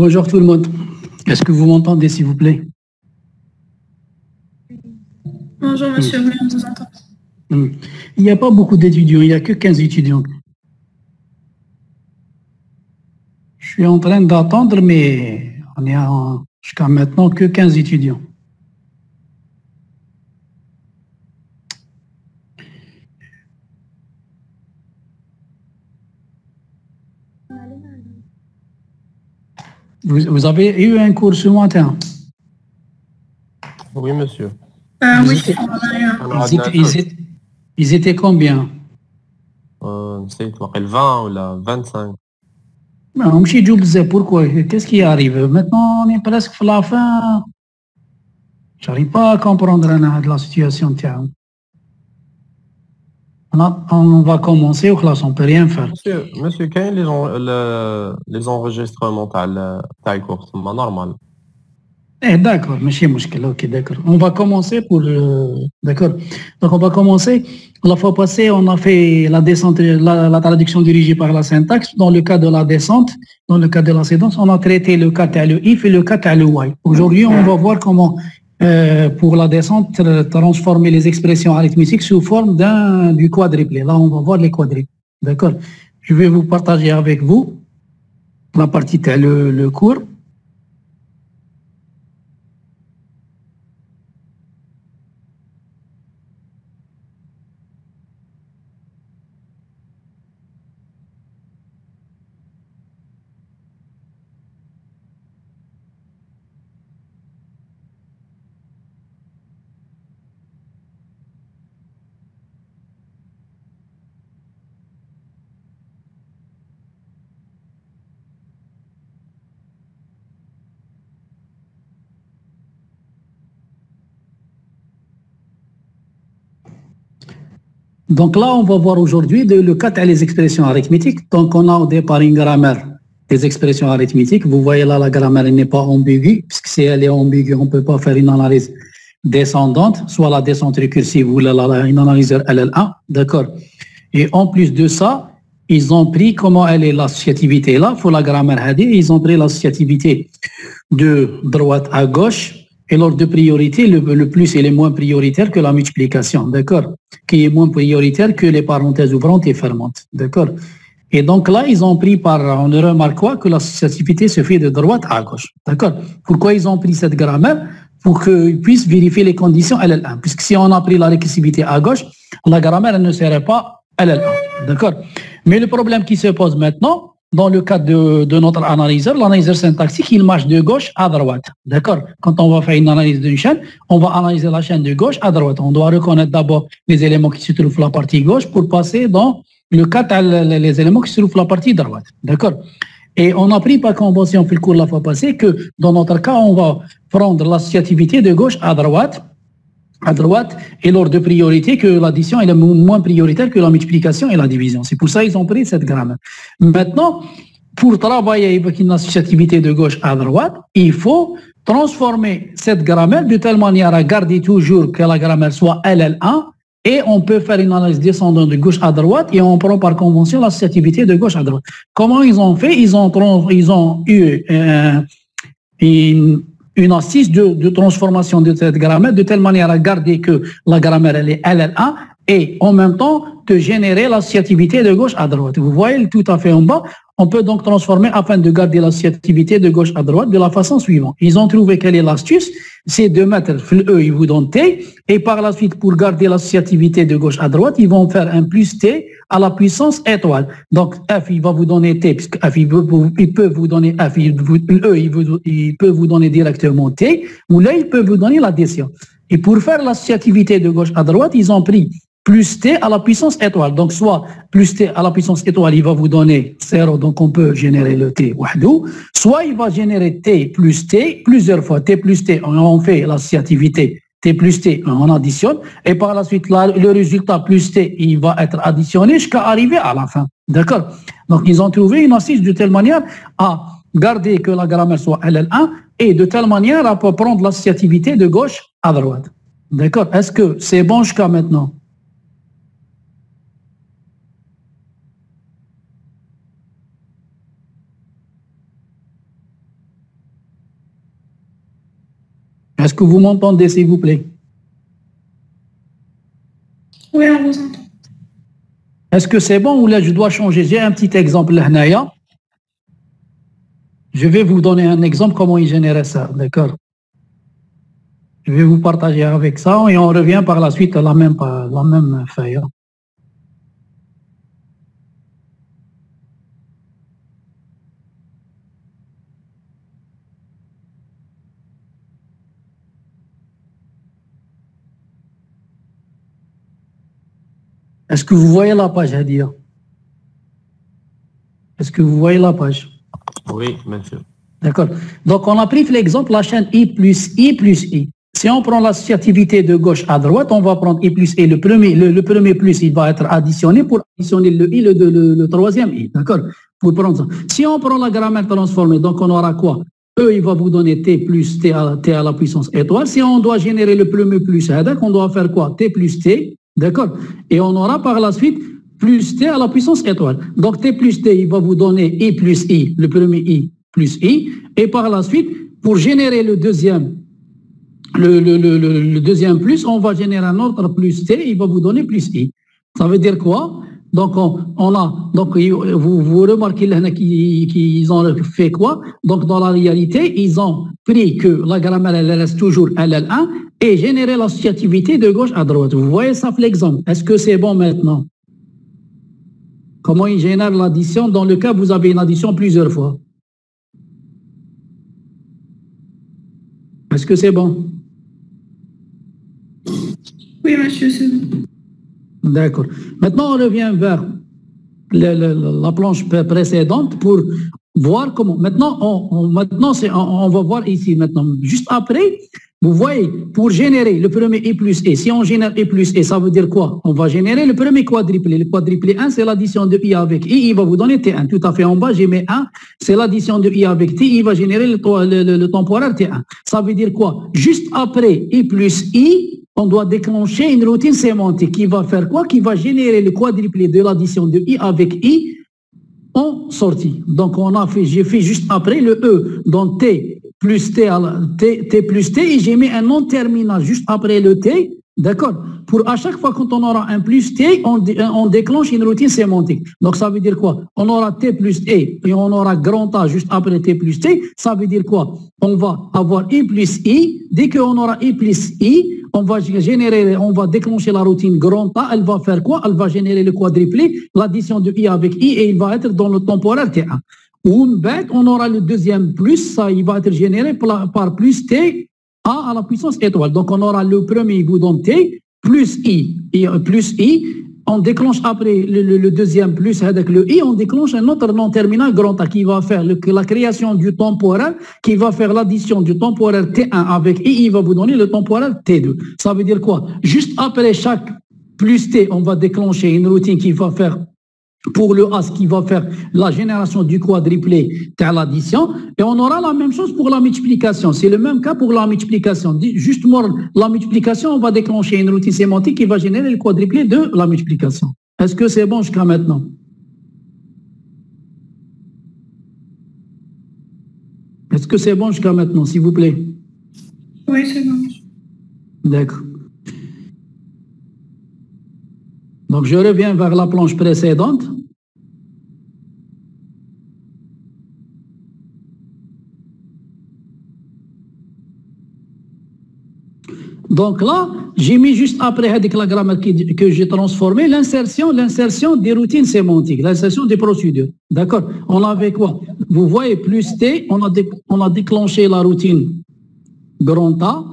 Bonjour tout le monde. Est-ce que vous m'entendez, s'il vous plaît? Bonjour, monsieur, on vous entend. Il n'y a pas beaucoup d'étudiants, il n'y a que 15 étudiants. Je suis en train d'attendre, mais on est jusqu'à maintenant que 15 étudiants. Vous, avez eu un cours ce matin Oui, monsieur. Euh, oui, ils étaient, combien? Euh, C'est 20 ou la 25. Pourquoi? Qu'est-ce qui arrive? Maintenant, on est presque à la fin. J'arrive pas à comprendre la situation. On va commencer, on ne peut rien faire? Monsieur, monsieur quels les, le, les enregistrements taille courte? Normal eh, d'accord, monsieur Mouchkel, ok, d'accord. On va commencer pour... Euh, d'accord. Donc, on va commencer. La fois passée, on a fait la descente, la, traduction dirigée par la syntaxe. Dans le cas de la descente, dans le cas de la sédence, on a traité le cas le if et le cas le y. Aujourd'hui, on va voir comment euh, pour la descente, transformer les expressions arithmétiques sous forme d'un du quadruplé. Là, on va voir les quadruplés. D'accord? Je vais vous partager avec vous la partie, le, le cours. Donc là, on va voir aujourd'hui le cas des expressions arithmétiques. Donc on a au départ une grammaire des expressions arithmétiques. Vous voyez là, la grammaire n'est pas ambiguë, puisque si elle est ambiguë, on ne peut pas faire une analyse descendante, soit la descente récursive ou la, une analyse LL1, d'accord Et en plus de ça, ils ont pris comment elle est l'associativité là, pour la grammaire ils ont pris l'associativité de droite à gauche, et l'ordre de priorité, le, plus et le moins prioritaire que la multiplication, d'accord? Qui est moins prioritaire que les parenthèses ouvrantes et fermantes, d'accord? Et donc là, ils ont pris par, on remarque quoi que l'associativité se fait de droite à gauche, d'accord? Pourquoi ils ont pris cette grammaire? Pour qu'ils puissent vérifier les conditions LL1. Puisque si on a pris la récursivité à gauche, la grammaire ne serait pas LL1, d'accord? Mais le problème qui se pose maintenant, dans le cas de, notre analyseur, l'analyseur syntaxique, il marche de gauche à droite. D'accord? Quand on va faire une analyse d'une chaîne, on va analyser la chaîne de gauche à droite. On doit reconnaître d'abord les éléments qui se trouvent la partie gauche pour passer dans le cas les éléments qui se trouvent la partie droite. D'accord? Et on a pris par convention, on fait le cours la fois passée, que dans notre cas, on va prendre l'associativité de gauche à droite à droite et l'ordre de priorité que l'addition est moins prioritaire que la multiplication et la division. C'est pour ça qu'ils ont pris cette grammaire. Maintenant, pour travailler avec une associativité de gauche à droite, il faut transformer cette grammaire de telle manière à garder toujours que la grammaire soit LL1 et on peut faire une analyse descendante de gauche à droite et on prend par convention l'associativité de gauche à droite. Comment ils ont fait? Ils ont, ils ont eu euh, une une assise de, transformation de cette grammaire de telle manière à garder que la grammaire elle est LL1 et en même temps de générer l'associativité de gauche à droite. Vous voyez tout à fait en bas, on peut donc transformer afin de garder l'associativité de gauche à droite de la façon suivante. Ils ont trouvé quelle est l'astuce, c'est de mettre E, ils vous donnent T, et par la suite, pour garder l'associativité de gauche à droite, ils vont faire un plus T à la puissance étoile. Donc F, il va vous donner T, puisque F, il, peut vous donner F, il, E, il, peut vous donner directement T, ou là, il peut vous donner l'addition. Et pour faire l'associativité de gauche à droite, ils ont pris plus t à la puissance étoile. Donc, soit plus t à la puissance étoile, il va vous donner 0, donc on peut générer le t wahdou, soit il va générer t plus t plusieurs fois, t plus t, on fait l'associativité t plus t, on additionne, et par la suite, le résultat plus t, il va être additionné jusqu'à arriver à la fin. D'accord? Donc, ils ont trouvé une assise de telle manière à garder que la grammaire soit LL1 et de telle manière à prendre l'associativité de gauche à droite. D'accord? Est-ce que c'est bon jusqu'à maintenant? Est-ce que vous m'entendez, s'il vous plaît? Oui, on vous entend. Est-ce que c'est bon ou là je dois changer? J'ai un petit exemple là, Je vais vous donner un exemple comment il générait ça, d'accord? Je vais vous partager avec ça et on revient par la suite à la même, la même feuille. Hein. Est-ce que vous voyez la page, Hadia Est-ce que vous voyez la page? Oui, monsieur. D'accord. Donc, on a pris l'exemple, la chaîne I plus I plus I. Si on prend l'associativité de gauche à droite, on va prendre I plus I. Le premier, le, premier plus, il va être additionné pour additionner le I, le, le, troisième I. D'accord? Pour prendre ça. Si on prend la grammaire transformée, donc on aura quoi? E, il va vous donner T plus T à, T à la puissance étoile. Si on doit générer le premier plus, on doit faire quoi? T plus T D'accord Et on aura par la suite plus t à la puissance étoile. Donc t plus t, il va vous donner i plus i, le premier i plus i. Et par la suite, pour générer le deuxième, le, deuxième plus, on va générer un autre plus t, il va vous donner plus i. Ça veut dire quoi? Donc, on, a, donc vous, vous remarquez qu'ils ont fait quoi? Donc, dans la réalité, ils ont pris que la grammaire, elle reste toujours LL1 et générer l'associativité de gauche à droite. Vous voyez ça, l'exemple. Est-ce que c'est bon maintenant? Comment il génère l'addition? Dans le cas, vous avez une addition plusieurs fois. Est-ce que c'est bon? Oui, monsieur, c'est bon. D'accord. Maintenant, on revient vers la planche précédente pour voir comment. Maintenant, on, maintenant on, va voir ici maintenant. Juste après, vous voyez, pour générer le premier I plus E, si on génère I plus E, ça veut dire quoi? On va générer le premier quadruplé. Le quadruplé 1, c'est l'addition de I avec I, il va vous donner T1. Tout à fait en bas, j'ai mis 1, c'est l'addition de I avec T, il va générer le, le temporaire T1. Ça veut dire quoi? Juste après I plus I, on doit déclencher une routine sémantique qui va faire quoi? Qui va générer le quadruplé de l'addition de i avec i en sortie. Donc, on a fait, j'ai fait juste après le E, donc T plus T, T, plus T, et j'ai mis un non terminal juste après le T, D'accord? Pour à chaque fois quand on aura un plus T, on, on, déclenche une routine sémantique. Donc ça veut dire quoi? On aura T plus E et on aura grand A juste après T plus T. Ça veut dire quoi? On va avoir I plus I. Dès qu'on aura I plus I, on va générer, on va déclencher la routine grand A, elle va faire quoi Elle va générer le quadruplé, l'addition de I avec I, et il va être dans le temporaire T1. Ou on aura le deuxième plus, ça, il va être généré par, plus T A à la puissance étoile. Donc on aura le premier, vous donne T, plus I, plus I, on déclenche après le, deuxième plus avec le i, on déclenche un autre non terminal grand A qui va faire la création du temporaire, qui va faire l'addition du temporaire T1 avec i, il va vous donner le temporaire T2. Ça veut dire quoi? Juste après chaque plus T, on va déclencher une routine qui va faire pour le as qui va faire la génération du quadruplé à l'addition, et on aura la même chose pour la multiplication. C'est le même cas pour la multiplication. Justement, la multiplication, on va déclencher une routine sémantique qui va générer le quadruplé de la multiplication. Est-ce que c'est bon jusqu'à maintenant? Est-ce que c'est bon jusqu'à maintenant, s'il vous plaît? Oui, c'est bon. D'accord. Donc, je reviens vers la planche précédente. Donc là, j'ai mis juste après avec la grammaire que j'ai transformé l'insertion, l'insertion des routines sémantiques, l'insertion des procédures. D'accord? On avait quoi? Vous voyez, plus T, on a, on a déclenché la routine grand A,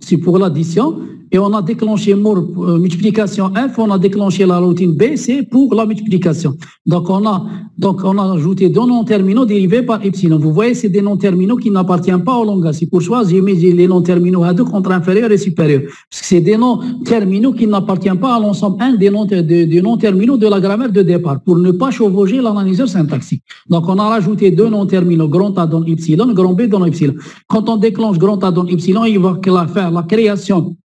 c'est pour l'addition et on a déclenché euh, multiplication F, on a déclenché la routine B, c'est pour la multiplication. Donc on a donc on a ajouté deux noms terminaux dérivés par epsilon. Vous voyez, c'est des noms terminaux qui n'appartiennent pas au langage. C'est pour ça j'ai mis les noms terminaux à deux contre inférieur et supérieur. Parce que c'est des noms terminaux qui n'appartiennent pas à l'ensemble 1 des noms, des terminaux de la grammaire de départ, pour ne pas chevaucher l'analyseur syntaxique. Donc on a rajouté deux noms terminaux, grand A dans epsilon, grand B dans epsilon. Quand on déclenche grand A dans epsilon, il va faire la création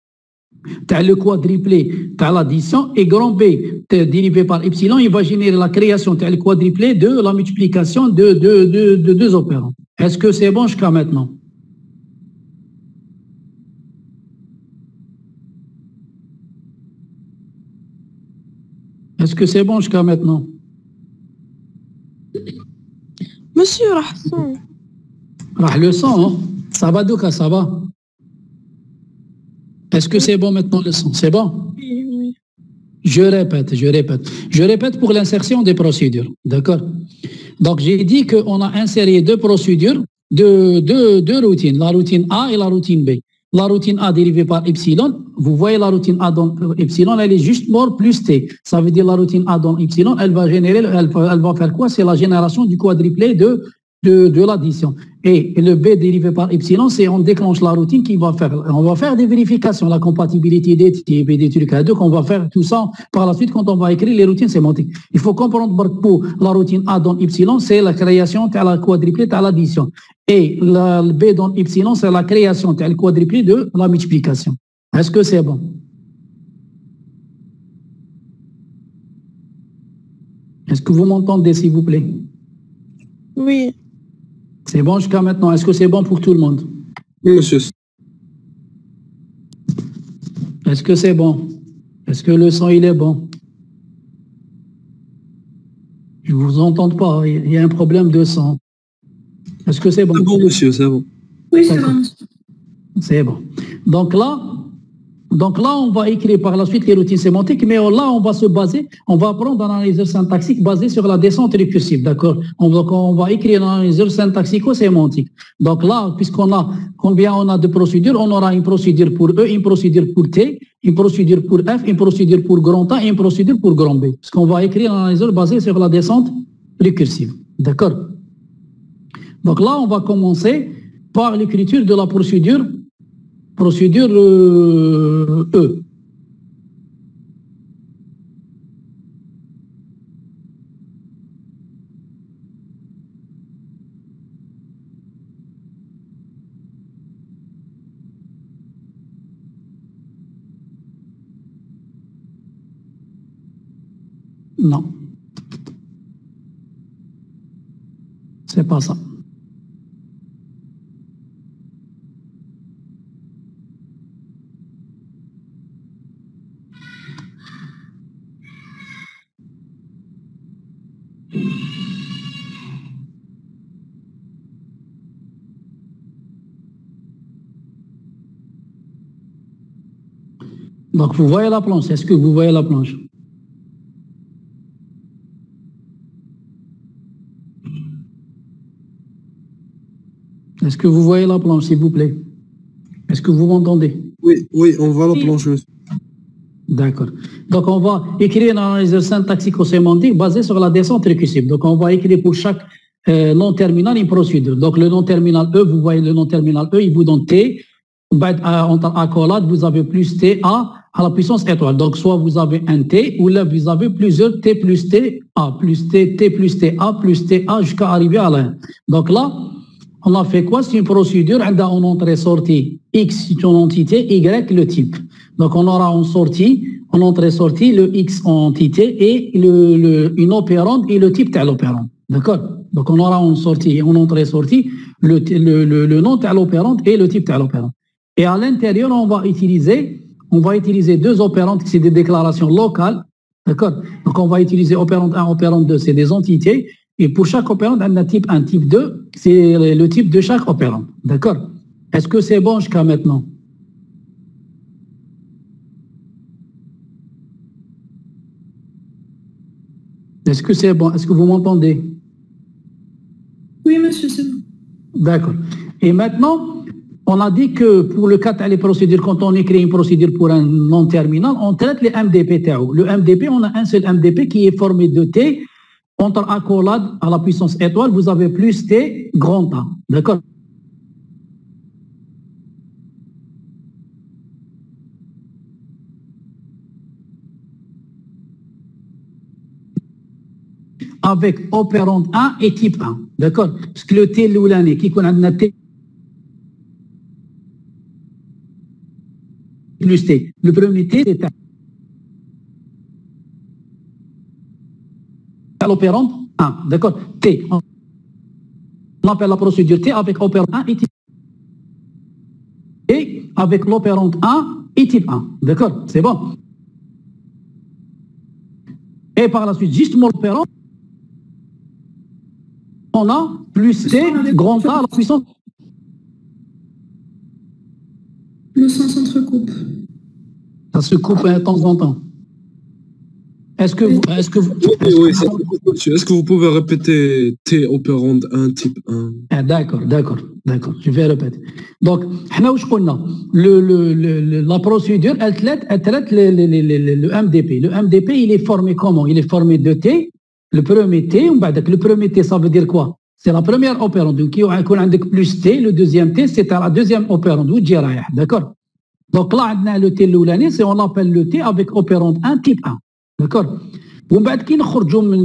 as le quadruplé, as l'addition, et grand P, dérivé par epsilon, il va générer la création, as le quadruplé de la multiplication de, deux opérants. Est-ce que c'est bon jusqu'à maintenant? Est-ce que c'est bon jusqu'à maintenant? Monsieur Rahson. Rahleçon, hein. ça va Douka, ça va? Est-ce que c'est bon maintenant le son C'est bon? Oui, oui. Je répète, je répète. Je répète pour l'insertion des procédures. D'accord? Donc, j'ai dit qu'on a inséré deux procédures, deux, routines, la routine A et la routine B. La routine A dérivée par epsilon, vous voyez la routine A dans epsilon, elle est juste mort plus T. Ça veut dire la routine A dans epsilon, elle va générer, elle, va- faire quoi? C'est la génération du quadruplé de, de, de l'addition. Et le B dérivé par epsilon, c'est on déclenche la routine qui va faire, on va faire des vérifications, la compatibilité des types et des trucs à deux, qu'on va faire tout ça par la suite quand on va écrire les routines sémantiques. Il faut comprendre pour la routine A dans epsilon, c'est la création de la quadruplé de l'addition. Et la- le B dans epsilon, c'est la création de le quadruplé de la multiplication. Est-ce que c'est bon? Est-ce que vous m'entendez, s'il vous plaît? Oui. C'est bon jusqu'à maintenant. Est-ce que c'est bon pour tout le monde? Oui, monsieur. Est-ce que c'est bon? Est-ce que le son, il est bon? Je vous entends pas. Il y a un problème de son. Est-ce que c'est bon? C'est bon, monsieur, c'est bon. Oui, c'est D'accord. bon, monsieur. C'est bon. Donc là, donc là, on va écrire par la suite les routines sémantiques, mais là, on va se baser, on va apprendre un analyseur syntaxique basé sur la descente récursive, d'accord? On, on va écrire un analyseur syntaxico-sémantique. Donc là, puisqu'on a combien on a de procédures, on aura une procédure pour E, une procédure pour T, une procédure pour F, une procédure pour grand A et une procédure pour grand B. Parce qu'on va écrire un analyseur basé sur la descente récursive. D'accord? Donc là, on va commencer par l'écriture de la procédure procédure euh, E. Non. C'est pas ça. Donc, vous voyez la planche. Est-ce que vous voyez la planche? Est-ce que vous voyez la planche, s'il vous plaît? Est-ce que vous m'entendez? Oui, oui, on va la planche. D'accord. Donc, on va écrire un analyseur syntaxico-sémantique basé sur la descente récursive. Donc, on va écrire pour chaque euh, nom terminal une procédure. Donc, le nom terminal E, vous voyez le nom terminal E, il vous donne T. Entre accolade, vous avez plus T, A à la puissance étoile. Donc, soit vous avez un T, ou là, vous avez plusieurs T plus T, A plus T, T plus T, A plus T, A jusqu'à arriver à 1. Donc là, on a fait quoi? C'est une procédure, on a en entrée-sortie X, c'est une entité, Y, le type. Donc, on aura en sortie, en entrée-sortie, le X en entité et le, le- une opérante et le type de l'opérante. D'accord? Donc, on aura en sortie en entrée-sortie le, le, le, nom de l'opérante et le type de l'opérante. Et à l'intérieur, on va utiliser, on va utiliser deux opérantes, c'est des déclarations locales. D'accord? Donc, on va utiliser opérante 1, opérante 2, c'est des entités. Et pour chaque opérante, on a type 1, type 2, c'est le type de chaque opérante. D'accord? Est-ce que c'est bon jusqu'à maintenant? Est-ce que c'est bon? Est-ce que vous m'entendez? Oui, monsieur, c'est bon. D'accord. Et maintenant, on a dit que pour le cas les procédures, quand on écrit une procédure pour un nom terminal, on traite les MDP. Le MDP, on a un seul MDP qui est formé de T. Entre accolade à la puissance étoile, vous avez plus T grand A. D'accord avec opérante 1 et type 1. D'accord Parce que le T l'oulani, qui connaît T plus T. Le premier T, c'est à l'opérante 1. D'accord T. On appelle la procédure T avec opérante 1 et type et avec l'opérante 1 et type 1. D'accord C'est bon Et par la suite, justement l'opérant, on a plus T grand A la puissance. Le sens ça se coupe euh, de temps en temps. Est-ce que vous, pouvez répéter T opérande 1 type 1 ah, D'accord, d'accord, d'accord. Je vais répéter. Donc, la procédure, elle traite, elle traite le, le, MDP. Le MDP, il est formé comment? Il est formé de T. Le premier T, le premier T, ça veut dire quoi? C'est la première opérande. Donc, il y a plus T. Le deuxième T, c'est la deuxième opérande. D'accord donc là, on le T c'est on l'appelle le T avec opérant 1 type 1. D'accord?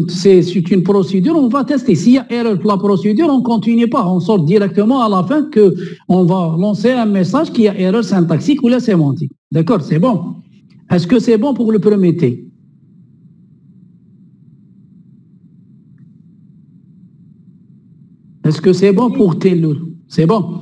C'est une procédure, on va tester. S'il y a erreur de la procédure, on ne continue pas. On sort directement à la fin qu'on va lancer un message qui a erreur syntaxique ou la sémantique. D'accord, c'est bon? Est-ce que c'est bon pour le premier T Est-ce que c'est bon pour T C'est bon?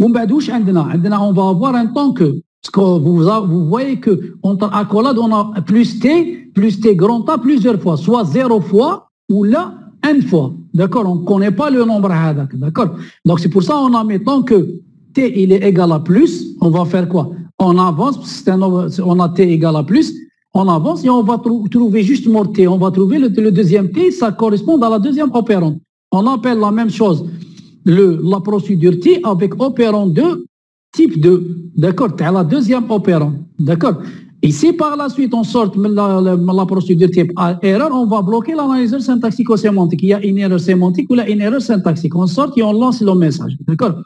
On va avoir un temps que parce que vous, vous voyez que entre accolade, on a plus T, plus T grand A plusieurs fois, soit zéro fois ou là, une fois. D'accord? On ne connaît pas le nombre hadak. D'accord? Donc c'est pour ça on a que T il est égal à plus, on va faire quoi? On avance, un, on a T égal à plus, on avance et on va trou trouver mort T. On va trouver le, deuxième T, ça correspond à la deuxième opérante. On appelle la même chose le, la procédure T avec opérant 2 type 2, d'accord, tu as la deuxième opérant, d'accord. Et si par la suite on sort de la, la, procédure type A, erreur, on va bloquer l'analyseur syntaxico-sémantique. Il y a une erreur sémantique ou là, une erreur syntaxique. On sort et on lance le message, d'accord.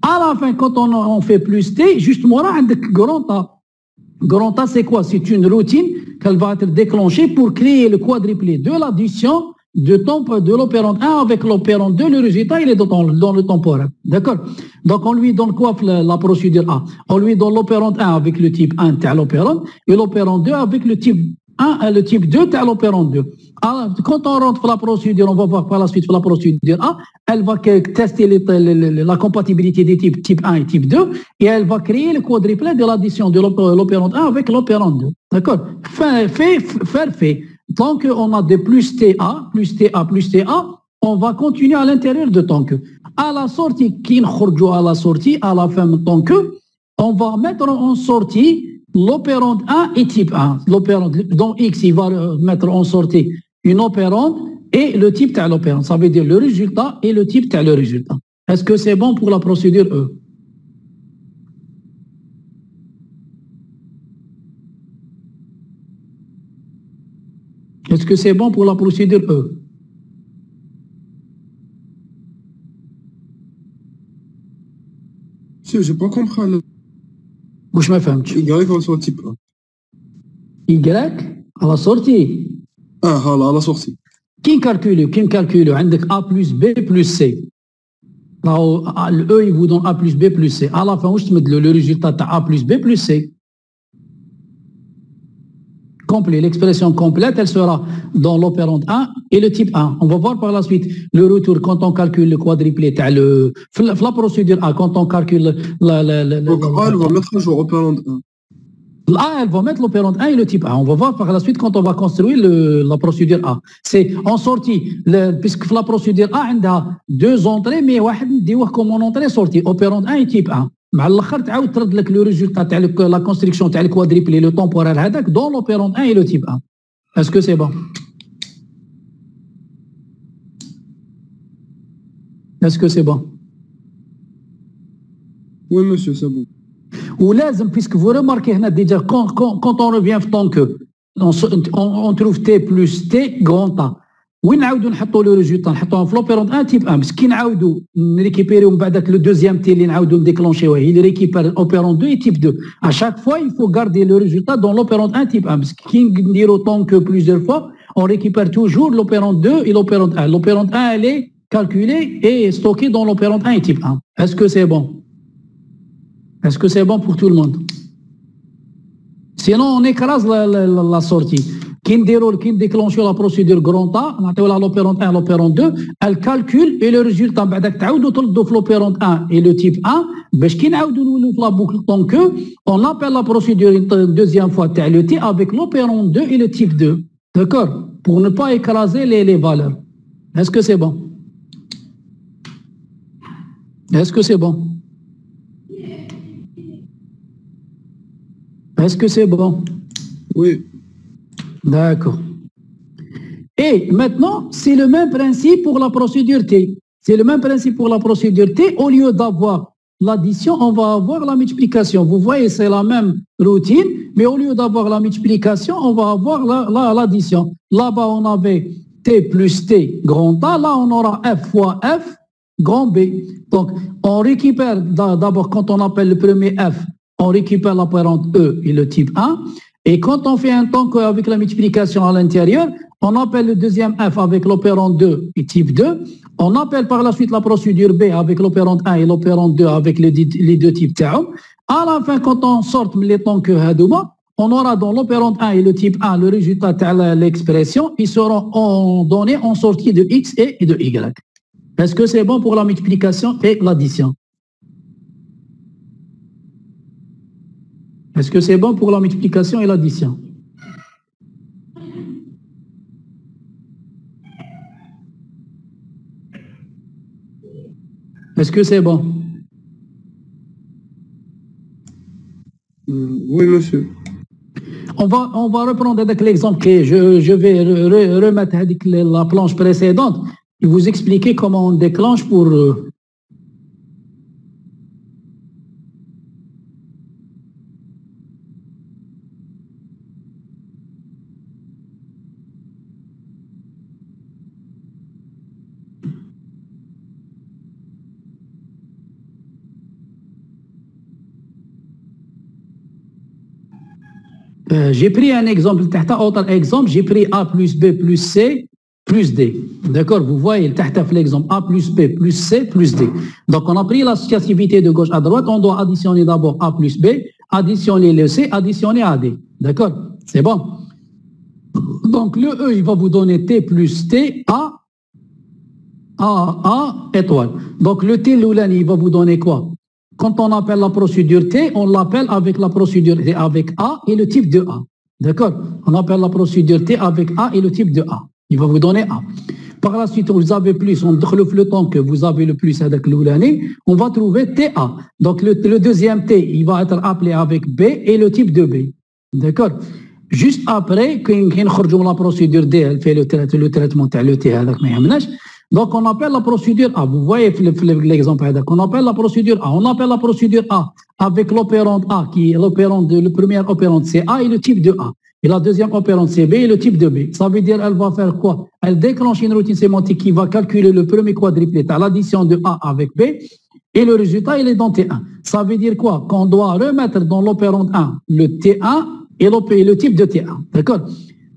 À la fin, quand on, on fait plus T, justement là, avec grand A. Grand A, c'est quoi? C'est une routine qu'elle va être déclenchée pour créer le quadruplé de l'addition de, temp- de l'opérant 1 avec l'opérant 2, le résultat, il est dans, dans le temporel. D'accord? Donc, on lui donne quoi la, procédure A? On lui donne l'opérant 1 avec le type 1 tel l'opérant et l'opérant 2 avec le type 1 et le type 2 tel l'opérant 2. Alors, quand on rentre la procédure, on va voir par la suite la procédure A, elle va tester la compatibilité des types type 1 et type 2 et elle va créer le quadruplet de l'addition de l'op- l'opérant 1 avec l'opérant 2. D'accord? Fait, fait, faire fait tant qu'on a des plus TA, plus TA, plus TA, on va continuer à l'intérieur de tant que. À la sortie, à la sortie, à la fin de tant que, on va mettre en sortie l'opérande 1 et type 1. L'opérande, dans X, il va euh, mettre en sortie une opérande et le type de l'opérande. Ça veut dire le résultat et le type de le résultat. Est-ce que c'est bon pour la procédure E Est-ce que c'est bon pour la procédure E Je ne pas comprendre. Bouche ma femme. Y à la sortie. Y à la sortie? Ah, à la sortie. Qui calcule Qui calcule hein, A plus B plus C? Le E, il vous donne A plus B plus C. À la fin, où je te mets le résultat A plus B plus C. L'expression complète, elle sera dans l'opérant 1 et le type 1. On va voir par la suite le retour quand on calcule le quadriplet, le, la procédure A, quand on calcule la... la, la Donc A, elle va mettre à jour l'opérant 1. A, elle va mettre l'opérant 1 et le type A. On va voir par la suite quand on va construire la procédure A. C'est en sortie, puisque la procédure A, a deux entrées, mais on dit comme en entrée sortie, opérant 1 et type 1. مع الاخر تعاود ترد لك لو ريزولتا تاع ال- la construction تاع الكوادريبلي لو temporaire هذاك dans l'opérante 1 et le type 1. Est-ce que c'est bon Est-ce que c'est bon Oui, monsieur, c'est bon. ولازم puisque vous remarquez هنا déjà quand, quand, quand on revient في tant que on, se- on, on trouve T plus T grand A وين نعاودوا نحطوا لو ريزولتا نحطوهم في لوبيرون 1 تيب 1 بس كي نعاودوا نريكيبيريو من بعدك لو دوزيام تي اللي نعاودوا نديكلونشيوه هي اللي ريكيبير اوبيرون 2 تيب 2 à chaque fois il faut garder le résultat dans l'opérant 1 type 1 parce que كي نديرو tant que plusieurs fois on récupère toujours l'opérant 2 et l'opérant 1 l'opérant 1 elle est calculée et stockée dans l'opérant 1 et type 1 est-ce que c'est bon Est-ce que c'est bon pour tout le monde Sinon, on écrase la, la, la, la sortie. qui déroule, qui déclenche la procédure grand A, l'opérant 1, l'opérant 2, elle calcule et le résultat, bah, l'opérant 1 et le type 1, bah, la boucle tant que, on appelle la procédure une deuxième fois TLT avec l'opérant 2 et le type 2. D'accord? Pour ne pas écraser les, les valeurs. Est-ce que c'est bon? Est-ce que c'est bon? Est-ce que c'est bon? Oui. D'accord. Et maintenant, c'est le même principe pour la procédure T. C'est le même principe pour la procédure T. Au lieu d'avoir l'addition, on va avoir la multiplication. Vous voyez, c'est la même routine, mais au lieu d'avoir la multiplication, on va avoir l'addition. La, Là-bas, on avait T plus T grand A. Là, on aura F fois F grand B. Donc, on récupère d'abord, quand on appelle le premier F, on récupère l'opérante E et le type 1. Et quand on fait un temps avec la multiplication à l'intérieur, on appelle le deuxième F avec l'opérant 2 et type 2. On appelle par la suite la procédure B avec l'opérant 1 et l'opérant 2 avec les, deux types TAO. À la fin, quand on sort les que Hadouma, on aura dans l'opérant 1 et le type 1 le résultat de l'expression. Ils seront donnés en sortie de X et de Y. Est-ce que c'est bon pour la multiplication et l'addition? Est-ce que c'est bon pour la multiplication et l'addition Est-ce que c'est bon? Euh, Oui, monsieur. On va, on va reprendre avec l'exemple que je, je vais remettre avec la planche précédente. Et vous expliquer comment on déclenche pour euh, j'ai pris un exemple, autre exemple, j'ai pris A plus B plus C plus D. D'accord? Vous voyez, l'exemple A plus B plus C plus D. Donc, on a pris l'associativité de gauche à droite, on doit additionner d'abord A plus B, additionner le C, additionner AD. D'accord? C'est bon Donc, le E, il va vous donner T plus T, A, A, A, étoile. Donc, le T, l'oulani, il va vous donner quoi? Quand on appelle la procédure T, on l'appelle avec la procédure T avec A et le type de A. D'accord On appelle la procédure T avec A et le type de A. Il va vous donner A. Par la suite, vous avez plus, on le temps que vous avez le plus avec l'année, on va trouver TA. Donc le, deuxième T, il va être appelé avec B et le type de B. D'accord Juste après, quand on la procédure D, elle fait le, traitement de le T donc, on appelle la procédure A. Vous voyez l'exemple On appelle la procédure A. On appelle la procédure A avec l'opérante A, qui est l'opérante de, le premier opérant c'est A et le type de A. Et la deuxième opérante c'est B et le type de B. Ça veut dire elle va faire quoi? Elle déclenche une routine sémantique qui va calculer le premier quadruplet à l'addition de A avec B. Et le résultat, il est dans T1. Ça veut dire quoi? Qu'on doit remettre dans l'opérante 1 le T1 et le type de T1. D'accord?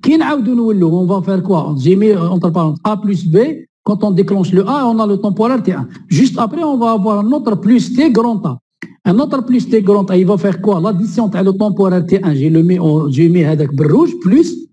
On va faire quoi? J'ai mis entre parenthèses A plus B quand on déclenche le A, on a le temporaire T1. Juste après, on va avoir un autre plus T grand A. Un autre plus T grand A, il va faire quoi? L'addition le temporaire T1, j'ai mis, j'ai mis avec rouge, plus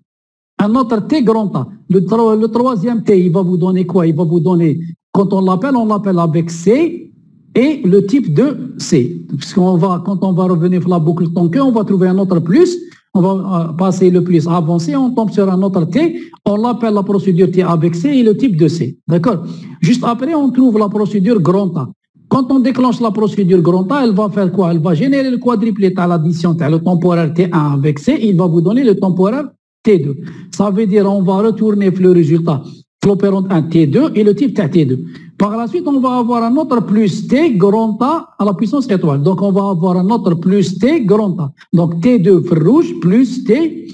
un autre T grand A. Le, le, troisième T, il va vous donner quoi? Il va vous donner, quand on l'appelle, on l'appelle avec C et le type de C. Puisqu'on va, quand on va revenir sur la boucle que on va trouver un autre plus on va euh, passer le plus avancé, on tombe sur un autre T, on l'appelle la procédure T avec C et le type de C. D'accord? Juste après, on trouve la procédure grand A. Quand on déclenche la procédure grand A, elle va faire quoi? Elle va générer le quadruplet à l'addition, le temporaire T1 avec C, il va vous donner le temporaire T2. Ça veut dire on va retourner le résultat, l'opérant 1 T2 et le type T2. Par la suite, on va avoir un autre plus T grand A à la puissance étoile. Donc, on va avoir un autre plus T grand A. Donc, T2 rouge plus T.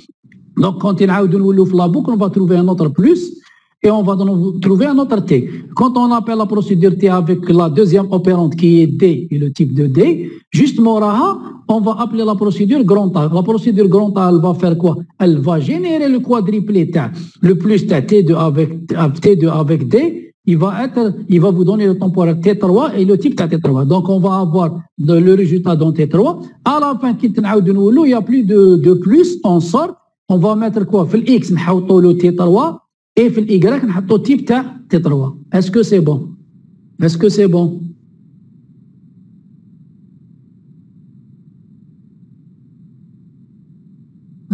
Donc, quand il a la boucle, on va trouver un autre plus et on va trouver un autre T. Quand on appelle la procédure T avec la deuxième opérante qui est D et le type de D, juste Moraha, on va appeler la procédure grand A. La procédure grand A, elle va faire quoi? Elle va générer le quadruplet T, le plus T, T2 avec, T2 avec D, il va, être, il va vous donner le temporaire T3 et le type T3. Donc, on va avoir le résultat dans T3. À la fin, il n'y a plus de, plus, on sort. On va mettre quoi? Dans X, le T3 et dans Y, on le type T3. Est-ce que c'est bon Est-ce que c'est bon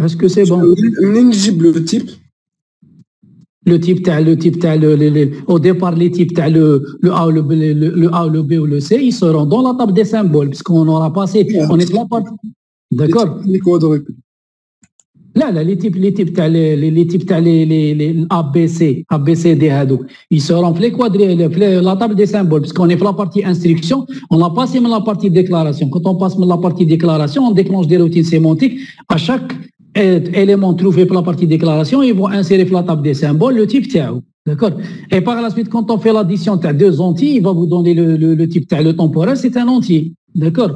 Est-ce que c'est bon le type le type تاع le type تاع le, le, le- au départ les types تاع le, le A, le, B, le, le A, le B ou le C, ils seront dans la table des symboles puisqu'on aura passé, on est là par... D'accord Les quadruples. لا لا les types les types تاع les, les, les types تاع les, les, les A, B, C, A, B, C, D هادوك ils seront في les quadri- في la table des symboles puisqu'on est في la partie instruction on a passé من la partie déclaration quand on passe من la partie déclaration on déclenche des routines sémantiques à chaque euh, élément trouvé pour la partie déclaration ils vont insérer في la table des symboles le type تاعو D'accord Et par la suite, quand on fait l'addition de deux entiers, il va vous donner le, le, le type تاع le temporel, c'est un entier. D'accord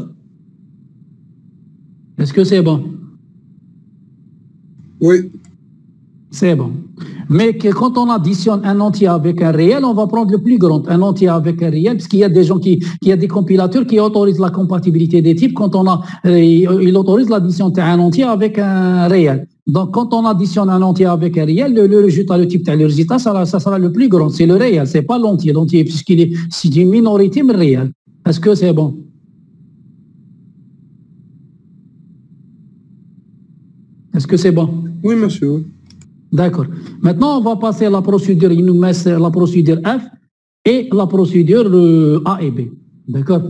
Est-ce que c'est bon Oui. C'est bon. Mais que quand on additionne un entier avec un réel, on va prendre le plus grand, un entier avec un réel, parce y a des gens qui, qu'il y a des compilateurs qui autorisent la compatibilité des types quand on a, euh, il autorise l'addition d'un entier avec un réel. Donc, quand on additionne un entier avec un réel, le, résultat, le type, le résultat, ça, ça sera le plus grand. C'est le réel, c'est pas l'entier. L'entier, puisqu'il est, c'est une minorité, mais réel. Est-ce que c'est bon? Est-ce que c'est bon? Oui, monsieur. D'accord. Maintenant, on va passer à la procédure. Il nous met la procédure F et la procédure euh, A et B. D'accord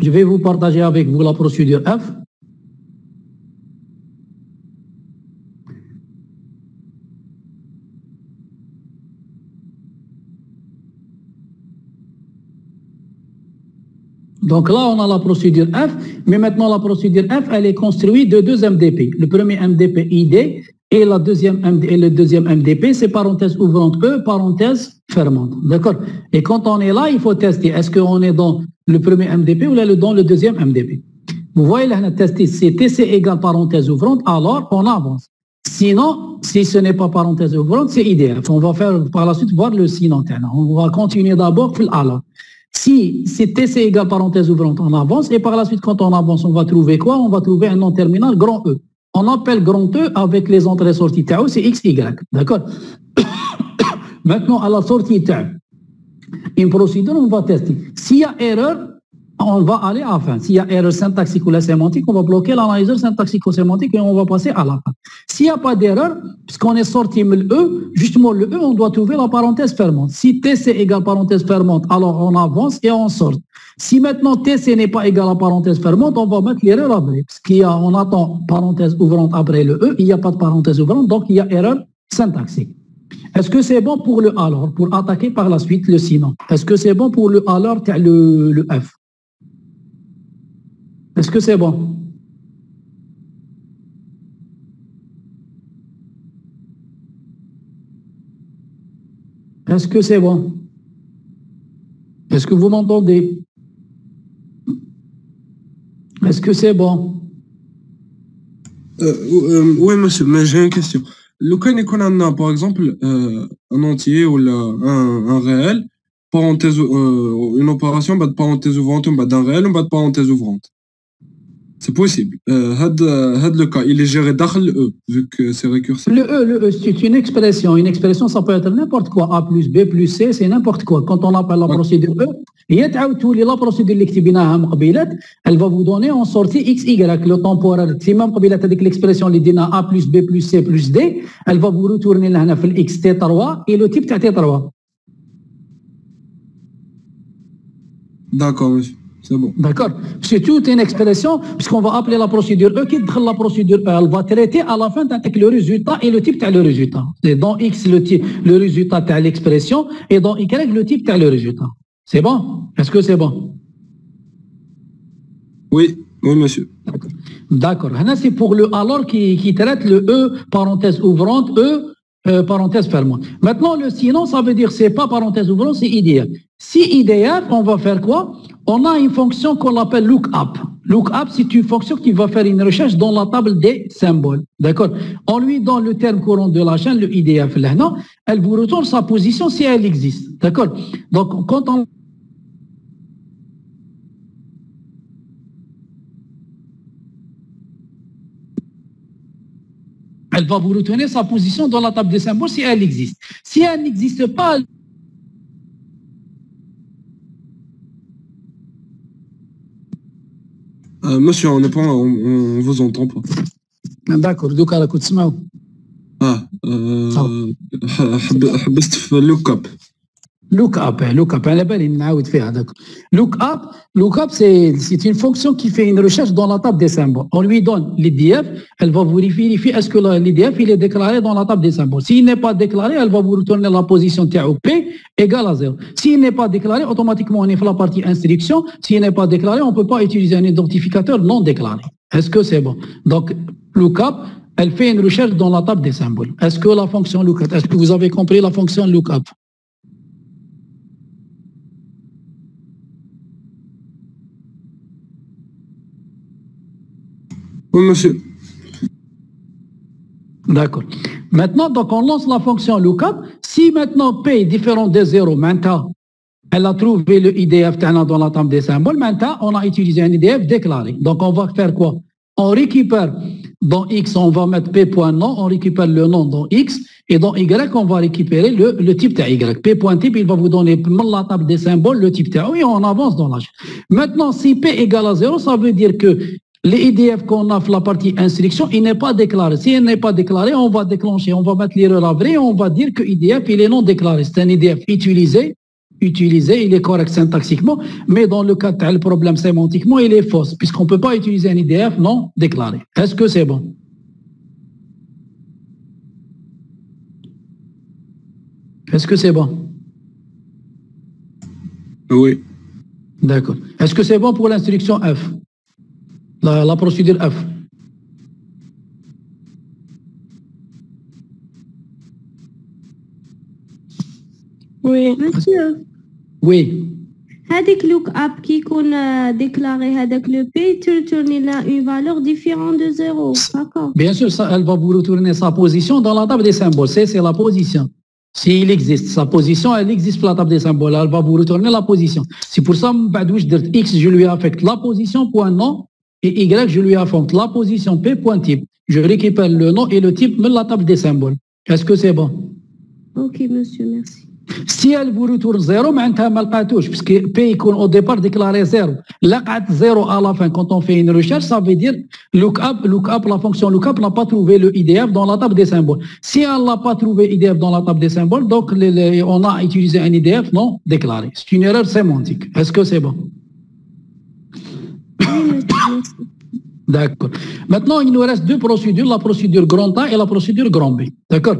Je vais vous partager avec vous la procédure F. Donc là, on a la procédure F, mais maintenant la procédure F, elle est construite de deux MDP. Le premier MDP ID et, la deuxième le deuxième MDP, c'est parenthèse ouvrante E, parenthèse fermante. D'accord? Et quand on est là, il faut tester. Est-ce qu'on est dans le premier MDP ou là, dans le deuxième MDP Vous voyez, là, on a testé. Si TC égale parenthèse ouvrante, alors on avance. Sinon, si ce n'est pas parenthèse ouvrante, c'est IDF. On va faire par la suite voir le sinon. On va continuer d'abord alors. Si c'est TC égale parenthèse ouvrante, on avance. Et par la suite, quand on avance, on va trouver quoi? On va trouver un nom terminal grand E. On appelle grand E avec les entrées sorties TAO, c'est XY. D'accord? Maintenant, à la sortie TAO, une procédure, on va tester. S'il y a erreur, on va aller à la fin. S'il y a erreur syntaxique ou la sémantique, on va bloquer l'analyseur syntaxico-sémantique et on va passer à la fin. S'il n'y a pas d'erreur, puisqu'on est sorti le E, justement le E, on doit trouver la parenthèse fermante. Si TC égale parenthèse fermante, alors on avance et on sort. Si maintenant TC n'est pas égal à parenthèse fermante, on va mettre l'erreur après. Parce qu'il y a, on attend parenthèse ouvrante après le E, il n'y a pas de parenthèse ouvrante, donc il y a erreur syntaxique. Est-ce que c'est bon pour le alors, pour attaquer par la suite le sinon? Est-ce que c'est bon pour le alors, le F? Est-ce que c'est bon? Est-ce que c'est bon? Est-ce que vous m'entendez? Est-ce que c'est bon? Euh, euh, oui, monsieur, mais j'ai une question. Le cas par exemple, euh, un entier ou là, un, réel, parenthèse, euh, une opération, bah, parenthèse ouvrante, bah, d'un réel, bah, parenthèse ouvrante. C'est possible. Euh, euh, had, le cas, il est géré dans le euh, E, vu que c'est récursif. Le E, le E, c'est une expression. Une expression, ça peut être n'importe quoi. A plus B plus C, c'est n'importe quoi. Quand on appelle la procédure E, la procédure elle va vous donner en sortie X, Y, le temporaire. Si même avec l'expression A plus B plus C plus D, elle va vous retourner là, X, T3 et le type T3. D'accord, monsieur. C'est bon. D'accord C'est toute une expression, puisqu'on va appeler la procédure E, qui est la procédure E, elle va traiter à la fin avec le résultat et le type le résultat. C'est dans X le, type, le résultat de l'expression et dans Y le type de le résultat. C'est bon? Est-ce que c'est bon? Oui, oui, monsieur. D'accord. C'est pour le alors qui, qui traite le E, parenthèse ouvrante, E, euh, parenthèse fermante. Maintenant, le sinon, ça veut dire c'est pas parenthèse ouvrante, c'est IDF. Si IDF, on va faire quoi? On a une fonction qu'on appelle lookup. Lookup, c'est une fonction qui va faire une recherche dans la table des symboles. D'accord? On lui donne le terme courant de la chaîne, le IDF. Là, non Elle vous retourne sa position si elle existe. D'accord? Donc, quand on elle va vous retourner sa position dans la table des symboles si elle existe. Si elle n'existe pas, monsieur, on n'est pas, on, on vous entend pas. d'accord, دوكا راكم تسمعوا Ah, euh, Ah. ح- حب- حبست في لوك اب Hein, hein, look up, look up, Look up, look up c'est une fonction qui fait une recherche dans la table des symboles. On lui donne l'IDF, elle va vous vérifier est-ce que l'IDF il est déclaré dans la table des symboles. S'il n'est pas déclaré, elle va vous retourner la position P égale à 0. S'il n'est pas déclaré, automatiquement on est dans la partie instruction. S'il n'est pas déclaré, on ne peut pas utiliser un identificateur non déclaré. Est-ce que c'est bon? Donc, lookup, elle fait une recherche dans la table des symboles. Est-ce que la fonction lookup, est-ce que vous avez compris la fonction lookup Oui, monsieur. D'accord. Maintenant, donc, on lance la fonction lookup. Si maintenant P est différent de 0, maintenant, elle a trouvé le IDF dans la table des symboles. Maintenant, on a utilisé un IDF déclaré. Donc, on va faire quoi? On récupère dans X, on va mettre P.nom, on récupère le nom dans X, et dans Y, on va récupérer le, le type de Y. P.type, il va vous donner la table des symboles le type de et ah on avance dans la chaîne. Maintenant, si P égale à 0, ça veut dire que l'IDF qu'on a la partie instruction, il n'est pas déclaré. Si il n'est pas déclaré, on va déclencher, on va mettre l'erreur à vrai, on va dire que IDF, il est non déclaré. C'est un IDF utilisé, utilisé, il est correct syntaxiquement, mais dans le cas tel problème sémantiquement, il est fausse, puisqu'on ne peut pas utiliser un IDF non déclaré. Est-ce que c'est bon? Est-ce que c'est bon? Oui. D'accord. Est-ce que c'est bon pour l'instruction F? la, la procédure F Oui. Monsieur, Oui. هذيك لوك اب كي يكون ديكلاري هذاك لو بي ترتورني لنا اون فالور ديفيرون دو زيرو هكا Bien sûr, ça, elle va vous retourner sa position dans la table des symboles. C'est c'est la position. S'il existe, sa position, elle existe sur la table des symboles. Elle va vous retourner la position. C'est pour ça, بعد واش درت X, je lui affecte la position point nom, et Y, je lui affronte la position P point type. Je récupère le nom et le type de la table des symboles. Est-ce que c'est bon? Ok, monsieur, merci. Si elle vous retourne 0, parce que P est au départ déclaré 0. La 0 à la fin, quand on fait une recherche, ça veut dire lookup, lookup, la fonction lookup n'a pas trouvé le IDF dans la table des symboles. Si elle n'a pas trouvé IDF dans la table des symboles, donc les, on a utilisé un IDF non déclaré. C'est une erreur sémantique. Est-ce que c'est bon? D'accord. Maintenant, il nous reste deux procédures, la procédure grand A et la procédure grand B. D'accord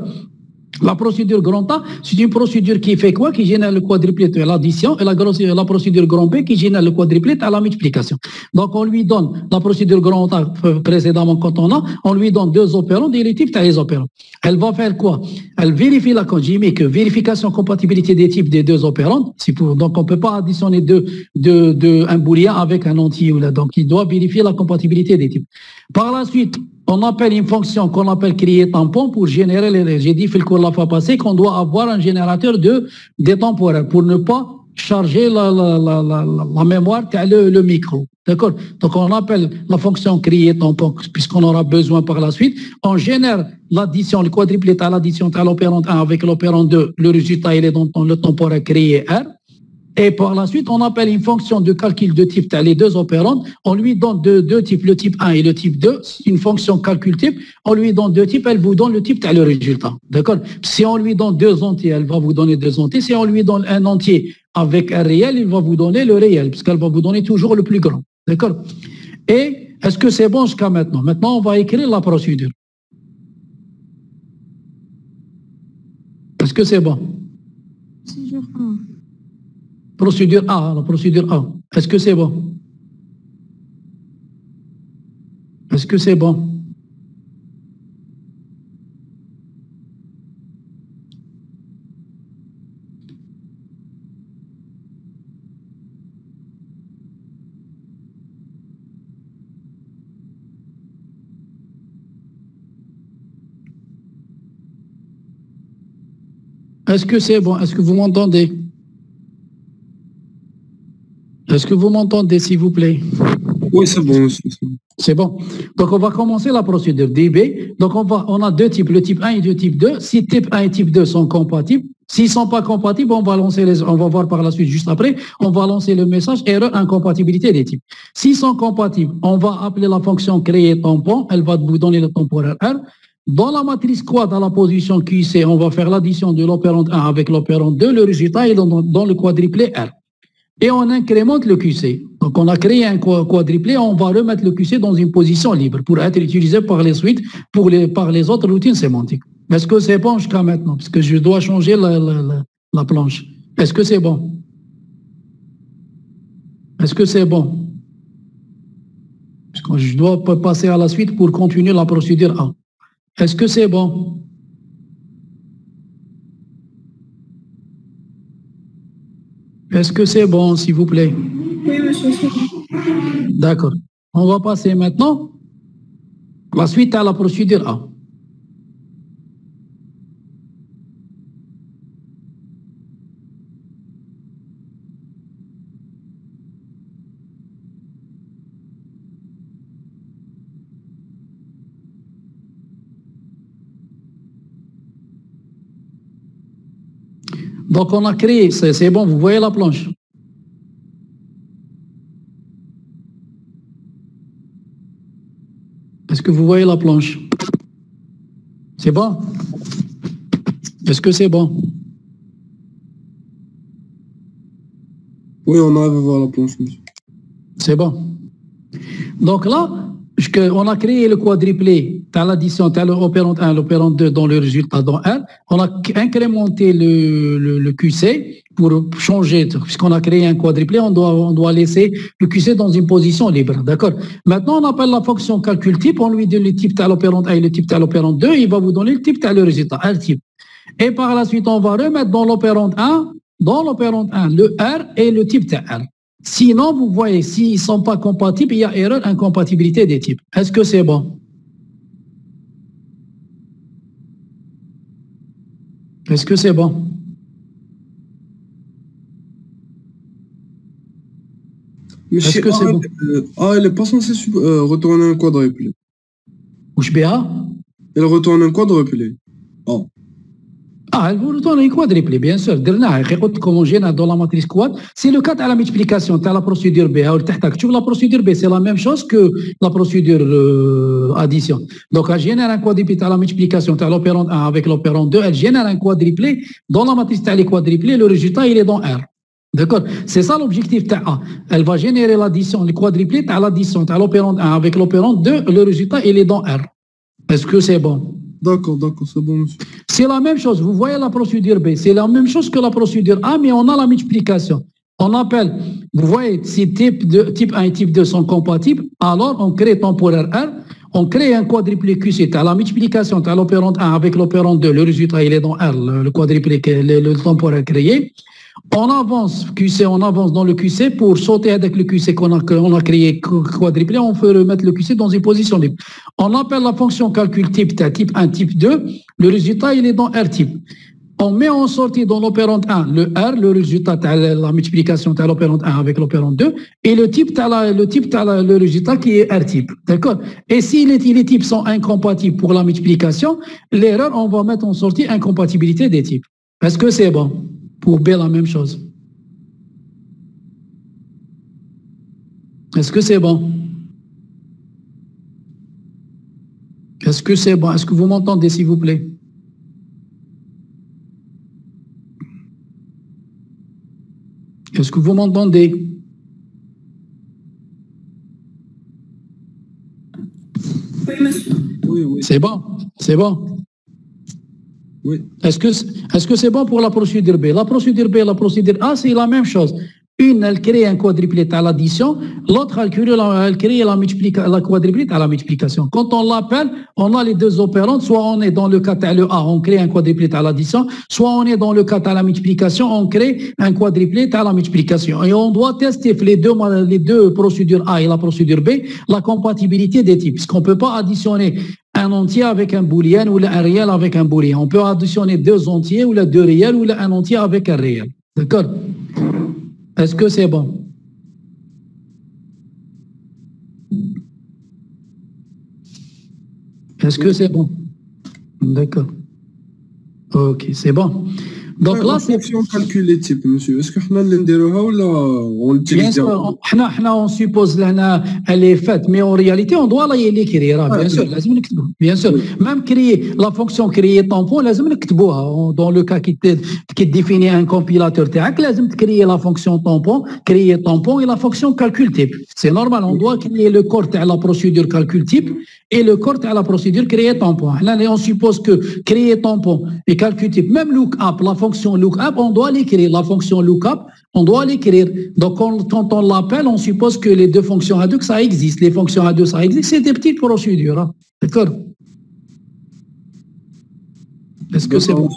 La procédure grand A, c'est une procédure qui fait quoi? Qui génère le quadruplette à l'addition et la, grosse- la procédure grand B qui génère le quadruplette à la multiplication. Donc, on lui donne la procédure grand A euh, précédemment quand on a, on lui donne deux opérants les types les opérants. Elle va faire quoi? Elle vérifie la j'ai mis que vérification compatibilité des types des deux opérants. Donc, on ne peut pas additionner deux, deux, deux, un booléen avec un entier. Donc, il doit vérifier la compatibilité des types. Par la suite, on appelle une fonction qu'on appelle créer tampon pour générer les. J'ai dit, le cours la fois passée, qu'on doit avoir un générateur de, des temporaires pour ne pas charger la, la, la, la, la- mémoire, le, le micro. D'accord? Donc, on appelle la fonction créer tampon, puisqu'on aura besoin par la suite. On génère l'addition, le quadruplet à l'addition à l'opérant 1 avec l'opérant 2. Le résultat, il est dans le temporaire créé R. Et par la suite, on appelle une fonction de calcul de type, les deux opérandes, on lui donne deux, deux types, le type 1 et le type 2, une fonction calcul type, on lui donne deux types, elle vous donne le type, le résultat. D'accord? Si on lui donne deux entiers, elle va vous donner deux entiers. Si on lui donne un entier avec un réel, il va vous donner le réel, puisqu'elle va vous donner toujours le plus grand. D'accord? Et est-ce que c'est bon jusqu'à maintenant? Maintenant, on va écrire la procédure. Est-ce que c'est bon? Procédure A, la procédure A. Est-ce que c'est bon? Est-ce que c'est bon? Est-ce que c'est bon? Est-ce que vous m'entendez? Est-ce que vous m'entendez, s'il vous plaît? Oui, c'est bon, c'est bon. Donc, on va commencer la procédure DB. Donc, on, va, on a deux types, le type 1 et le type 2. Si type 1 et type 2 sont compatibles, s'ils ne sont pas compatibles, on va, lancer les, on va voir par la suite, juste après, on va lancer le message erreur incompatibilité des types. S'ils sont compatibles, on va appeler la fonction créer tampon. Elle va vous donner le temporaire R. Dans la matrice quad, à la position QC, on va faire l'addition de l'opérante 1 avec l'opérante 2. Le résultat est dans, dans le quadriplé R. Et on incrémente le QC. Donc, on a créé un qua- quadriplé, on va remettre le QC dans une position libre pour être utilisé par les suites, pour les, par les autres routines sémantiques. Est-ce que c'est bon? Jusqu'à maintenant Parce que je dois changer la, la- la- la planche. Est-ce que c'est bon? Est-ce que c'est bon? Parce que je dois pa- passer à la suite pour continuer la procédure A. Est-ce que c'est bon? Est-ce que c'est bon, s'il vous plaît? Oui, monsieur. c'est bon. D'accord. On va passer maintenant la suite à la procédure A. Donc on a créé, c'est bon, vous voyez la planche. Est-ce que vous voyez la planche? C'est bon? Est-ce que c'est bon? Oui, on arrive à voir la planche. C'est bon. Donc là, je- on a créé le quadriplé, tu as l'addition, tu as l'opérante 1, l'opérante 2 dans le résultat dans R. On a incrémenté le, QC pour changer, puisqu'on a créé un quadriplé, on doit, on doit laisser le QC dans une position libre. D'accord? Maintenant, on appelle la fonction calcul type, on lui donne le type à l'opérante 1 et le type à l'opérante 2, il va vous donner le type à le résultat, R type. Et par la suite, on va remettre dans l'opérante 1, dans l'opérante 1, le R et le type R. Sinon, vous voyez, s'ils ne sont pas compatibles, il y a erreur, incompatibilité des types. Est-ce que c'est bon? Est-ce que c'est bon? Est-ce que c'est bon? euh, A, elle n'est pas censée euh, retourner un quadruplé. Ou BA Elle retourne un quadruplé. Oh. Ah, nous donnons une quadruplée, bien sûr. dans la matrice quad. C'est le cas à la multiplication. Tu as la procédure B. Tu la procédure B, c'est la même chose que la procédure euh, addition. Donc, elle génère un quadruplé à la multiplication. Tu as l'opérant 1 avec l'opérant 2. Elle génère un quadruplé. Dans la matrice, tu as les. Le résultat, il est dans R. D'accord? C'est ça l'objectif A. Elle va générer l'addition, le quadruplé, tu as l'addition, tu as l'opérant 1 avec l'opérant 2. Le résultat, il est dans R. Est-ce que c'est bon? D'accord, d'accord, c'est bon, monsieur. c'est la même chose. Vous voyez la procédure B, c'est la même chose que la procédure A, mais on a la multiplication. On appelle, vous voyez, si type, de, type 1 et type 2 sont compatibles, alors on crée temporaire R, on crée un quadruplé QC. Tu as la multiplication, tu as l'opérant 1 avec l'opérant 2, le résultat il est dans R, le, quadruplé, le, le temporaire créé. On avance QC, on avance dans le QC pour sauter avec le QC qu'on a, créé qu- quadruplé, on peut remettre le QC dans une position libre. On appelle la fonction calcul type, type 1, type 2, le résultat il est dans R type. On met en sortie dans l'opérante 1 le R, le résultat, la multiplication, as l'opérante 1 avec l'opérante 2, et le type, le, type, le résultat qui est R type. D'accord? Et si les, les types sont incompatibles pour la multiplication, l'erreur, on va mettre en sortie incompatibilité des types. Est-ce que c'est bon? Pour B, la même chose. Est-ce que c'est bon? Est-ce que c'est bon? Est-ce que vous m'entendez, s'il vous plaît? Est-ce que vous m'entendez? Oui, monsieur. Oui, oui, C'est bon C'est bon oui. Est-ce que est-ce c'est bon pour la procédure B? La procédure B, la procédure A, c'est la même chose. Une, elle crée un quadruplé à l'addition, l'autre, elle crée la, elle crée la, la quadruplé à la multiplication. Quand on l'appelle, on a les deux opérantes, soit on est dans le cas de le A, on crée un quadruplé à l'addition, soit on est dans le cas de la multiplication, on crée un quadruplé à la multiplication. Et on doit tester les deux, les deux procédures A et la procédure B, la compatibilité des types. Parce qu'on ne peut pas additionner entier avec un booléen ou un réel avec un booléen. On peut additionner deux entiers ou deux réels ou un entier avec un réel. D'accord? Est-ce que c'est bon? Est-ce que c'est bon? D'accord. Ok, c'est bon. Donc là, la fonction calculée type, monsieur, est-ce que on l'utilise on suppose qu'elle est faite, mais en réalité, on doit l'écrire, hein, ah, bien, sûr, bien sûr. Même créer la fonction créer tampon, dans le cas qui, définit un compilateur TAC, créer la fonction tampon, créer tampon et la fonction calcul type. C'est normal, on doit créer le corps à la procédure calcul type et le corps à la procédure créer tampon. Là, on suppose que créer tampon et calcul type, même lookup, la fonction lookup, on doit l'écrire. La fonction lookup, on doit l'écrire. Donc, on- quand on l'appelle, on suppose que les deux fonctions à deux, que ça existe. Les fonctions à deux, ça existe. C'est des petites procédures. hein. D'accord? Est-ce que c'est bon?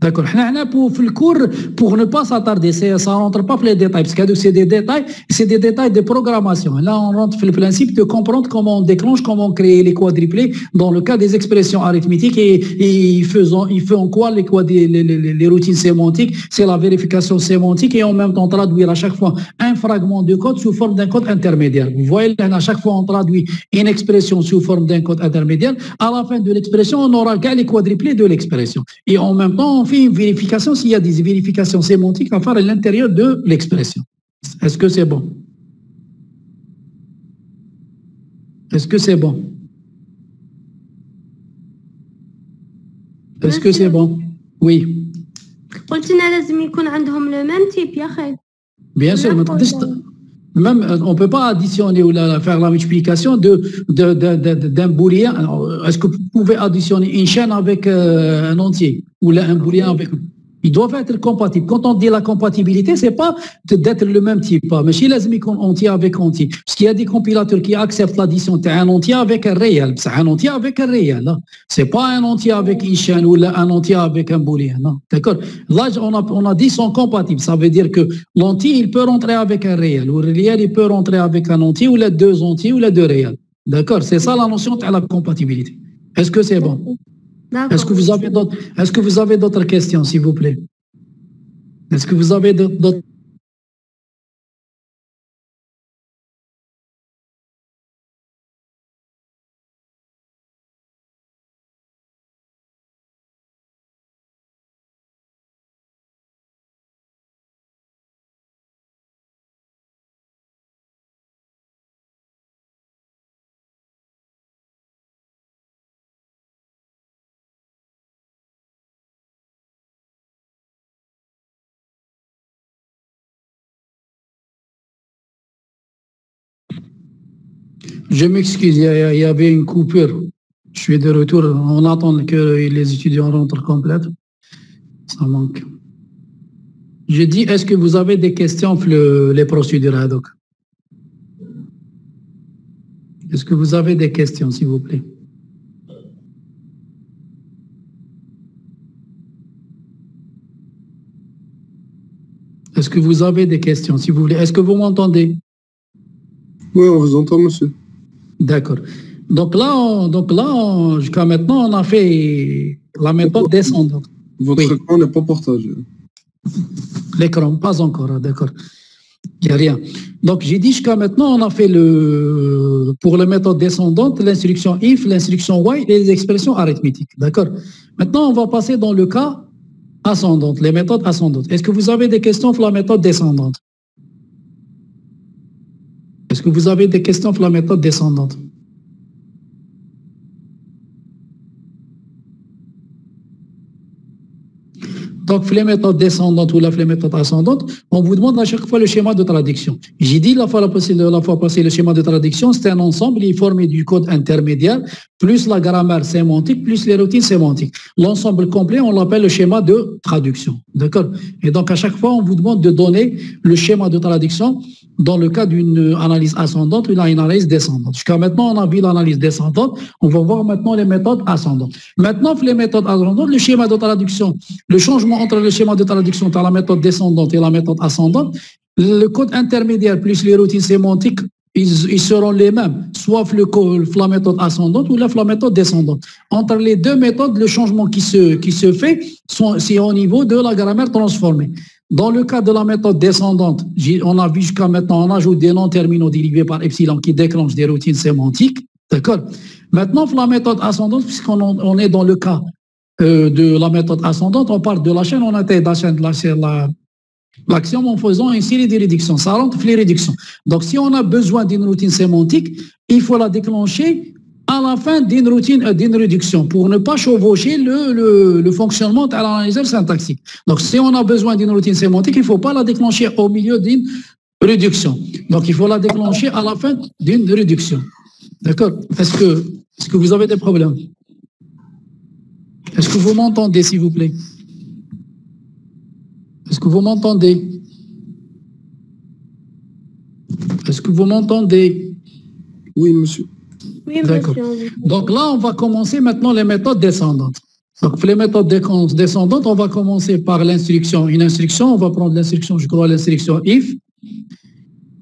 D'accord. Pour le cours, pour ne pas s'attarder, ça ne rentre pas dans les détails, parce que c'est des détails, c'est des détails de programmation. Là, on rentre dans le principe de comprendre comment on déclenche, comment créer les quadruplés dans le cas des expressions arithmétiques et, ils font quoi les, routines sémantiques? C'est la vérification sémantique et en même temps traduire à chaque fois un fragment de code sous forme d'un code intermédiaire. Vous voyez, à chaque fois, on traduit une expression sous forme d'un code intermédiaire. À la fin de l'expression, on aura les quadruplés de l'expression. Et en même temps, une vérification, s'il y a des vérifications sémantiques à faire à l'intérieur de l'expression. Est-ce que c'est bon? Est-ce que c'est bon? Est-ce que c'est bon? Oui. Bien sûr, même euh, on ne peut pas additionner ou faire la multiplication de, de, de- de- d'un. Alors, Est-ce que vous pouvez additionner une chaîne avec euh, un entier ou un booléen avec... Ils doivent être compatibles. Quand on dit la compatibilité, c'est pas d'être le même type. hein, Mais chez les entier avec entier. Parce qu'il y a des compilateurs qui acceptent l'addition d'un entier avec un réel. C'est un entier avec un réel. hein. C'est pas un entier avec une chaîne ou un entier avec un booléen. non. D'accord? Là, on a, on a dit sont compatibles. Ça veut dire que l'entier, il peut rentrer avec un réel. Ou le réel, il peut rentrer avec un entier ou les deux entiers ou les deux réels. D'accord? C'est ça la notion de la compatibilité. Est-ce que c'est bon? Est-ce que vous avez d'autres, questions, s'il vous plaît? Est-ce que vous avez d'autres Je m'excuse, il y avait une coupure. Je suis de retour. On attend que les étudiants rentrent complètes. Ça manque. Je dis, est-ce que vous avez des questions sur le- les procédures ad hoc Est-ce que vous avez des questions, s'il vous plaît? Est-ce que vous avez des questions, si vous voulez Est-ce que vous m'entendez? Oui, on vous entend, monsieur. D'accord. Donc là, on- donc là, on- jusqu'à maintenant, on a fait la méthode descendante. Votre Oui. écran n'est pas partagé. L'écran, pas encore, hein, d'accord. Il n'y a rien. Donc j'ai dit jusqu'à maintenant, on a fait le pour la méthode descendante, l'instruction if, l'instruction while et les expressions arithmétiques. D'accord. Maintenant, on va passer dans le cas ascendante, les méthodes ascendantes. Est-ce que vous avez des questions sur la méthode descendante? Est-ce que vous avez des questions sur la méthode descendante? Donc, les méthodes descendantes ou la les méthodes ascendantes, on vous demande à chaque fois le schéma de traduction. J'ai dit la fois, la fois passée, le schéma de traduction, c'est un ensemble, il est formé du code intermédiaire, plus la grammaire sémantique, plus les routines sémantiques. L'ensemble complet, on l'appelle le schéma de traduction. D'accord? Et donc, à chaque fois, on vous demande de donner le schéma de traduction dans le cas d'une analyse ascendante ou d'une analyse descendante. Jusqu'à maintenant, on a vu l'analyse descendante. On va voir maintenant les méthodes ascendantes. Maintenant, les méthodes ascendantes, le schéma de traduction, le changement entre le schéma de traduction? Dans la méthode descendante et la méthode ascendante, le code intermédiaire plus les routines sémantiques, ils, seront les mêmes, soit le, co- la méthode ascendante ou la, méthode descendante. Entre les deux méthodes, le changement qui se, qui se fait, c'est au niveau de la grammaire transformée. Dans le cas de la méthode descendante, on a vu jusqu'à maintenant, on ajoute des noms terminaux dérivés par epsilon qui déclenchent des routines sémantiques. D'accord Maintenant, la méthode ascendante, puisqu'on on est dans le cas de la méthode ascendante, on part de la chaîne, on atteint la chaîne la chaîne, la- l'action en faisant une série de réductions. Ça rentre les réductions. Donc, si on a besoin d'une routine sémantique, il faut la déclencher à la fin d'une routine, euh, d'une réduction pour ne pas chevaucher le, le, fonctionnement de l'analyseur syntaxique. Donc, si on a besoin d'une routine sémantique, il ne faut pas la déclencher au milieu d'une réduction. Donc, il faut la déclencher à la fin d'une réduction. D'accord? Est-ce que, est-ce que vous avez des problèmes? Est-ce que vous m'entendez, s'il vous plaît? Est-ce que vous m'entendez? Est-ce que vous m'entendez? Oui, monsieur. Oui, D'accord. monsieur. Donc là, on va commencer maintenant les méthodes descendantes. Donc, les méthodes descendantes, on va commencer par l'instruction. Une instruction, on va prendre l'instruction, je crois, l'instruction if.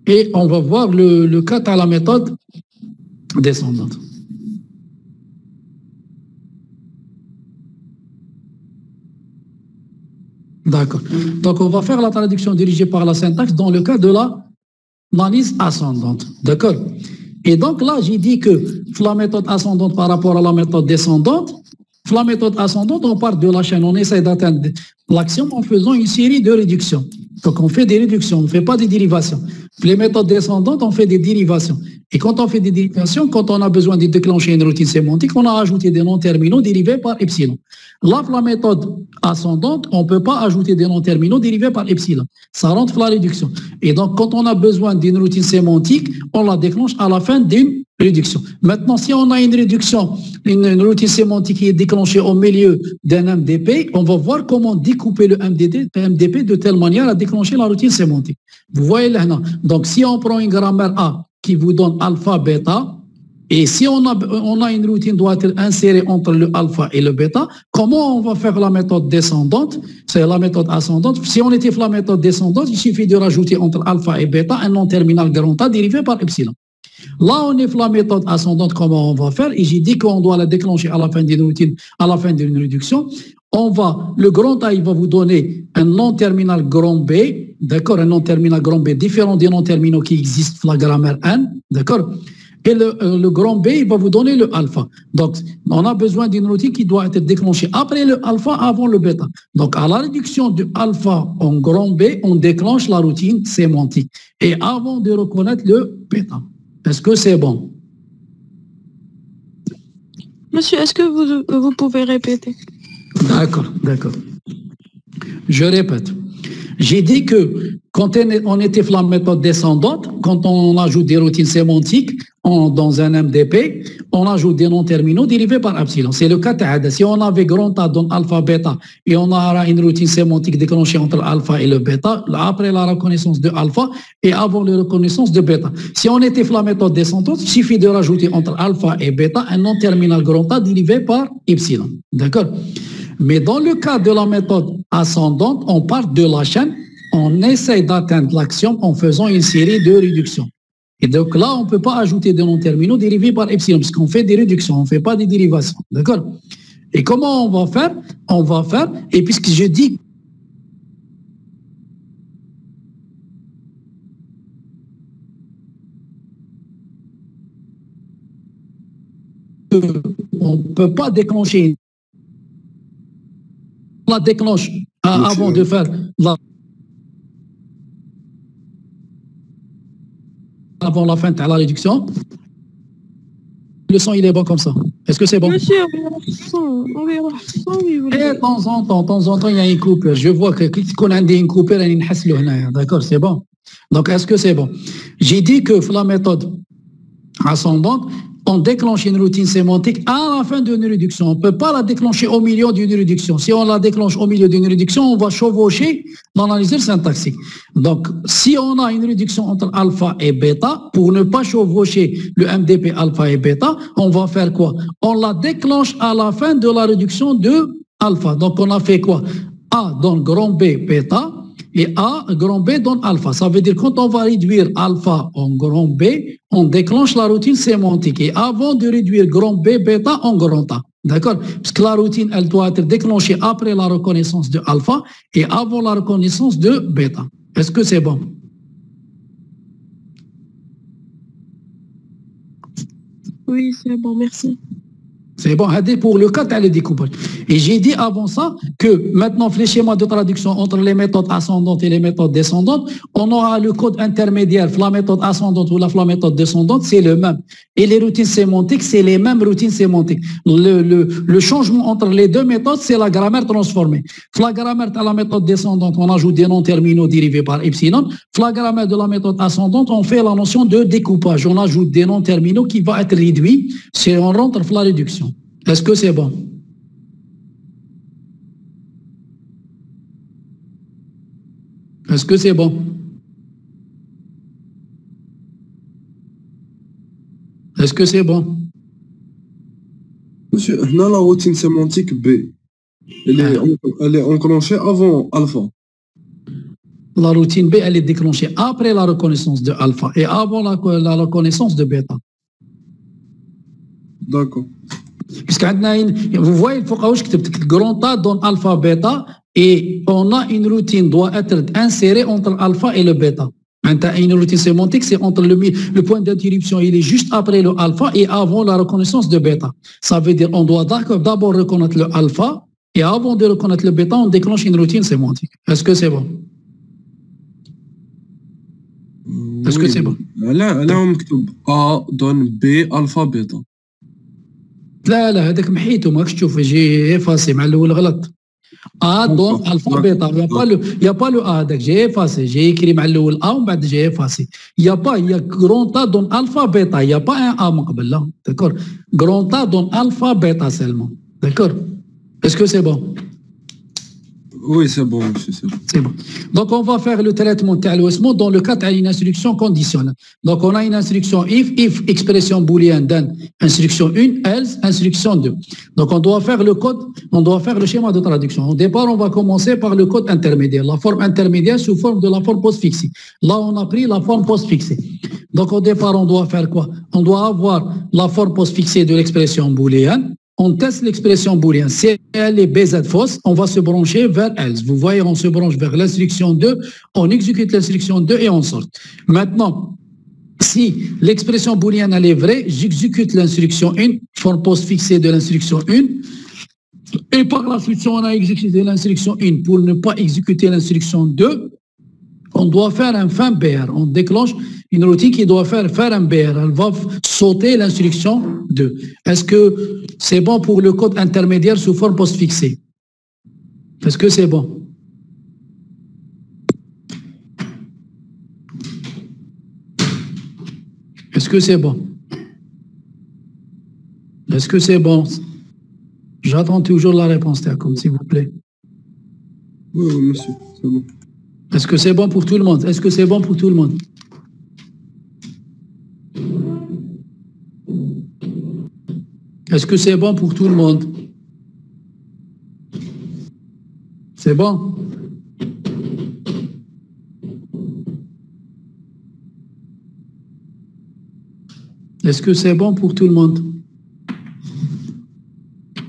Et on va voir le, le cas à la méthode descendante. D'accord. Donc, on va faire la traduction dirigée par la syntaxe dans le cas de la l'analyse ascendante. D'accord Et donc là, j'ai dit que la méthode ascendante par rapport à la méthode descendante, la méthode ascendante, on part de la chaîne, on essaie d'atteindre l'action en faisant une série de réductions. Donc on fait des réductions, on ne fait pas des dérivations. Les méthodes descendantes, on fait des dérivations. Et quand on fait des dérivations, quand on a besoin de déclencher une routine sémantique, on a ajouté des noms terminaux dérivés par epsilon. Là, la méthode ascendante, on ne peut pas ajouter des noms terminaux dérivés par epsilon. Ça rentre la réduction. Et donc, quand on a besoin d'une routine sémantique, on la déclenche à la fin d'une réduction. Maintenant, si on a une réduction, une, routine sémantique qui est déclenchée au milieu d'un MDP, on va voir comment découper le MDP, de telle manière à déclencher la routine sémantique. Vous voyez là, Donc, si on prend une grammaire A qui vous donne alpha, bêta, et si on a, on a une routine doit être insérée entre le alpha et le bêta, comment on va faire la méthode descendante? C'est la méthode ascendante. Si on était la méthode descendante, il suffit de rajouter entre alpha et bêta un nom terminal A dérivé par epsilon. Là, on est la méthode ascendante, comment on va faire? Et j'ai dit qu'on doit la déclencher à la fin d'une routine, à la fin d'une réduction. On va, le grand A, va vous donner un nom terminal grand B, d'accord, un nom terminal grand B différent des noms terminaux qui existent la grammaire N, d'accord et le, euh, le, grand B, il va vous donner le alpha. Donc, on a besoin d'une routine qui doit être déclenchée après le alpha, avant le bêta. Donc, à la réduction du alpha en grand B, on déclenche la routine sémantique. Et avant de reconnaître le bêta. Est-ce que c'est bon? Monsieur, est-ce que vous pouvez répéter? D'accord, d'accord. Je répète. J'ai dit que quand on était la méthode descendante, quand on ajoute des routines sémantiques dans un MDP, on ajoute des noms terminaux dérivés par epsilon. C'est le cas de Si on avait grand A dans alpha, bêta, et on aura une routine sémantique déclenchée entre alpha et le bêta, après la reconnaissance de alpha et avant la reconnaissance de bêta. Si on était la méthode descendante, il suffit de rajouter entre alpha et bêta un nom terminal grand A dérivé par epsilon. D'accord? Mais dans le cas de la méthode ascendante, on part de la chaîne, on essaie d'atteindre l'action en faisant une série de réductions. Et donc là, on ne peut pas ajouter des noms terminaux dérivés par epsilon, parce qu'on fait des réductions, on ne fait pas des dérivations. D'accord? Et comment on va faire? On va faire, et puisque je dis on ne peut pas déclencher la déclenche avant de faire la avant la fin de la réduction. Le son, il est bon comme ça. Est-ce que c'est bon? Monsieur, on verra ça, oui, vous Et de temps en temps, de temps en temps, il y a une coupure. Je vois que quand on a une coupure, il y a une D'accord, c'est bon. Donc, est-ce que c'est bon? J'ai dit que la méthode ascendante, on déclenche une routine sémantique à la fin d'une réduction. On ne peut pas la déclencher au milieu d'une réduction. Si on la déclenche au milieu d'une réduction, on va chevaucher l'analyseur syntaxique. Donc, si on a une réduction entre alpha et bêta, pour ne pas chevaucher le MDP alpha et bêta, on va faire quoi? On la déclenche à la fin de la réduction de alpha. Donc, on a fait quoi? A dans grand B bêta, et A, grand B donne alpha. Ça veut dire quand on va réduire alpha en grand B, on déclenche la routine sémantique. Et avant de réduire grand B, bêta en grand A. D'accord? Parce que la routine, elle doit être déclenchée après la reconnaissance de alpha et avant la reconnaissance de bêta. Est-ce que c'est bon? Oui, c'est bon, merci. C'est bon, pour le cas, le découpage. Et j'ai dit avant ça que maintenant, les schémas de traduction entre les méthodes ascendantes et les méthodes descendantes, on aura le code intermédiaire, la méthode ascendante ou la, la méthode descendante, c'est le même. Et les routines sémantiques, c'est les mêmes routines sémantiques. Le, le, le changement entre les deux méthodes, c'est la grammaire transformée. La grammaire de la méthode descendante, on ajoute des noms terminaux dérivés par epsilon. La grammaire de la méthode ascendante, on fait la notion de découpage. On ajoute des noms terminaux qui va être réduit si on rentre dans la réduction. Est-ce que c'est bon? Est-ce que c'est bon? Est-ce que c'est bon? Monsieur, on a la routine sémantique B. Elle est, ah. elle est enclenchée avant alpha. La routine B, elle est déclenchée après la reconnaissance de alpha et avant la, reconnaissance de bêta. D'accord. Puisque vous voyez, il faut que le grand A donne alpha, bêta, et on a une routine doit être insérée entre alpha et le bêta. Maintenant, une routine sémantique, c'est entre le, le point d'interruption, il est juste après le alpha et avant la reconnaissance de bêta. Ça veut dire on doit d'abord reconnaître le alpha et avant de reconnaître le bêta, on déclenche une routine sémantique. Est-ce que c'est bon Est-ce que c'est bon لا لا مكتوب A donne B alpha bêta. لا لا هذاك محيته ماكش تشوف جي افاسي مع الاول غلط ah, euh, hein. A donc alpha bêta. Il n'y a, pas le, a pas. J'ai effacé. J'ai écrit le A ou j'ai effacé. Il n'y a pas. Il y a grand A donne alpha bêta. Hein. Il n'y a pas un A. D'accord? Grand A donne alpha bêta hein, seulement. D'accord? Est-ce que c'est bon? Monsieur, c'est bon. C'est bon. Donc, on va faire le traitement de dans le cadre d'une instruction conditionnelle. Donc, on a une instruction if, if, expression booléenne then, instruction 1, else, instruction 2. Donc, on doit faire le code, on doit faire le schéma de traduction. Au départ, on va commencer par le code intermédiaire, la forme intermédiaire sous forme de la forme post-fixée. Là, on a pris la forme post-fixée. Donc, au départ, on doit faire quoi? On doit avoir la forme post-fixée de l'expression booléenne on teste l'expression booléenne. Si elle est BZ fausse, on va se brancher vers else. Vous voyez, on se branche vers l'instruction 2, on exécute l'instruction 2 et on sort. Maintenant, si l'expression booléenne elle est vraie, j'exécute l'instruction 1, forme post fixée de l'instruction 1, et par la suite, on a exécuté l'instruction 1 pour ne pas exécuter l'instruction 2, on doit faire un fin BR. On déclenche une routine qui doit faire, faire un BR. Elle va sauter l'instruction 2. Est-ce que c'est bon pour le code intermédiaire sous forme post-fixée? Est-ce que c'est bon? Est-ce que c'est bon? Est-ce que c'est bon? J'attends toujours la réponse, comme s'il vous plaît. Oui, oui, monsieur, c'est bon. Est-ce que c'est bon pour tout le monde? Est-ce que c'est bon pour tout le monde? Est-ce que c'est bon pour tout le monde? C'est bon? Est-ce que c'est bon pour tout le monde?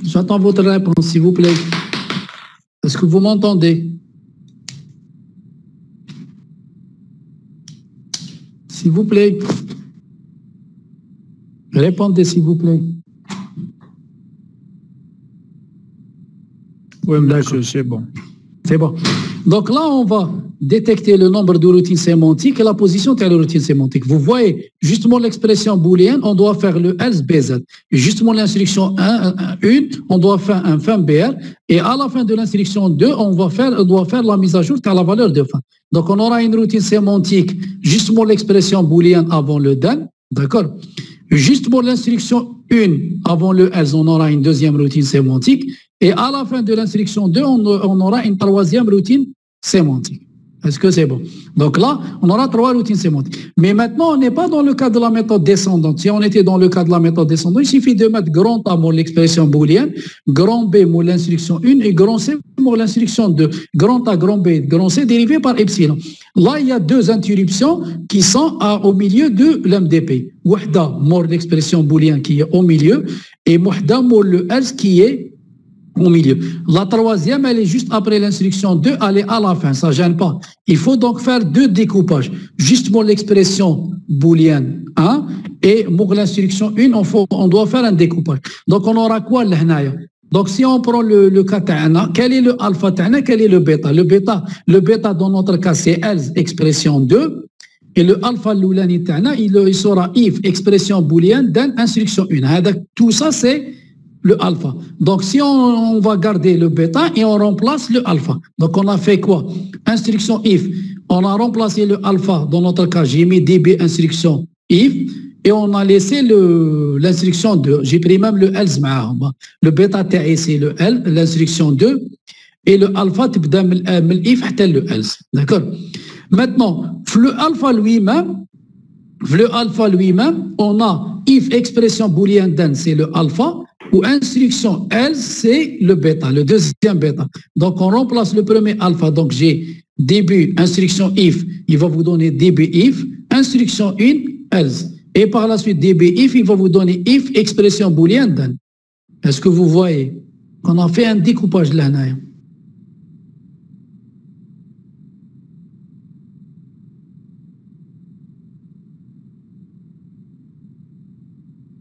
J'attends votre réponse, s'il vous plaît. Est-ce que vous m'entendez? S'il vous plaît. Répondez, s'il vous plaît. Oui, là, c'est bon. C'est bon. Donc là, on va détecter le nombre de routines sémantiques et la position de la routine sémantique. Vous voyez, justement, l'expression booléenne, on doit faire le else BZ. Justement, l'instruction 1, 1, on doit faire un fin BR. Et à la fin de l'instruction 2, on, va faire, doit faire la mise à jour à la valeur de fin. Donc, on aura une routine sémantique, justement l'expression booléenne avant le then. D'accord? Juste pour l'instruction 1, avant le else, on aura une deuxième routine sémantique. Et à la fin de l'instruction 2, on, on aura une troisième routine sémantique. Est-ce que c'est bon? Donc là, on aura trois routines sémantiques. Mais maintenant, on n'est pas dans le cas de la méthode descendante. Si on était dans le cas de la méthode descendante, il suffit de mettre grand A pour l'expression booléenne, grand B pour l'instruction 1 et grand C pour l'instruction 2. Grand A, grand B, grand C dérivé par epsilon. Là, il y a deux interruptions qui sont à, au milieu de l'MDP. Wahda, pour l'expression booléenne qui est au milieu, et Wahda, pour le else qui est au milieu. La troisième, elle est juste après l'instruction 2, elle est à la fin, ça ne gêne pas. Il faut donc faire deux découpages, juste pour l'expression booléenne 1 et pour l'instruction 1, on, faut, on doit faire un découpage. Donc on aura quoi là donc, si on prend le, le cas ta'ana, quel est le alpha ta'ana, quel est le bêta? Le bêta, le bêta dans notre cas, c'est else, expression 2. Et le alpha loulani ta'ana, il, il sera if, expression booléenne, d'un instruction 1. Hein, tout ça, c'est le alpha. Donc, si on, va garder le bêta et on remplace le alpha. Donc, on a fait quoi? Instruction if. On a remplacé le alpha. Dans notre cas, j'ai mis db instruction if et on a laissé l'instruction 2. J'ai pris même le else Le bêta c'est le L, l'instruction 2. Et le alpha, tu peux le if, le else. D'accord? Maintenant, le alpha lui-même, le alpha lui-même, on a if expression boolean c'est le alpha ou instruction L, c'est le bêta, le deuxième bêta. Donc, on remplace le premier alpha. Donc, j'ai début, instruction if, il va vous donner début if, instruction in, else. Et par la suite, début if, il va vous donner if, expression booléenne. Est-ce que vous voyez qu'on a fait un découpage là -même. Hein?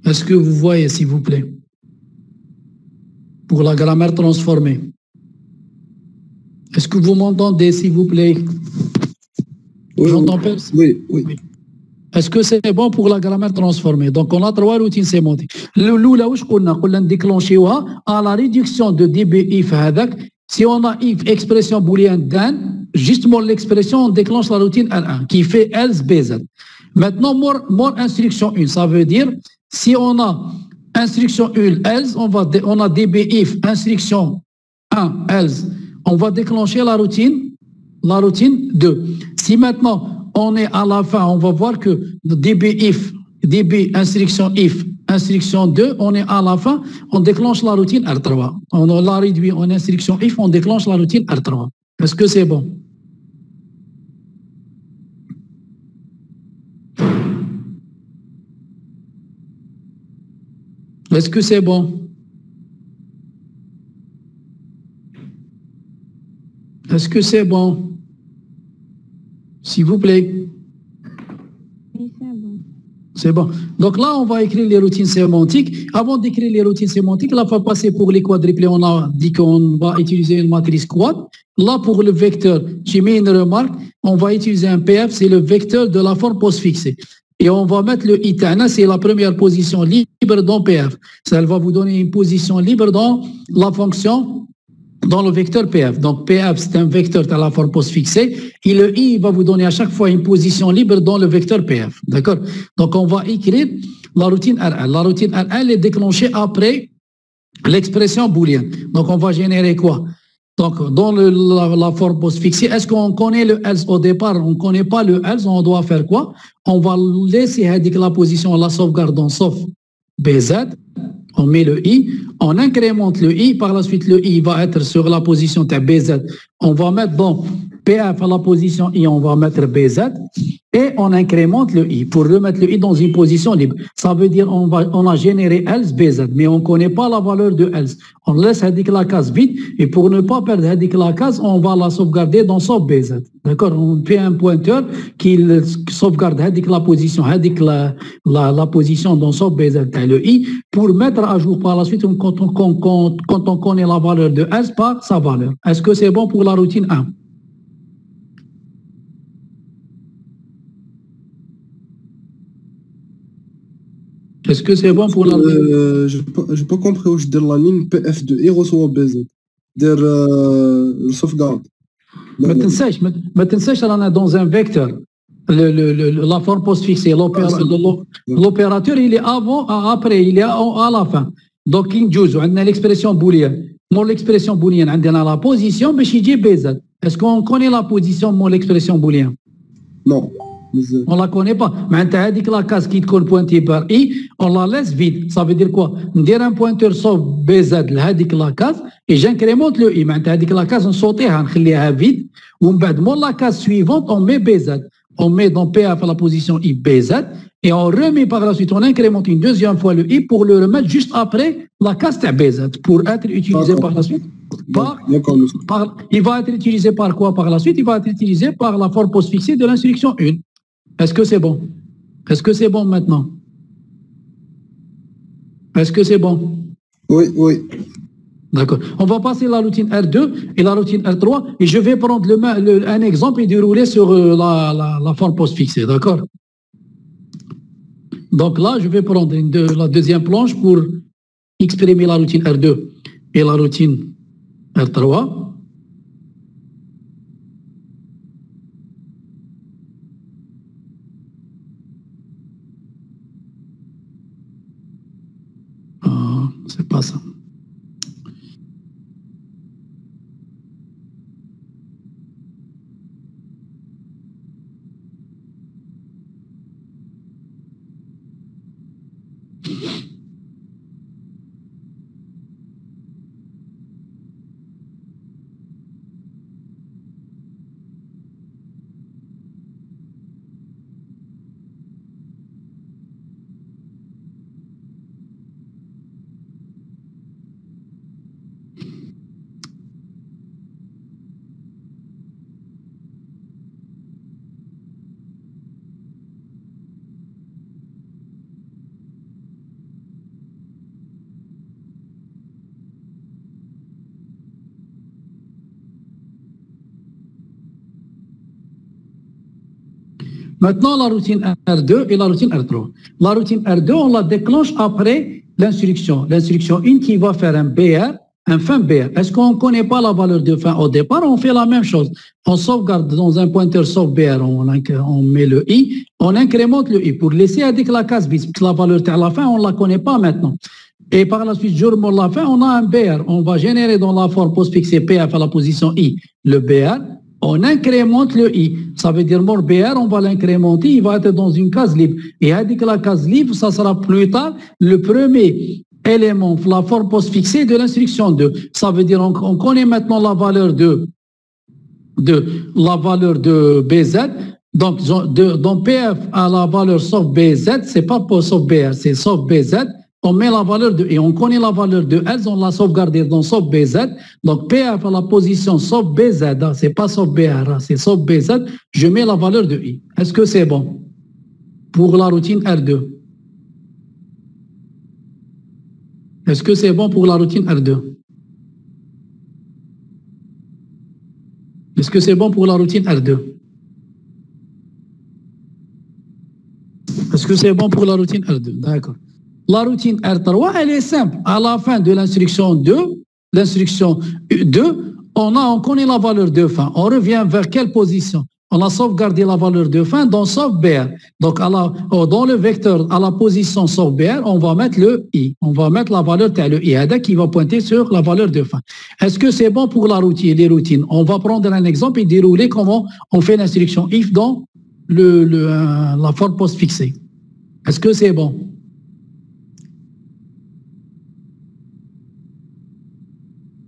Est-ce que vous voyez, s'il vous plaît? pour la grammaire transformée. Est-ce que vous m'entendez, s'il vous plaît? Oui, J'entends oui, oui, oui. Est-ce que c'est bon pour la grammaire transformée? Donc, on a trois routines sémantiques. connais qu'on a déclenché à la réduction de DBIF, si on a if expression booléenne d'un, justement l'expression, on déclenche la routine L1 qui fait else BZ. Maintenant, more, more instruction 1, ça veut dire si on a instruction 1 else on va on a db if instruction 1 else on va déclencher la routine la routine 2. Si maintenant on est à la fin, on va voir que DB if, DB instruction if, instruction 2, on est à la fin, on déclenche la routine R3. On l'a réduit en instruction if, on déclenche la routine R3. Est-ce que c'est bon? Est-ce que c'est bon? Est-ce que c'est bon? S'il vous plaît. Oui, c'est bon. C'est bon. Donc là, on va écrire les routines sémantiques. Avant d'écrire les routines sémantiques, là, il faut passer pour les quadruplés. On a dit qu'on va utiliser une matrice quad. Là, pour le vecteur, j'ai mis une remarque. On va utiliser un PF, c'est le vecteur de la forme postfixée. Et on va mettre le itana, c'est la première position libre dans PF. Ça va vous donner une position libre dans la fonction dans le vecteur PF. Donc PF, c'est un vecteur de la forme postfixée. Et le I va vous donner à chaque fois une position libre dans le vecteur PF. D'accord? Donc on va écrire la routine RL. La routine RL est déclenchée après l'expression booléenne. Donc on va générer quoi? Donc, dans la, la, forme postfixée, est-ce qu'on connaît le else au départ? On ne connaît pas le else, on doit faire quoi? On va laisser la position, la sauvegarde en sauf BZ, on met le i, on incrémente le i, par la suite le i va être sur la position de BZ. On va mettre dans PA par la position I, on va mettre BZ, et on incrémente le I pour remettre le I dans une position libre. Ça veut dire on, va, on a généré else BZ, mais on ne connaît pas la valeur de else. On laisse la case vide, et pour ne pas perdre la case, on va la sauvegarder dans son BZ. D'accord? On fait un pointeur qui sauvegarde la position, la, la, la position dans son BZ, le I, pour mettre à jour par la suite quand on, quand, quand on connaît la valeur de else par sa valeur. Est-ce que c'est bon pour la routine 1 Est-ce que c'est bon pour la routine Euh, j'ai pas, j'ai pas compris où je dis la ligne PF de I reçoit BZ. Dire euh, le sauvegarde. ما تنساش ما- ما تنساش رانا dans un vecteur le, le, le, la forme postfixée l'opéra- Ah, c'est bon. l'o- l'opérateur il est avant après il est à, à la fin donc كي نجوزو عندنا l'expression booléenne مور l'expression booléenne عندنا la position باش يجي بيزد est-ce qu'on connaît la position مور l'expression booléenne Non. بزاف. on la connaît pas معناتها هذيك لا كاس كي تكون بوينتي بار اي on la laisse vide ça veut dire quoi ندير ان بوينتور صوب بي زد لهذيك لا كاس اي جانكريمونت لو اي معناتها هذيك لا كاس نصوتيها نخليها فيد ومن بعد مور لا كاس سويفونت on met بي زد on met dans PF à la position I BZ et on remet par la suite, on incrémente une deuxième fois le I pour le remettre juste après la case de BZ pour être utilisé D'accord. par la suite par D'accord, monsieur. par- il va être utilisé par quoi par la suite Il va être utilisé par la forme postfixée de l'instruction 1. Est-ce que c'est bon? Est-ce que c'est bon maintenant? Est-ce que c'est bon? Oui, oui. D'accord. On va passer la routine R2 et la routine R3 et je vais prendre le, ma- le- un exemple et dérouler sur euh, la, la- la forme post-fixée. D'accord? Donc là, je vais prendre une de- la deuxième planche pour exprimer la routine R2 et la routine R3. Ah, c'est pas ça. Maintenant, la routine R2 et la routine R3. La routine R2, on la déclenche après l'instruction. L'instruction 1 qui va faire un BR, un fin BR. Est-ce qu'on ne connaît pas la valeur de fin au départ? On fait la même chose. On sauvegarde dans un pointeur sauf BR, on, met le I, on incrémente le I pour laisser avec la case bis, la valeur à la fin, on ne la connaît pas maintenant. Et par la suite, jour la fin, on a un BR. On va générer dans la forme postfixée PF à la position I le BR. On incrémente le I. Ça veut dire mon BR, on va l'incrémenter, il va être dans une case libre. Et avec la case libre, ça sera plus tard le premier élément, la forme postfixée de l'instruction 2. Ça veut dire on, on connaît maintenant la valeur de, de la valeur de BZ. Donc, dans PF à la valeur sauf BZ, c'est pas pour sauf BR, c'est sauf BZ. On met la valeur de et on connaît la valeur de L, on l'a sauvegardé dans sauf BZ. Donc PF à la position sauf BZ, hein, c'est pas sauf BR, hein, c'est sauf BZ. Je mets la valeur de I. Est-ce que c'est bon? Pour la routine R2 Est-ce que c'est bon pour la routine R2 Est-ce que c'est bon pour la routine R2 Est-ce que c'est bon pour la routine R2 D'accord. La routine R3, elle est simple. À la fin de l'instruction 2, l'instruction 2, on, a, on connaît la valeur de fin. On revient vers quelle position? On a sauvegardé la valeur de fin dans sauf BR. Donc, oh, dans le vecteur, à la position sauf BR, on va mettre le I. On va mettre la valeur de le I qui va pointer sur la valeur de fin. Est-ce que c'est bon pour la routine, les routines? On va prendre un exemple et dérouler comment on fait l'instruction if dans euh, la forme post-fixée. Est-ce que c'est bon?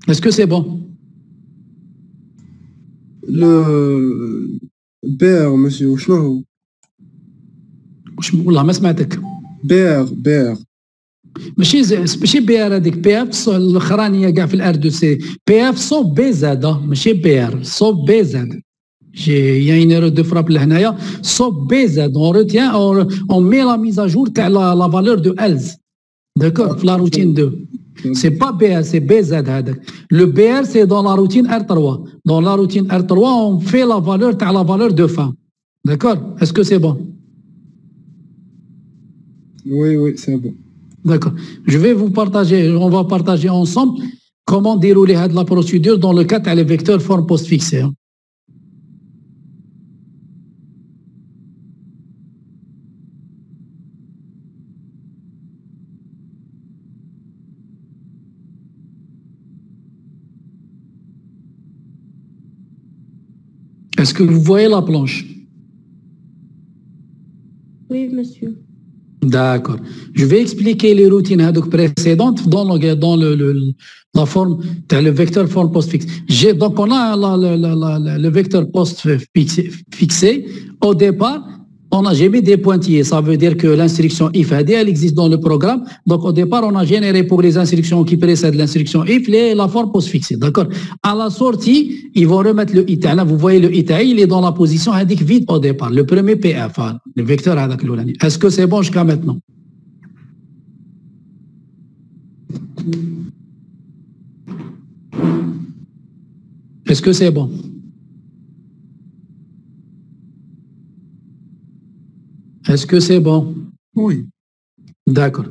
Est-ce que c'est bon Le BR monsieur وشنو هو؟ واش والله ما سمعتك BR BR ماشي زي- ماشي بي ار هذيك بي اف الاخرانيه كاع في الار دو سي بي اف صوب بي زاد ماشي بي ار صوب بي زاد جي يا اون ايرور دو فراب لهنايا صوب بي زاد اون روتيان اون مي لا ميز ا جور تاع لا فالور دو الز داكور في لا روتين 2 C'est pas BR, c'est BZ. Le BR, c'est dans la routine R3. Dans la routine R3, on fait la valeur, tu la valeur de fin. D'accord? Est-ce que c'est bon? Oui, oui, c'est bon. D'accord. Je vais vous partager, on va partager ensemble comment dérouler la procédure dans le cas des vecteurs forme post-fixée. Hein. Est-ce que vous voyez la planche? Oui, monsieur. D'accord. Je vais expliquer les routines hadouk précédentes dans, le, dans le, le- la forme, le vecteur forme post-fixe. J'ai- Donc, on a la- la- la- la- la- le vecteur post-fixé. fixé. Au départ, on a mis des pointillés. Ça veut dire que l'instruction if elle existe dans le programme. Donc, au départ, on a généré pour les instructions qui précèdent l'instruction if la forme post-fixée. D'accord? À la sortie, ils vont remettre le ita. Là, vous voyez le ita, il est dans la position indique vide au départ. Le premier PF, hein, le vecteur. Est-ce que c'est bon jusqu'à maintenant? Est-ce que c'est bon? Est-ce que c'est bon? Oui. D'accord.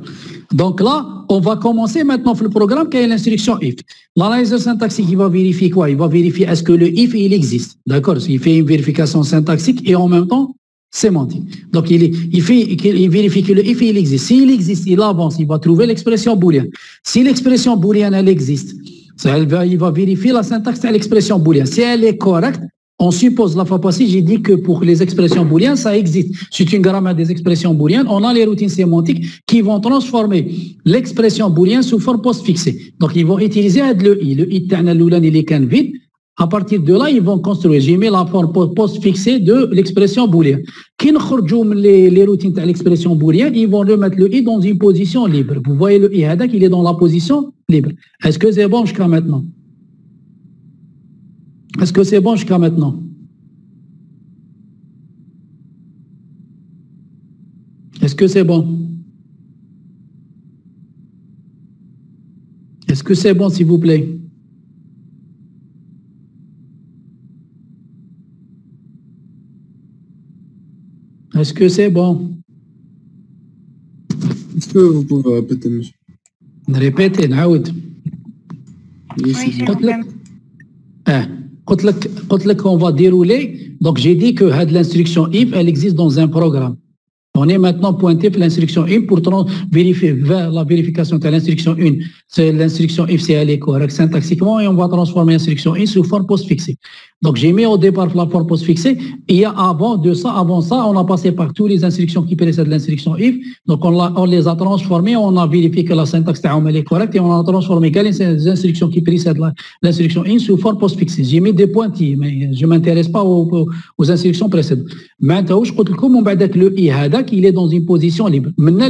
Donc là, on va commencer maintenant le programme qui est l'instruction if? L'analyse syntaxique, il va vérifier quoi? Il va vérifier est-ce que le if, il existe. D'accord? Il fait une vérification syntaxique et en même temps sémantique. Donc il, il, fait, il vérifie que le if, il existe. S'il existe, il avance, il va trouver l'expression booléenne. Si l'expression booléenne, elle existe, ça, elle va, il va vérifier la syntaxe de l'expression booléenne. Si elle est correcte, on suppose, la fois passée, j'ai dit que pour les expressions booléennes, ça existe. C'est une grammaire des expressions booléennes. On a les routines sémantiques qui vont transformer l'expression booléenne sous forme post-fixée. Donc, ils vont utiliser le i. Le i, il est vide. À partir de là, ils vont construire. J'ai mis la forme post-fixée de l'expression booléenne. Qui les, les routines de l'expression booléenne, ils vont remettre le i dans une position libre. Vous voyez le i, il est dans la position libre. Est-ce que c'est bon jusqu'à maintenant? Est-ce que c'est bon jusqu'à maintenant? Est-ce que c'est bon? Est-ce que c'est bon, s'il vous plaît? Est-ce que c'est bon? Est-ce que vous pouvez répéter, monsieur? Répétez, Naoud. Oui. Ah. قلت لك قلت لك on va dérouler donc j'ai dit que l'instruction if elle existe dans un programme On est maintenant pointé pour l'instruction 1 pour vérifier vers la vérification de l'instruction 1. C'est l'instruction F, c'est est correcte syntaxiquement et on va transformer l'instruction 1 sous forme post-fixée. Donc j'ai mis au départ la forme post-fixée et avant de ça, avant ça, on a passé par toutes les instructions qui précèdent l'instruction if. Donc on, les a transformées, on a vérifié que la syntaxe est correcte et on a transformé les instructions qui précèdent l'instruction in sous forme post-fixée. J'ai mis des pointillés, mais je ne m'intéresse pas aux, instructions précédentes. Maintenant, je compte le i qu'il est dans une position libre. Maintenant,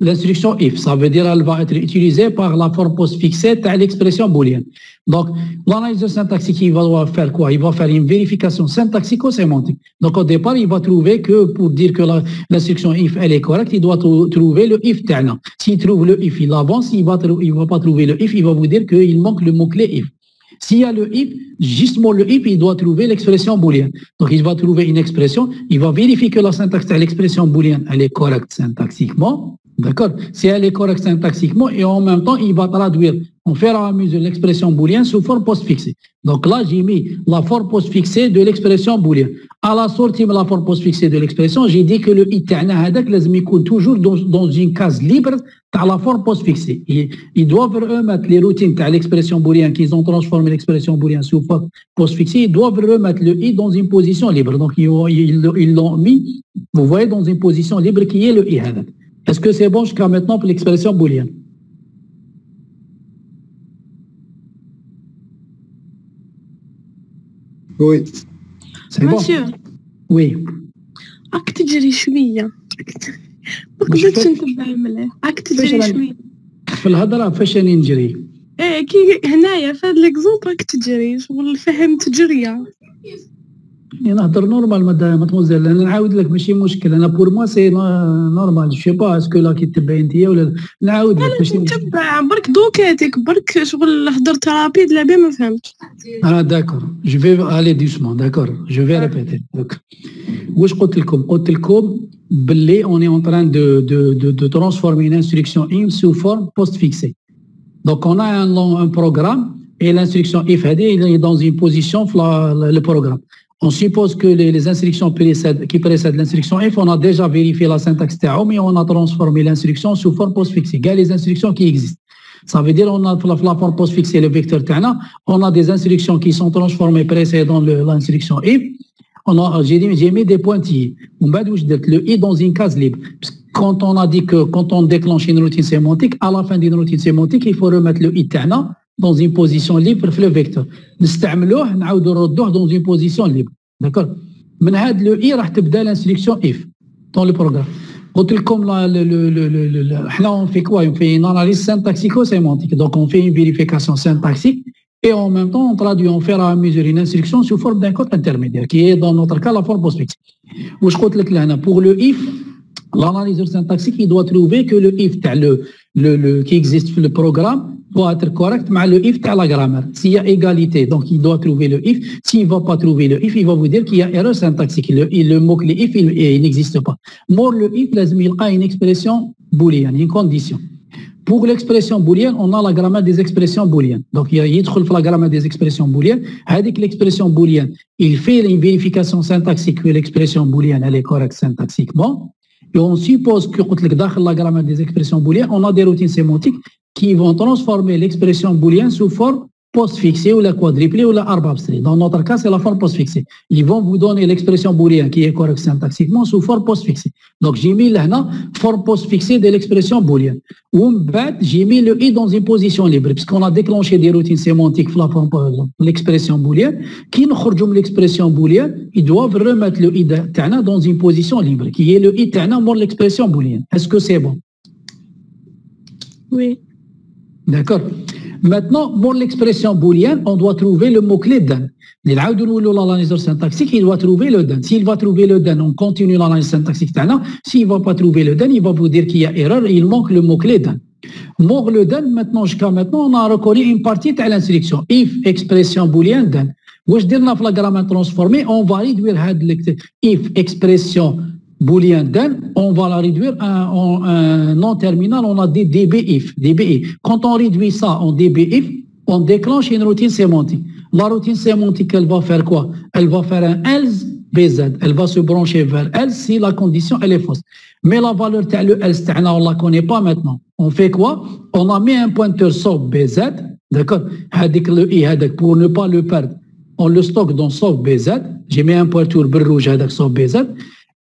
l'instruction if, ça veut dire qu'elle va être utilisée par la forme postfixée à l'expression booléenne. Donc, l'analyse de syntaxique, il va faire quoi? Il va faire une vérification syntaxico-sémantique. Donc, au départ, il va trouver que pour dire que l'instruction if, elle est correcte, il doit trouver le if S'il trouve le if, il avance. S'il ne va, va pas trouver le if, il va vous dire qu'il manque le mot-clé if. S'il y a le if, justement le if, il doit trouver l'expression booléenne. Donc il va trouver une expression, il va vérifier que la syntaxe l'expression booléenne, est correcte syntaxiquement. D'accord? Si elle est correcte syntaxiquement, et en même temps, il va traduire on et à mesure l'expression booléenne sous forme post-fixée. Donc là, j'ai mis la forme post-fixée de l'expression booléenne. À la sortie de la forme post-fixée de l'expression, j'ai dit que le itana hadak toujours dans, une case libre à la forme post-fixée. Ils doivent remettre les routines à l'expression booléenne qu'ils ont transformé l'expression booléenne sous forme post-fixée, ils doivent remettre le i dans une position libre. Donc ils l'ont mis, vous voyez, dans une position libre qui est le i hadak. Est-ce que c'est bon jusqu'à maintenant pour l'expression booléenne C'est bon. Monsieur, Oui. راك تجري شوية ما قدرتش. نتبع مليح راك تجري شوية في الهضره فاش راني نجري إيه كي هنايا في هاد ليكزومبل راك تجري شغل فهمت جرية يعني نهضر نورمال مدام ماتموزيل انا نعاود لك ماشي مشكل انا بور موا سي نورمال جو سي با اسكو لا كي تبعي انت ولا لا. نعاود لك ماشي مشكل تبع برك دوكاتك برك شغل هضرت رابيد لعبة ما فهمتش اه داكور جو في الي دوسمون داكور جو في ريبيتي دوك واش قلت لكم قلت لكم باللي اون اي اون تران دو دو دو دو ترانسفورمي une instruction in sous forme post fixée donc on a un, long- un programme et l'instruction if هذه il est dans une position في la- le programme On suppose que les, instructions qui précèdent l'instruction F, on a déjà vérifié la syntaxe TAO, mais on a transformé l'instruction sous forme postfixée. Il y a les instructions qui existent. Ça veut dire on a la forme postfixée, le vecteur TANA, on a des instructions qui sont transformées précédant l'instruction if. On a, j'ai, mis des pointillés. On va le i dans une case libre. Quand on a dit que quand on déclenche une routine sémantique, à la fin d'une routine sémantique, il faut remettre le i TANA dans une position libre في le vecteur. نستعملوه نعاودوا نردوه dans une position libre. D'accord من هذا لو اي راح تبدا l'instruction if dans le programme. قلت لكم لا le, le, le, le, le, le, احنا on fait quoi On fait une analyse syntaxico-sémantique. Donc on fait une vérification syntaxique et en même temps on traduit, on fait à mesure une instruction sous forme d'un code intermédiaire qui est dans notre cas la forme post-fixée. واش قلت لك لهنا pour le if L'analyseur syntaxique, il doit trouver que le if le, le, le, qui existe sur le programme doit être correct mais le if à la grammaire. S'il y a égalité, donc il doit trouver le if. S'il ne va pas trouver le if, il va vous dire qu'il y a erreur syntaxique. Le, le mot-clé if, il, n'existe pas. More le if, il a une expression booléenne, une condition. Pour l'expression booléenne, on a la grammaire des expressions booléennes. Donc, il y a la grammaire des expressions booléennes. Avec l'expression booléenne, il fait une vérification syntaxique que l'expression booléenne, elle est correcte syntaxiquement. Et on suppose que dans la grammaire des expressions booléennes, on a des routines sémantiques qui vont transformer l'expression booléenne sous forme post-fixée ou la quadruplée ou la arbre abstrait. Dans notre cas, c'est la forme post-fixée. Ils vont vous donner l'expression booléenne qui est correcte syntaxiquement sous forme post-fixée. Donc, j'ai mis là, forme post-fixée de l'expression booléenne. Ou j'ai mis le i dans une position libre, puisqu'on a déclenché des routines sémantiques l'expression booléenne, qui nous l'expression booléenne, ils doivent remettre le i dans une position libre, qui est le i pour l'expression booléenne. Est-ce que c'est bon? Oui. D'accord Maintenant, pour l'expression booléenne, on doit trouver le mot-clé d'un. L'analyse syntaxique, il doit trouver le d'un. S'il va trouver le d'un, on continue l'analyse syntaxique. S'il ne va pas trouver le d'un, il va vous dire qu'il y a erreur, il manque le mot-clé d'un. Manque le d'un, maintenant, jusqu'à maintenant, on a reconnu une partie à l'instruction. If, expression booléenne d'un. Wesh, dire la grammaire transformée, on va réduire if, expression booléen den, on va la réduire en un non terminal, on a des dbif, dbif. Quand on réduit ça en dbif, on déclenche une routine sémantique. La routine sémantique, elle va faire quoi? Elle va faire un else bz, elle va se brancher vers else si la condition elle est fausse. Mais la valeur le else, on ne la connaît pas maintenant. On fait quoi? On a mis un pointeur sauf bz, d'accord? Pour ne pas le perdre, on le stocke dans sauf bz. J'ai mis un pointeur rouge avec sauf bz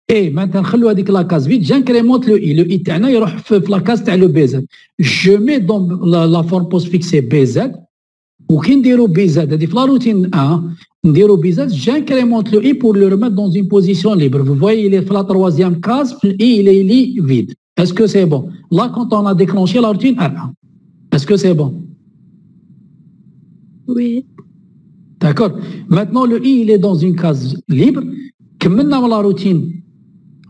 Et maintenant, نخلو هذيك la case vide, j'incrémente le i. Le i تاعنا يروح في la case تاع le bz. Je mets dans la, la forme post fixée bz وكي نديرو bz هذه في la routine 1 نديرو bz, j'incrémente le i pour le remettre dans une position libre. Vous voyez, il est في la troisième case, le i il est, il est vide. Est-ce que c'est bon Là, quand on a déclenché la routine 1, est-ce que c'est bon Oui. D'accord. Maintenant, le i, il est dans une case libre. كملنا la routine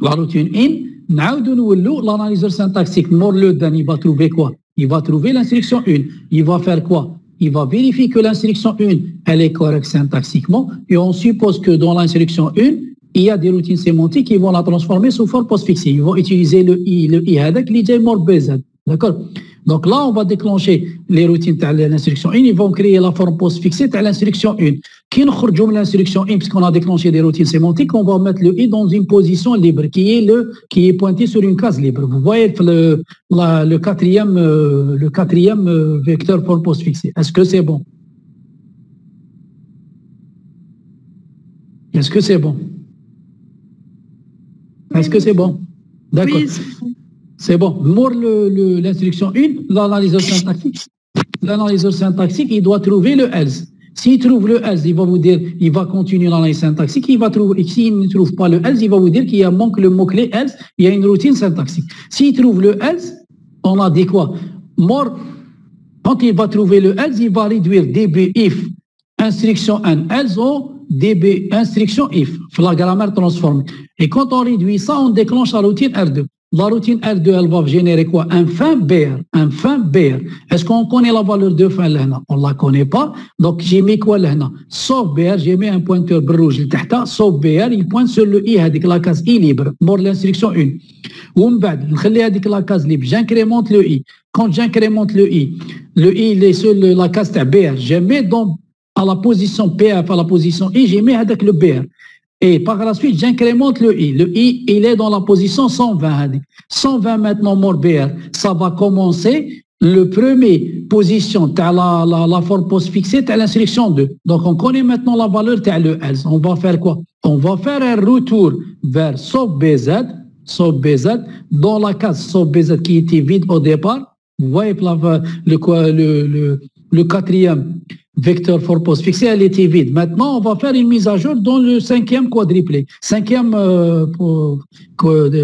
la routine in, l'analyseur syntaxique, le il va trouver quoi? Il va trouver l'instruction 1. Il va faire quoi? Il va vérifier que l'instruction 1, elle est correcte syntaxiquement. Et on suppose que dans l'instruction 1, il y a des routines sémantiques qui vont la transformer sous forme postfixée. Ils vont utiliser le i, le i avec l'idée. D'accord? Donc là, on va déclencher les routines de l'instruction 1, ils vont créer la forme post-fixée de l'instruction 1. Qui nous l'instruction 1, puisqu'on a déclenché des routines sémantiques, on va mettre le i dans une position libre, qui est, le, qui est pointé sur une case libre. Vous voyez le, le quatrième, euh, le quatrième euh, vecteur forme post-fixée. Est-ce que c'est bon? Est-ce que c'est bon? Est-ce que c'est bon? D'accord. C'est bon. Pour l'instruction 1, l'analyseur syntaxique, l'analyseur syntaxique, il doit trouver le else. S'il trouve le else, il va vous dire, il va continuer l'analyse syntaxique, il va trouver, s'il ne trouve pas le else, il va vous dire qu'il manque le mot-clé else, il y a une routine syntaxique. S'il trouve le else, on a dit quoi? More, quand il va trouver le else, il va réduire db if instruction 1 else au db instruction if, la grammaire transformée. Et quand on réduit ça, on déclenche la routine R2. La routine R2, elle va générer quoi Un fin BR. Un fin BR. Est-ce qu'on connaît la valeur de fin là On ne la connaît pas. Donc, j'ai mis quoi là Sauf BR, j'ai mis un pointeur rouge là Sauf BR, il pointe sur le I, avec la case I libre, pour l'instruction 1. ومن بعد نخلي هذيك la case libre, j'incrémente le i. Quand j'incrémente le i, le i il est sur la case BR, je mets donc à la position PF, à la position I, j'ai mis avec le BR. Et par la suite, j'incrémente le i. Le i, il est dans la position 120. 120 maintenant, mon BR, ça va commencer le premier position, tu la, la, forme post-fixée, tu l'instruction 2. Donc, on connaît maintenant la valeur, tu le else. On va faire quoi? On va faire un retour vers sauf BZ, sauf BZ, dans la case sauf BZ qui était vide au départ. Vous voyez le, le, le, le quatrième vecteur for post fixé, elle était vide. Maintenant, on va faire une mise à jour dans le cinquième quadriplé, cinquième euh,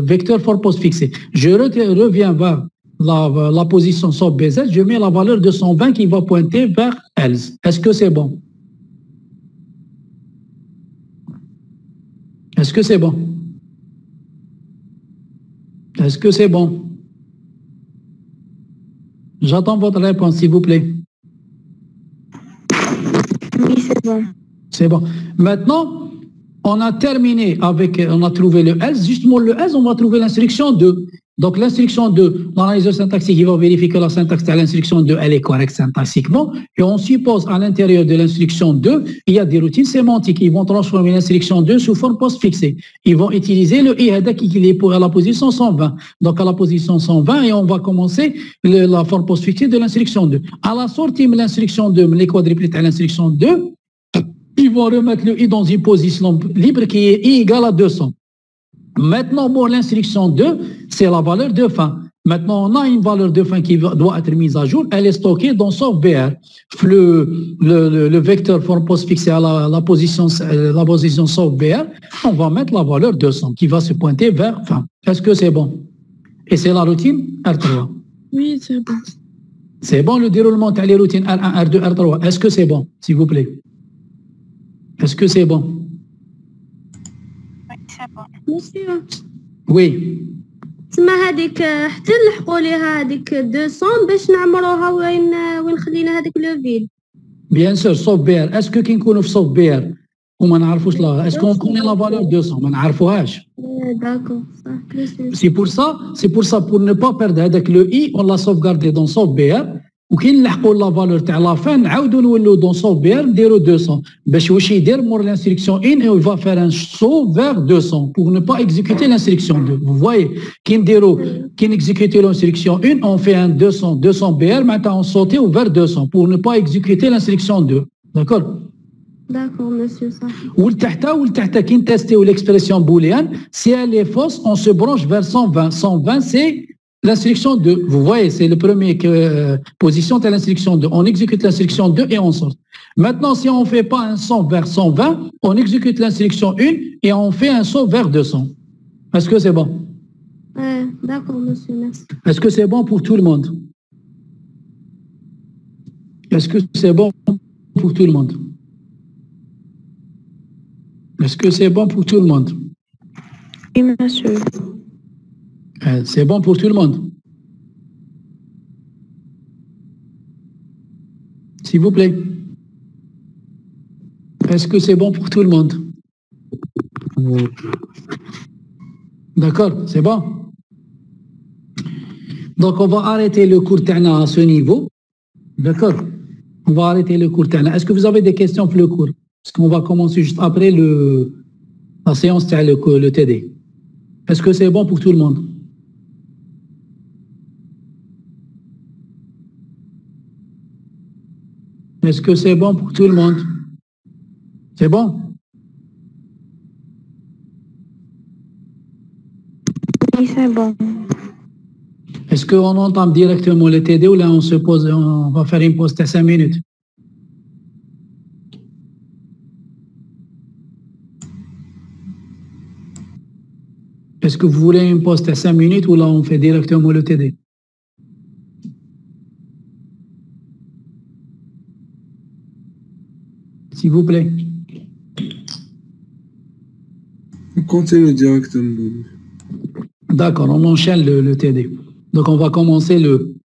vecteur for post fixé. Je reviens vers la, position sub BZ, je mets la valeur de 120 qui va pointer vers else. Est-ce que c'est bon? Est-ce que c'est bon? Est-ce que c'est bon? J'attends votre réponse, s'il vous plaît. Oui, c'est C'est bon. Maintenant, on a terminé avec, on a trouvé le S. Justement, le S, on va trouver l'instruction 2. Donc, l'instruction 2, l'analyseur syntaxique, il va vérifier que la syntaxe de l'instruction 2, elle est correcte syntaxiquement. Et on suppose à l'intérieur de l'instruction 2, il y a des routines sémantiques. Ils vont transformer l'instruction 2 sous forme post-fixée. Ils vont utiliser le IHDA qui est pour à la position 120. Donc, à la position 120, et on va commencer la forme post-fixée de l'instruction 2. À la sortie l'instruction 2, les quadruplets à l'instruction 2, ils vont remettre le i dans une position libre qui est i égale à 200. Maintenant, pour l'instruction 2, c'est la valeur de fin. Maintenant, on a une valeur de fin qui doit être mise à jour. Elle est stockée dans SoftBR. Le, le, le, vecteur forme post fixé à la, la position, la position SoftBR, on va mettre la valeur 200 qui va se pointer vers fin. Est-ce que c'est bon? Et c'est la routine R3. Oui, c'est bon. C'est bon le déroulement de les routines R1, R2, R3. Est-ce que c'est bon, s'il vous plaît? Est-ce que c'est bon? Oui, c'est bon. Oui. Bien هذيك حتى نلحقوا ليها هذيك 200 باش نعمروها وين وين خلينا هذيك لو بيان سور صوبير اسكو كي نكونوا في صوبير وما نعرفوش لا اسكو كوني لا فالور 200 ما نعرفوهاش. داكو صح سي بور سا سي بور سا بور نو با بيرد هذاك لو إي ولا سوفغاردي دون صوبير وكي نلحقوا لا فالور تاع لا فان نعاودوا نولوا دون سوف بير نديروا 200 باش واش يدير مور l'instruction 1 et on va faire un saut vers 200 pour ne pas exécuter l'instruction 2 vous voyez كي نديروا كي نexécuter l'instruction 1 on fait un 200 200 BR maintenant on saute vers 200 pour ne pas exécuter l'instruction 2 d'accord داكور مسيو صح ولتحت ولتحت كي نتستيو l'expression boolean si elle est fausse on se branche vers 120 120 c'est L'instruction 2, vous voyez, c'est le premier que, euh, position de l'instruction 2. On exécute l'instruction 2 et on sort. Maintenant, si on ne fait pas un saut vers 120, on exécute l'instruction 1 et on fait un saut vers 200. Est-ce que c'est bon? Ouais, d'accord, monsieur, merci. Est-ce que c'est bon pour tout le monde? Est-ce que c'est bon pour tout le monde? Est-ce que c'est bon pour tout le monde? Oui, monsieur. Euh, C'est bon pour tout le monde S'il vous plaît. Est-ce que c'est bon pour tout le monde? D'accord, c'est bon Donc on va arrêter le cours à ce niveau. D'accord On va arrêter le cours. Est-ce que vous avez des questions pour le cours? Parce qu'on va commencer juste après le, la séance le, le TD. Est-ce que c'est bon pour tout le monde? Est-ce que c'est bon pour tout le monde? C'est bon? Oui, c'est bon. Est-ce qu'on entame directement le TD ou là on se pose, on va faire une pause de 5 minutes? Est-ce que vous voulez une pause de 5 minutes ou là on fait directement le TD S'il vous plaît. On continue directement. D'accord, on enchaîne le, le TD. Donc, on va commencer le,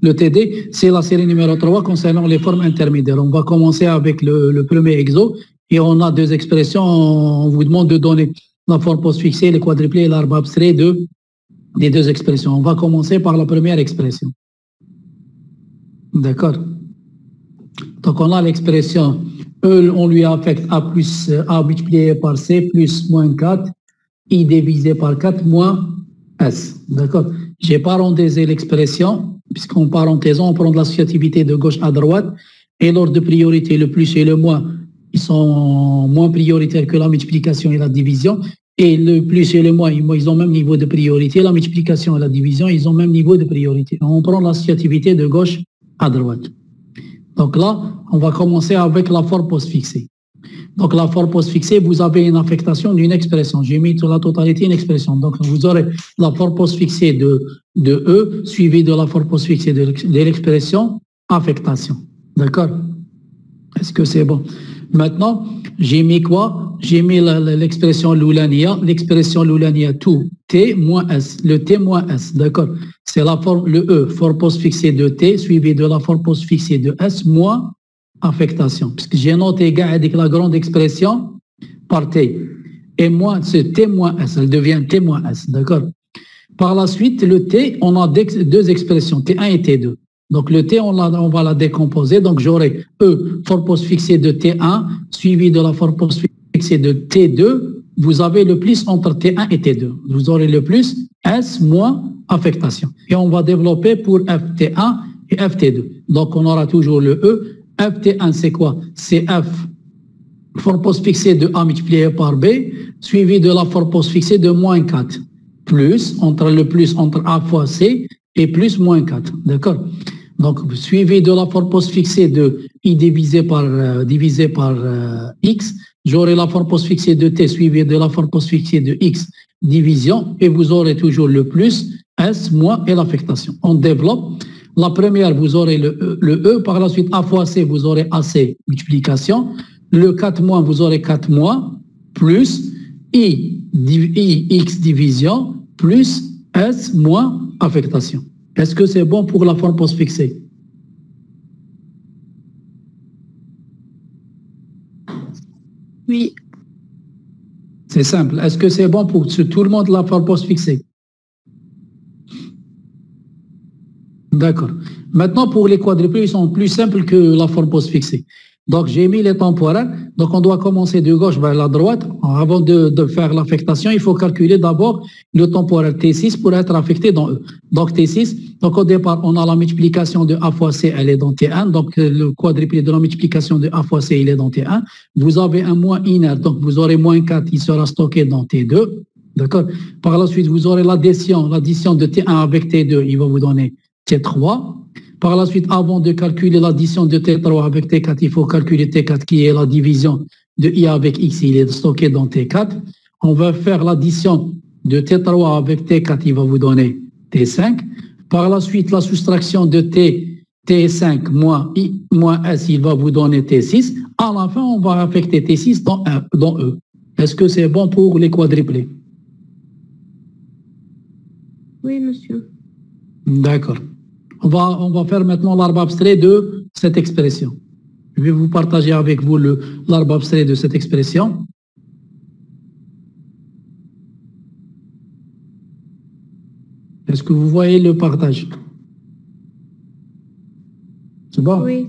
le TD. C'est la série numéro 3 concernant les formes intermédiaires. On va commencer avec le, le premier exo et on a deux expressions. On vous demande de donner la forme post-fixée, les quadruplés et l'arbre abstrait de, des deux expressions. On va commencer par la première expression. D'accord Donc, on a l'expression E, on lui affecte A plus A multiplié par C plus moins 4, I divisé par 4 moins S. D'accord J'ai parenthésé l'expression, puisqu'en parenthésant, on prend l'associativité de gauche à droite, et l'ordre de priorité, le plus et le moins, ils sont moins prioritaires que la multiplication et la division. Et le plus et le moins, ils ont même niveau de priorité. La multiplication et la division, ils ont même niveau de priorité. On prend l'associativité de gauche à droite. Donc là, on va commencer avec la forme post-fixée. Donc la forme post-fixée, vous avez une affectation d'une expression. J'ai mis sur la totalité une expression. Donc vous aurez la forme post-fixée de, de E suivie de la forme post-fixée de l'ex- de l'expression affectation. D'accord? Est-ce que c'est bon? Maintenant, j'ai mis quoi? J'ai mis l'expression loulania, l'expression loulania tout t moins s, le t moins s, d'accord? C'est la forme, le e, forme postfixée de t, suivi de la forme postfixée de s moins affectation. Puisque j'ai noté avec la grande expression par t. Et moins, ce t moins s, elle devient t moins s, d'accord? Par la suite, le t, on a deux expressions, t1 et t2. Donc le T, on, va la décomposer. Donc j'aurai E, forme postfixée de T1, suivi de la forme postfixée de T2. Vous avez le plus entre T1 et T2. Vous aurez le plus S moins affectation. Et on va développer pour FT1 et FT2. Donc on aura toujours le E. FT1, c'est quoi? C'est F, forme postfixée de A multiplié par B, suivi de la forme postfixée de moins 4. Plus, entre le plus entre A fois C, et plus moins 4. D'accord? Donc, suivi de la forme postfixée de i divisé par, euh, divisé par euh, x, j'aurai la forme postfixée de t suivi de la forme postfixée de x division, et vous aurez toujours le plus, s, moins et l'affectation. On développe. La première, vous aurez le e, par la suite a fois c, vous aurez ac multiplication. Le 4 moins, vous aurez 4 moins, plus i, i x division, plus s moins affectation. Est-ce que c'est bon pour la forme postfixée Oui. C'est simple. Est-ce que c'est bon pour tout le monde la forme postfixée D'accord. Maintenant, pour les quadruplés, ils sont plus simples que la forme postfixée. Donc, j'ai mis les temporaires. Donc, on doit commencer de gauche vers la droite. Avant de, faire l'affectation, il faut calculer d'abord le temporaire T6 pour être affecté dans E. Donc, T6, donc au départ, on a la multiplication de A fois C, elle est dans T1. Donc, le quadruplé de la multiplication de A fois C, il est dans T1. Vous avez un moins inerte, donc vous aurez moins 4, il sera stocké dans T2. D'accord? Par la suite, vous aurez l'addition, l'addition de T1 avec T2, il va vous donner T3. Par la suite, avant de calculer l'addition de T3 avec T4, il faut calculer T4 qui est la division de I avec X, il est stocké dans T4. On va faire l'addition de T3 avec T4, il va vous donner T5. Par la suite, la soustraction de T, T5 moins I moins S, il va vous donner T6. À la fin, on va affecter T6 dans, un- dans E. Est-ce que c'est bon pour les quadruplés? Oui, monsieur. D'accord. On va, on va faire maintenant l'arbre abstrait de cette expression. Je vais vous partager avec vous le- l'arbre abstrait de cette expression. Est-ce que vous voyez le partage? C'est bon? Oui.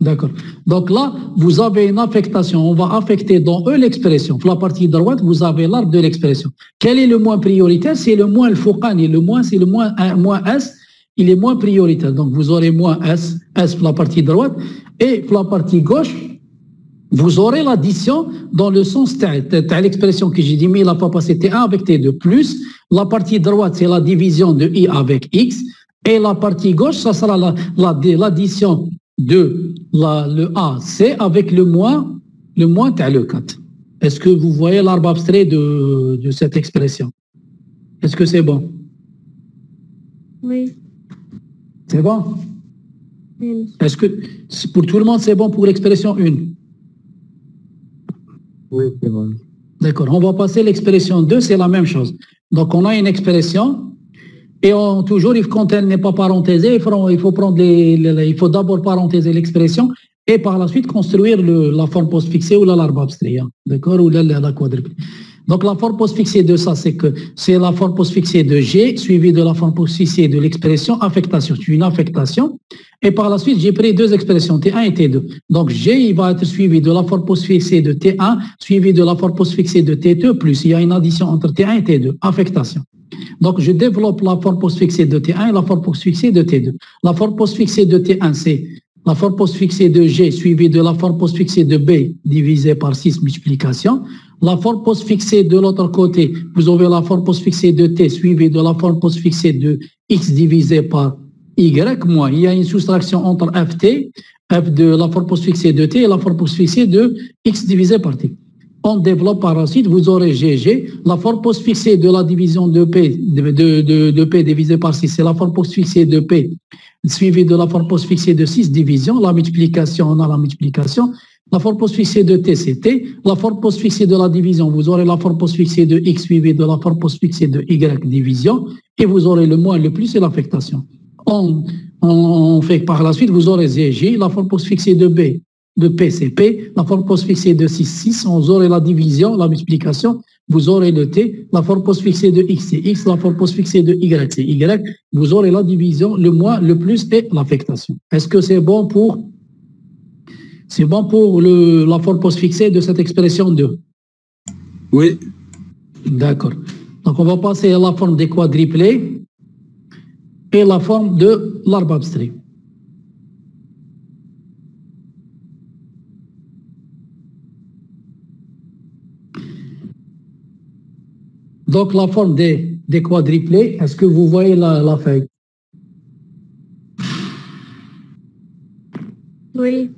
D'accord. Donc là, vous avez une affectation. On va affecter dans E l'expression. La partie droite, vous avez l'arbre de l'expression. Quel est le moins prioritaire? C'est le moins le fouqani. Le moins, c'est le moins, un- moins S il est moins prioritaire. Donc, vous aurez moins S, S pour la partie droite, et pour la partie gauche, vous aurez l'addition dans le sens, à l'expression que j'ai dit, mais il n'a pas passé T1 avec T2, plus la partie droite, c'est la division de I avec X, et la partie gauche, ça sera l'addition la, de la, le AC avec le moins, le moins T le 4. Est-ce que vous voyez l'arbre abstrait de, de cette expression? Est-ce que c'est bon? Oui. C'est bon? Oui. Est-ce que pour tout le monde, c'est bon pour l'expression 1 Oui, c'est bon. D'accord. On va passer l'expression 2, c'est la même chose. Donc, on a une expression et on, toujours, il- quand elle n'est pas parenthésée, il faut, il faut prendre les, les- il faut d'abord parenthéser l'expression et par la suite construire le- la forme postfixée ou la l'arbre abstrait. hein. D'accord? Ou la, la, la quadruple. Donc, la forme postfixée de ça, c'est que c'est la forme postfixée de G suivie de la forme postfixée de l'expression affectation. C'est une affectation. Et par la suite, j'ai pris deux expressions, T1 et T2. Donc, G, il va être suivi de la forme postfixée de T1, suivi de la forme postfixée de T2, plus il y a une addition entre T1 et T2, affectation. Donc, je développe la forme postfixée de T1 et la forme postfixée de T2. La forme postfixée de T1, c'est la forme postfixée de G suivie de la forme postfixée de B divisé par 6 multiplication. La forme postfixée de l'autre côté, vous avez la forme postfixée de T suivie de la forme postfixée de X divisé par Y moins. Il y a une soustraction entre FT, F de la forme postfixée de T et la forme postfixée de X divisé par T. On développe par la suite, vous aurez GG, la forme postfixée de la division de P, de, de, P divisé par 6, c'est la forme postfixée de P, suivie de la forme postfixée de 6 divisions, la multiplication, on a la multiplication, La forme postfixée de t, c'est t. La forme postfixée de la division, vous aurez la forme postfixée de x suivie de la forme postfixée de y division. Et vous aurez le moins, le plus et l'affectation. On, fait par la suite, vous aurez z, la forme postfixée de b, de p, c'est p. La forme postfixée de 6, 6. Vous aurez la division, la multiplication. Vous aurez le t. La forme postfixée de x, c'est x. La forme postfixée de y, c'est y. Vous aurez la division, le moins, le plus et l'affectation. Est-ce que c'est bon pour c'est bon pour le, la forme postfixée de cette expression 2 Oui. D'accord. Donc, on va passer à la forme des quadriplés et la forme de l'arbre abstrait. Donc, la forme des, des quadriplés, est-ce que vous voyez la, la feuille? Oui.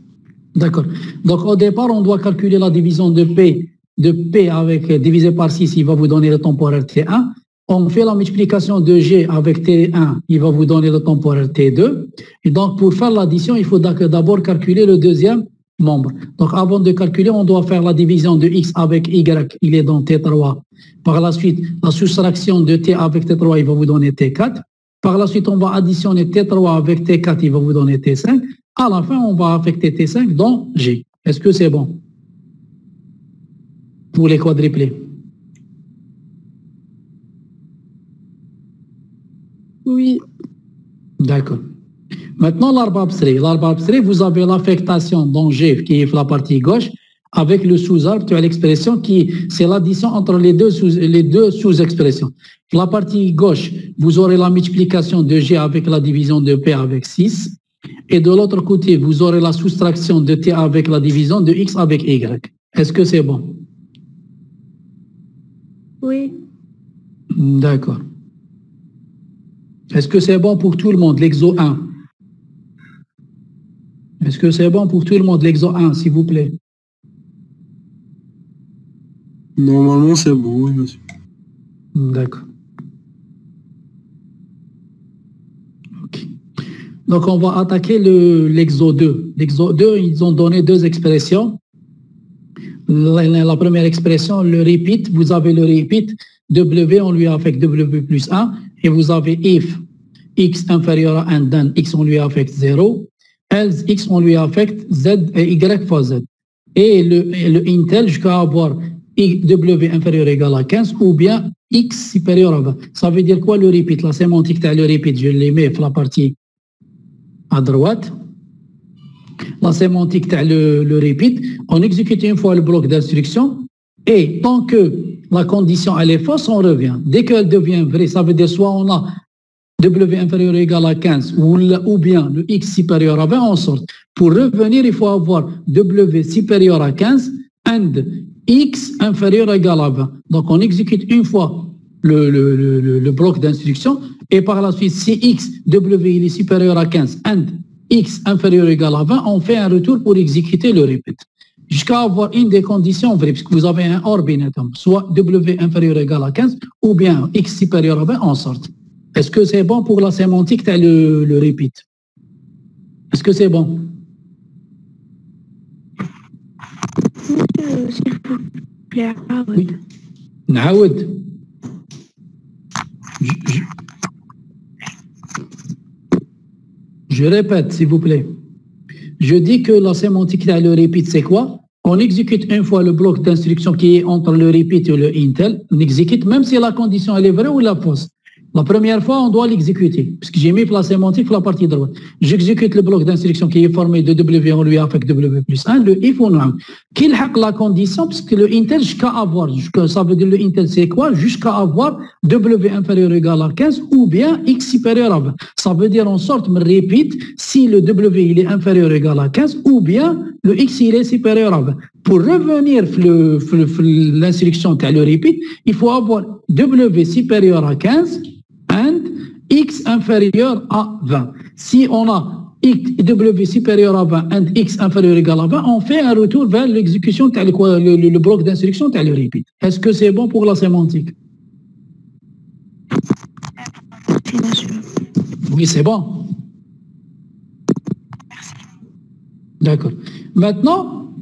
D'accord. Donc, au départ, on doit calculer la division de P, de P avec divisé par 6, il va vous donner le temporaire T1. On fait la multiplication de G avec T1, il va vous donner le temporaire T2. Et donc, pour faire l'addition, il faut d'abord calculer le deuxième membre. Donc, avant de calculer, on doit faire la division de X avec Y, il est dans T3. Par la suite, la soustraction de T avec T3, il va vous donner T4. Par la suite, on va additionner T3 avec T4, il va vous donner T5. À la fin, on va affecter T5 dans G. Est-ce que c'est bon? Pour les quadriplés. Oui. D'accord. Maintenant, l'arbre abstrait. L'arbre abstrait, vous avez l'affectation dans G, qui est la partie gauche, avec le sous-arbre, tu as l'expression qui, c'est l'addition entre les deux sous, les deux sous-expressions. La partie gauche, vous aurez la multiplication de G avec la division de P avec 6. Et de l'autre côté, vous aurez la soustraction de T avec la division de X avec Y. Est-ce que c'est bon? Oui. D'accord. Est-ce que c'est bon pour tout le monde, l'exo 1 Est-ce que c'est bon pour tout le monde, l'exo 1, s'il vous plaît? Normalement, c'est bon, oui, monsieur. D'accord. Ok. Donc, on va attaquer l'exo 2. L'exo 2, ils ont donné deux expressions. La, première expression, le repeat, vous avez le repeat, W, on lui affecte W plus 1, et vous avez if x inférieur à 1, then x, on lui affecte 0, else x, on lui affecte z et y fois z. Et le, et le intel jusqu'à avoir W inférieur ou égal à 15 ou bien X supérieur à 20. Ça veut dire quoi le repeat? La sémantique de le repeat, je les mets la partie à droite. La sémantique le, le repeat, on exécute une fois le bloc d'instruction et tant que la condition elle est fausse, on revient. Dès qu'elle devient vraie, ça veut dire soit on a W inférieur ou égal à 15 ou, ou bien le X supérieur à 20, on sort. Pour revenir, il faut avoir W supérieur à 15 and x inférieur à égal à 20. Donc, on exécute une fois le, le, le, le bloc d'instruction et par la suite, si x, w, il est supérieur à 15 and x inférieur ou égal à 20, on fait un retour pour exécuter le repeat. Jusqu'à avoir une des conditions vraies, puisque vous avez un or binatum, soit w inférieur ou égal à 15 ou bien x supérieur à 20 en sorte. Est-ce que c'est bon pour la sémantique le, le repeat Est-ce que c'est bon? Oui. Je, répète s'il vous plaît je dis que la sémantique de le repeat c'est quoi? On exécute une fois le bloc d'instruction qui est entre le repeat et le intel on exécute même si la condition elle est vraie ou la fausse La première fois, on doit l'exécuter, puisque j'ai mis la sémantique la partie droite. J'exécute le bloc d'instruction qui est formé de W, on lui affecte W plus 1, le if ou non. Qu'il hack la condition, puisque le intel jusqu'à avoir, ça veut dire le intel c'est quoi? Jusqu'à avoir W inférieur ou égal à 15 ou bien X supérieur à 20. Ça veut dire en sorte, me répète, si le W il est inférieur ou égal à 15 ou bien le X il est supérieur à 20. Pour revenir l'instruction qui le répète, il faut avoir W supérieur à 15 and x inférieur à 20. Si on a x w supérieur à 20 and x inférieur égal à 20, on fait un retour vers l'exécution, le, le, le, bloc d'instruction, le repeat. Est-ce que c'est bon pour la sémantique? Oui, c'est bon. D'accord. Maintenant,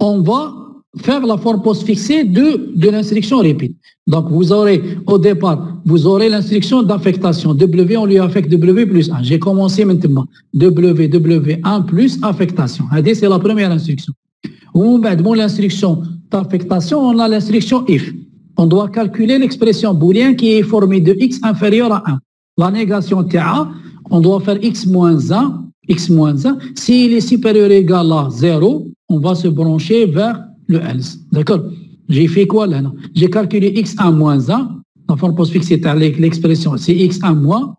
on va faire la forme postfixée de, de l'instruction repeat. Donc, vous aurez, au départ, vous aurez l'instruction d'affectation. W, on lui affecte W plus 1. J'ai commencé maintenant. W, W1 plus affectation. C'est la première instruction. Ou mon l'instruction d'affectation, on a l'instruction if. On doit calculer l'expression booléenne qui est formée de x inférieur à 1. La négation TA, on doit faire x moins 1, x moins 1. S'il est supérieur ou égal à 0, on va se brancher vers le else. D'accord? J'ai fait quoi là J'ai calculé x1 moins 1. La forme postfixée avec l'expression, c'est x1 moins.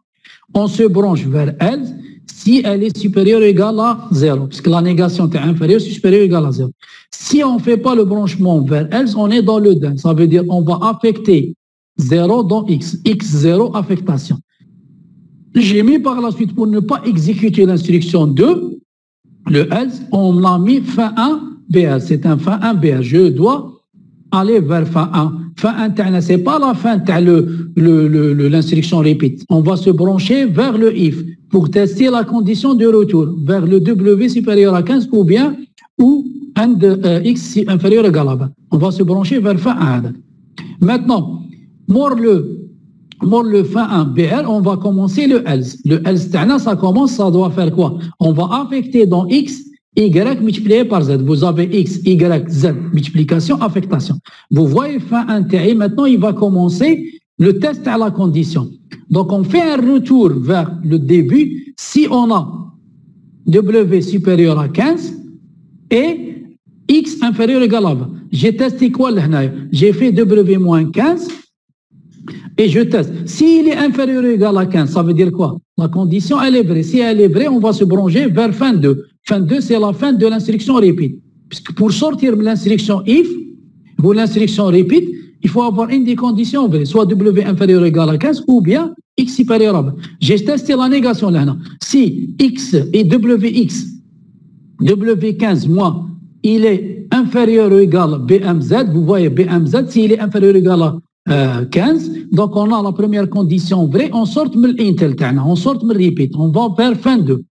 On se branche vers else si elle est supérieure ou égale à 0, puisque la négation est inférieure, supérieure ou égale à 0. Si on ne fait pas le branchement vers else, on est dans le den. Ça veut dire on va affecter 0 dans x. x0 affectation. J'ai mis par la suite pour ne pas exécuter l'instruction 2, le else, on l'a mis fin 1 BR. C'est un fin 1 BR. Je dois aller vers fin 1. Fin 1 c'est pas la fin l'instruction repeat. On va se brancher vers le if pour tester la condition de retour vers le W supérieur à 15 ou bien ou un euh, X inférieur à 20. On va se brancher vers fin 1. Maintenant, mort le Mort le fin 1 BR, on va commencer le else. Le else, ça commence, ça doit faire quoi? On va affecter dans X, Y multiplié par Z. Vous avez X, Y, Z, multiplication, affectation. Vous voyez fin 1 TI, maintenant il va commencer le test à la condition. Donc on fait un retour vers le début si on a W supérieur à 15 et X inférieur ou égal à 20. J'ai testé quoi là J'ai fait W moins 15 et je teste. S'il est inférieur ou égal à 15, ça veut dire quoi? La condition, elle est vraie. Si elle est vraie, on va se brancher vers fin 2. Fin 2, c'est la fin de l'instruction repeat. Puisque pour sortir l'instruction if, ou l'instruction repeat, il faut avoir une des conditions vraies, soit W inférieur ou égal à 15 ou bien X supérieur à 20. J'ai testé la négation là. Si X et WX, W15 moins, il est inférieur ou égal à BMZ, vous voyez BMZ, s'il est inférieur ou égal à 15. Euh, Donc, on a la première condition vraie. On sort de l'intel, on sort de repeat. On va vers fin 2.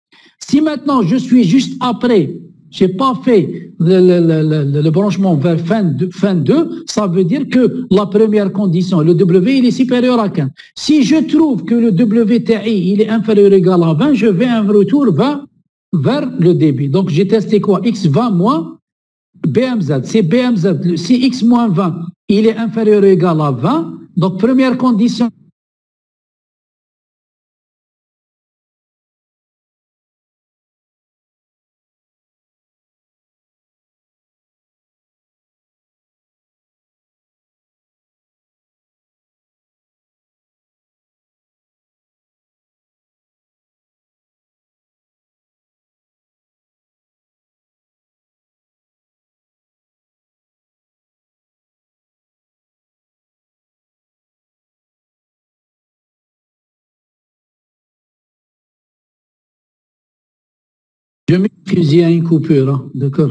Si maintenant je suis juste après, j'ai pas fait le, branchement vers fin 2, fin 2, ça veut dire que la première condition, le W, il est supérieur à 15. Si je trouve que le WTI, il est inférieur ou égal à 20, je vais un retour vers, vers le débit. Donc, j'ai testé quoi? X20 moins BMZ. C'est BMZ. Si X moins 20, il est inférieur ou égal à 20. Donc, première condition. Je m'excuse, il y a une coupure, hein, d'accord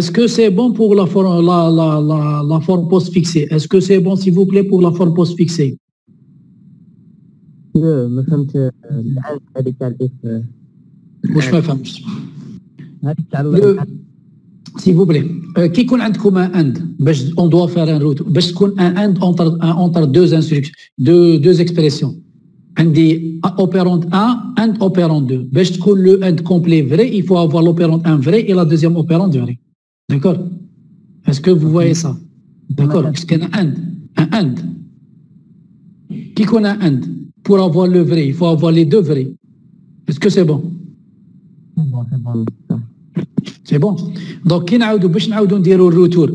Est-ce que c'est bon pour la forme, la, la, la, la forme post-fixée Est-ce que c'est bon, s'il vous plaît, pour la forme post-fixée ما فهمت العدد هذيك تاع الاف واش ما فهمتش هذيك تاع s'il vous plaît كي يكون عندكم ان اند باش اون دوا فير ان روت باش تكون ان اند اونتر اونتر دو انستركشن دو دو اكسبريسيون عندي اوبيرونت 1 اند اوبيرونت 2 باش تكون لو اند كومبلي فري il faut avoir l'opérante 1 vrai et la deuxième opérante vraie D'accord. Est-ce que vous voyez ça? D'accord. Parce qu'un Inde, un end. Qui connaît un Inde? Pour avoir le vrai, il faut avoir les deux vrais. Est-ce que c'est bon? C'est bon. Donc, qui n'a pas de retour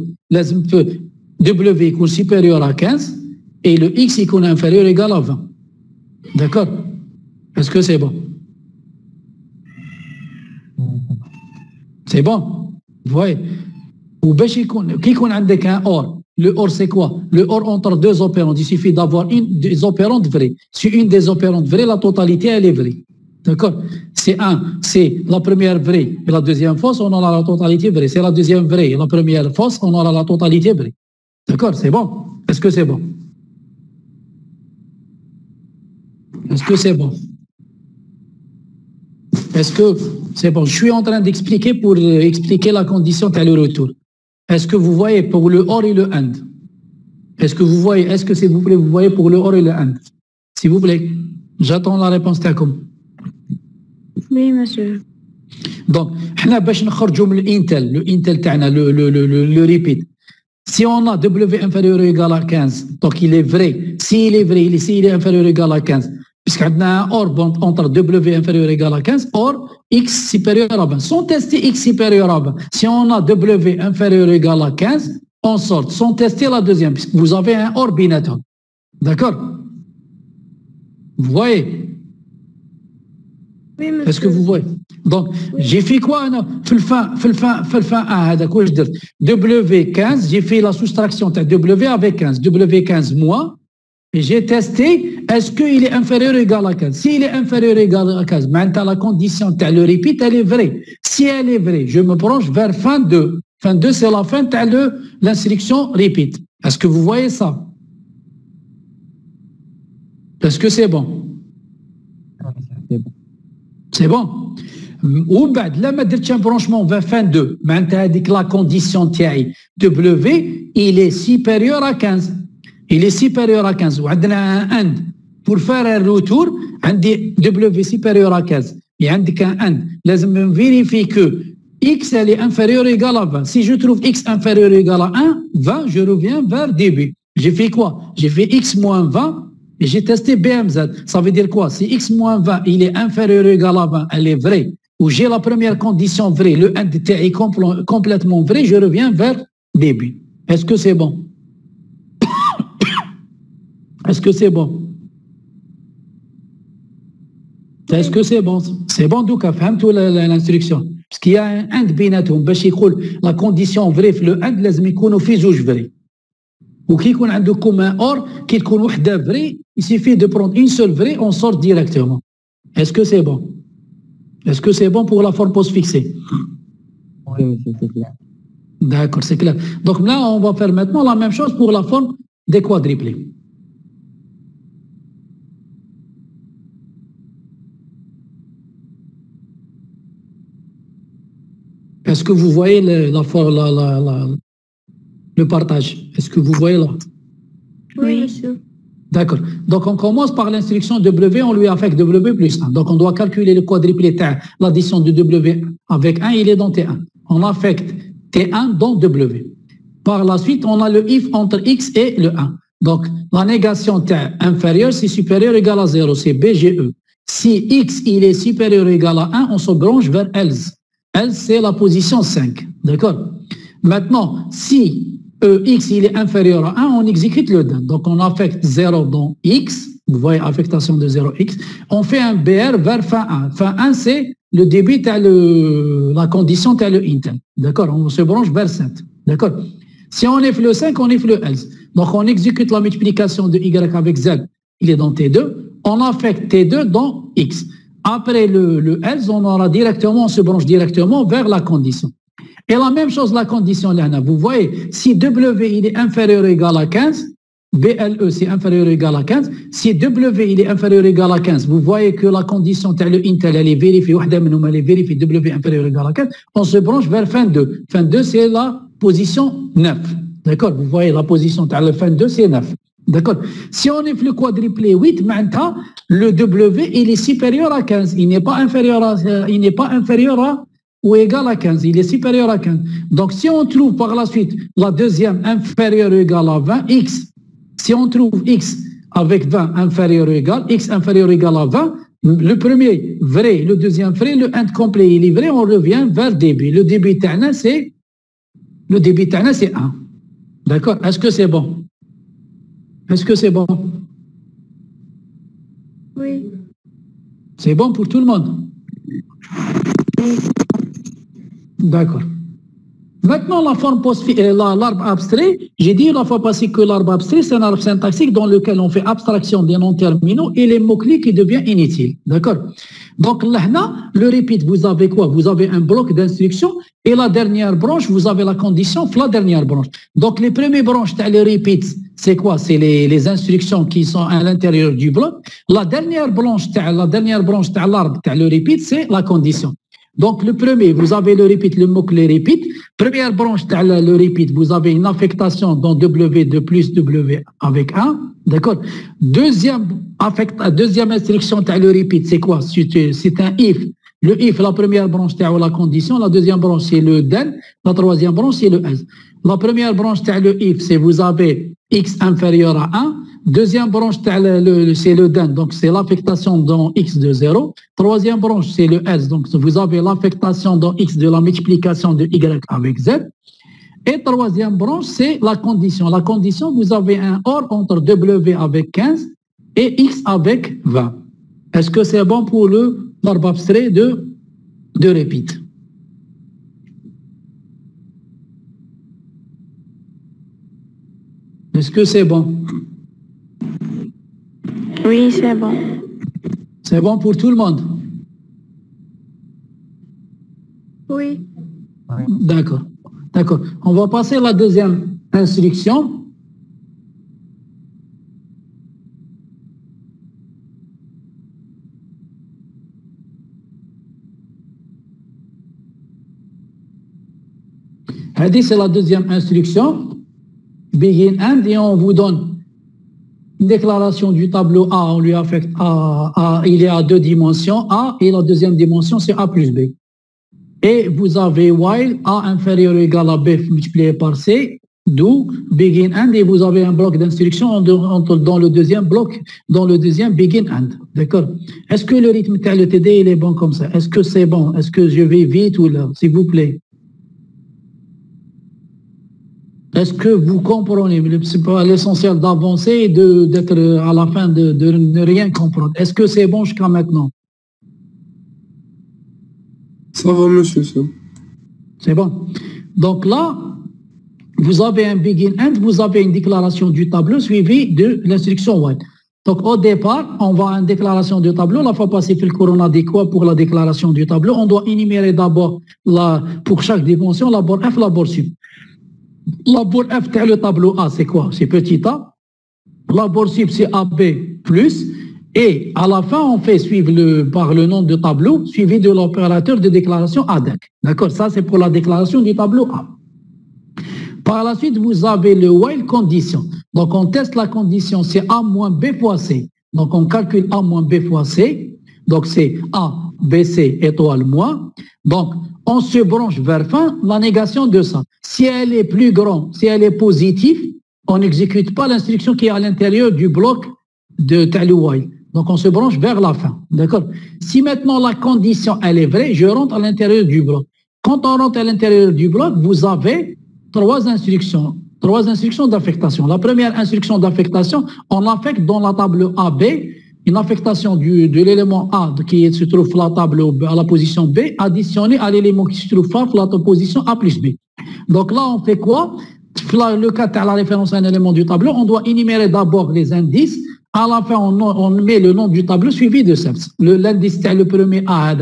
W est supérieur à 15 et le X est inférieur égal à 20. D'accord. Est-ce que c'est bon. C'est bon. Vous voyez? Ou ben, qui qu'on a un or. Le or, c'est quoi? Le or entre deux opérantes. Il suffit d'avoir une des opérantes vraies. Sur une des opérantes vraies, la totalité, elle est vraie. D'accord? C'est un, c'est la première vraie et la deuxième fausse, on aura la totalité vraie. C'est la deuxième vraie et la première fausse, on aura la totalité vraie. D'accord? C'est bon? Est-ce que c'est bon? Est-ce que c'est bon? Est-ce que c'est bon? Je suis en train d'expliquer pour euh, expliquer la condition tel le retour. Est-ce que vous voyez pour le or et le and Est-ce que vous voyez, est-ce que s'il vous plaît, vous voyez pour le or et le and S'il vous plaît, j'attends la réponse Takum. Oui, monsieur. Donc, Intel, le Intel le, le, le, le, repeat. Si on a W inférieur ou égal à 15, donc il est vrai. S'il est vrai, s'il est inférieur ou égal à 15, puisqu'on a un OR entre W inférieur ou égal à 15, OR X supérieur à 20. Sans tester X supérieur à 20, si on a W inférieur ou égal à 15, on sort. Sans tester la deuxième, vous avez un OR binaton. D'accord? Vous voyez? Est-ce que vous voyez? Donc, j'ai fait quoi Fulfin, fulfin, fulfin 1, W15, j'ai fait la soustraction W avec 15. W15 moins j'ai testé, est-ce qu'il est inférieur ou égal à 15 S'il est inférieur ou égal à 15, maintenant la condition, le repeat, elle est vraie. Si elle est vraie, je me penche vers fin 2. Fin 2, c'est la fin de l'instruction repeat. Est-ce que vous voyez ça? Est-ce que c'est bon? C'est bon. Ou bien, là, je un branchement vers fin 2. Maintenant, la condition W, il est supérieur à 15 il est supérieur à 15 وعندنا ان اند pour faire un retour عندي دبليو supérieur à 15 et عندك un اند لازم نفيريفي que x elle est inférieure ou égale à 20 si je trouve x inférieur ou égal à 1 20 je reviens vers début j'ai fait quoi j'ai fait x moins 20 et j'ai testé BMZ. Ça veut dire quoi Si x moins 20, il est inférieur ou égal à 20, elle est vraie, ou j'ai la première condition vraie, le 1 est compl- complètement vrai, je reviens vers début. Est-ce que c'est bon Est-ce que c'est bon Est-ce que c'est bon C'est bon, donc, فهمتوا ل- ل- l'instruction. Parce qu'il y a un end بيناتهم باش يقول la condition vraie في le end لازم يكونوا في زوج vrai. وكي يكون عندكم ان اور كي تكون وحده فري il suffit de prendre une seule vraie on sort directement est-ce que c'est bon est-ce que c'est bon pour la forme postfixée Oui, monsieur, c'est clair. d'accord c'est clair donc là on va faire maintenant la même chose pour la forme des quadruplés Est-ce que vous voyez le, la, for- la, la, la- le partage? Est-ce que vous voyez là? Oui, monsieur. D'accord. Donc, on commence par l'instruction W, on lui affecte W plus 1. Donc, on doit calculer le quadruplé T1. L'addition de W avec 1, il est dans T1. On affecte T1 dans W. Par la suite, on a le if entre X et le 1. Donc, la négation T inférieure, c'est supérieur ou égal à 0, c'est BGE. Si X, il est supérieur ou égal à 1, on se branche vers else. Else, c'est la position 5. D'accord? Maintenant, si EX il est inférieur à 1, on exécute le DIN. Donc on affecte 0 dans X, vous voyez affectation de 0X, on fait un BR vers fin 1. Fin 1, c'est le débit le, la condition à le intel. D'accord? On se branche vers 7. D'accord? Si on est le 5, on est le else. Donc on exécute la multiplication de Y avec Z, il est dans T2. On affecte T2 dans X. Après le, le else, on aura directement, on se branche directement vers la condition. Et la même chose, la condition, vous voyez, si W il est inférieur ou égal à 15, BLE c'est inférieur ou égal à 15, si W il est inférieur ou égal à 15, vous voyez que la condition le intel elle est vérifiée, elle est vérifiée, W inférieur ou égal à 15, on se branche vers fin 2. Fin 2 c'est la position 9. D'accord? Vous voyez la position de la fin 2 c'est 9. D'accord Si on est le quadruplé 8, maintenant, le W, il est supérieur à 15. Il n'est pas inférieur à, euh, il n'est pas inférieur à ou égal à 15. Il est supérieur à 15. Donc, si on trouve par la suite la deuxième inférieure ou égale à 20, X. Si on trouve X avec 20 inférieur ou égal, X inférieur ou égal à 20, le premier vrai, le deuxième vrai, le incomplet, il est vrai, on revient vers début. Le début c'est le début c'est 1. D'accord? Est-ce que c'est bon? Est-ce que c'est bon? Oui. C'est bon pour tout le monde? D'accord. Maintenant, la forme post l'arbre abstrait, j'ai dit la fois passée que l'arbre abstrait, c'est un arbre syntaxique dans lequel on fait abstraction des noms terminaux et les mots-clés qui devient inutile. D'accord? Donc là, le repeat, vous avez quoi? Vous avez un bloc d'instruction et la dernière branche, vous avez la condition la dernière branche. Donc les premières branches, le repeat, c'est quoi? C'est les, les, instructions qui sont à l'intérieur du bloc. La dernière branche, la dernière branche l'arbre, le repeat, c'est la condition. Donc, le premier, vous avez le repeat, le mot-clé repeat. Première branche, le repeat, vous avez une affectation dans W de plus W avec 1. D'accord? Deuxième, affect, deuxième instruction, le repeat, c'est quoi? C'est un if. Le if, la première branche, c'est la condition. La deuxième branche, c'est le then. La troisième branche, c'est le else. La première branche, c'est le if, c'est vous avez x inférieur à 1. Deuxième branche, c'est le den, donc c'est l'affectation dans x de 0. Troisième branche, c'est le s, donc vous avez l'affectation dans x de la multiplication de y avec z. Et troisième branche, c'est la condition. La condition, vous avez un OR entre W avec 15 et X avec 20. Est-ce que c'est bon pour le verbe abstrait de, de repeat Est-ce que c'est bon? Oui, c'est bon. C'est bon pour tout le monde? Oui. D'accord. D'accord. On va passer à la deuxième instruction. c'est la deuxième instruction begin and et on vous donne une déclaration du tableau A, on lui affecte A, il est à deux dimensions, A, et la deuxième dimension, c'est A plus B. Et vous avez while A inférieur ou égal à B multiplié par C, d'où begin and, et vous avez un bloc d'instruction dans le deuxième bloc, dans le deuxième begin and. D'accord? Est-ce que le rythme le TD, il est bon comme ça? Est-ce que c'est bon? Est-ce que je vais vite ou là? S'il vous plaît. Est-ce que vous comprenez? C'est pas l'essentiel d'avancer et d'être à la fin de, ne rien comprendre. Est-ce que c'est bon jusqu'à maintenant? Ça va, monsieur. C'est bon. Donc là, vous avez un begin and, vous avez une déclaration du tableau suivie de l'instruction white. Donc au départ, on va à une déclaration du tableau. La fois passée, le courant adéquat pour la déclaration du tableau? On doit énumérer d'abord pour chaque dimension la borne F, la borne sub. La borne F, le tableau A, c'est quoi? C'est petit a. La borne sub, c'est AB plus. Et à la fin, on fait suivre le, par le nom de tableau, suivi de l'opérateur de déclaration ADEC. D'accord? Ça, c'est pour la déclaration du tableau A. Par la suite, vous avez le while condition. Donc, on teste la condition, c'est A moins B fois C. Donc, on calcule A moins B fois C. Donc, c'est A, B, C, étoile moins. Donc, on se branche vers fin la négation de ça. Si elle est plus grande, si elle est positive, on n'exécute pas l'instruction qui est à l'intérieur du bloc de while. Donc on se branche vers la fin. D'accord? Si maintenant la condition elle est vraie, je rentre à l'intérieur du bloc. Quand on rentre à l'intérieur du bloc, vous avez trois instructions. Trois instructions d'affectation. La première instruction d'affectation, on affecte dans la table AB une affectation du, de l'élément A qui se trouve la table à la position B additionnée à l'élément qui se trouve à la position A plus B. Donc là, on fait quoi? Le cas à la référence à un élément du tableau, on doit énumérer d'abord les indices. À la fin, on, met le nom du tableau suivi de SEPS. L'indice, c'est le premier A,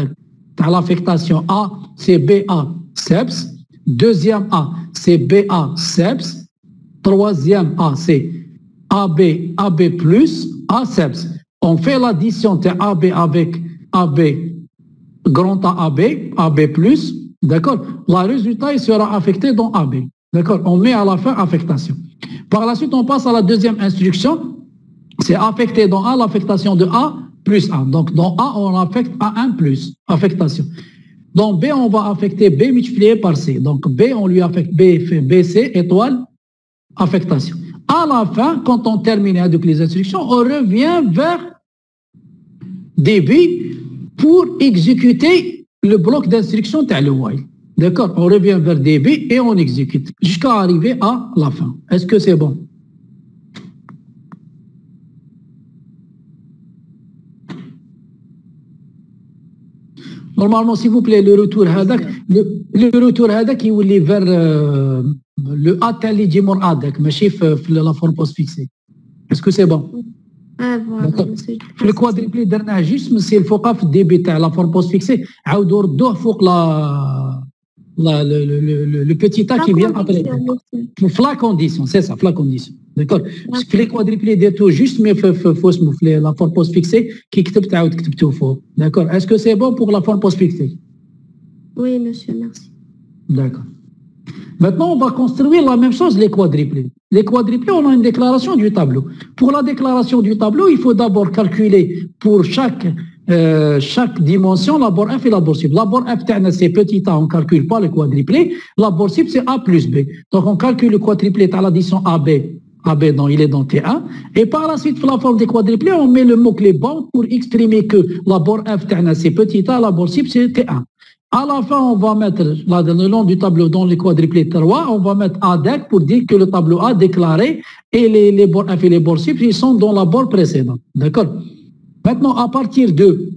à l'affectation A, c'est BA SEPS. Deuxième A, c'est BA SEPS. Troisième A, c'est AB, AB plus, A SEPS on fait l'addition de AB avec AB, grand AB, AB+, d'accord? Le résultat il sera affecté dans AB. D'accord? On met à la fin affectation. Par la suite, on passe à la deuxième instruction. C'est affecté dans A, l'affectation de A plus A. Donc, dans A, on affecte A1 plus, affectation. Dans B, on va affecter B multiplié par C. Donc, B, on lui affecte B, fait BC, étoile, affectation. À la fin, quand on termine avec les instructions, on revient vers débit pour exécuter le bloc d'instruction de while. D'accord? On revient vers début et on exécute jusqu'à arriver à la fin. Est-ce que c'est bon? Normalement, s'il vous plaît, le retour hadak, le, le retour hadak, il est vers euh, le atelier Jimor hadak, mais chef euh, la forme post fixée. Est-ce que c'est bon? اه فوالا D'accord. مسيو. في الكوادريبلي درناه جيست سي الفوقا في الديبي تاع لا فورم بوستفيكسي عاودوا ردوه فوق لا لا لو بوتي تا كي فيان ابري في لا كونديسيون سي سا في لا كونديسيون داكور باسكو في لي كوادريبلي درتو جيست مي في في في اسمه في لا فورم بوستفيكسي كي كتبت عاود كتبتو فوق داكور اسكو سي بون بور لا فورم بوستفيكسي وي مسيو ميرسي D'accord. Maintenant, on va construire la même chose, les quadriplés. Les quadriplés, on a une déclaration du tableau. Pour la déclaration du tableau, il faut d'abord calculer pour chaque, euh, chaque dimension la bord F et la bord cible. La bord F, c'est petit a, on ne calcule pas le quadriplé. La bord cible, c'est A plus B. Donc, on calcule le quadriplé à l'addition AB. AB, donc, il est dans T1. Et par la suite, pour la forme des quadriplés, on met le mot-clé bon pour exprimer que la bord F, c'est petit a, la bord cible, c'est T1. À la fin, on va mettre, le long du tableau, dans les quadriplés 3, on va mettre ADEC pour dire que le tableau A déclaré et les, les bords F et les bords ils sont dans la bord précédente. D'accord? Maintenant, à partir de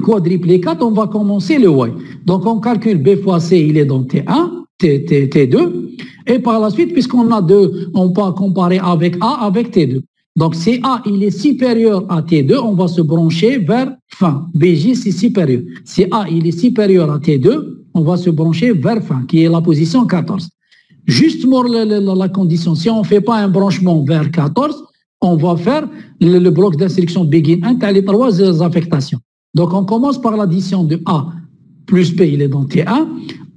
quadriplé 4, on va commencer le Y. Donc, on calcule B fois C, il est dans T1, T, T, T2. Et par la suite, puisqu'on a deux, on peut comparer avec A avec T2. Donc, CA, il est supérieur à T2, on va se brancher vers fin. BJ, c'est supérieur. CA, il est supérieur à T2, on va se brancher vers fin, qui est la position 14. Justement, la, la- condition, si on ne fait pas un branchement vers 14, on va faire le, bloc d'instruction begin 1, t'as les trois affectations. Donc, on commence par l'addition de A plus B, il est dans T1.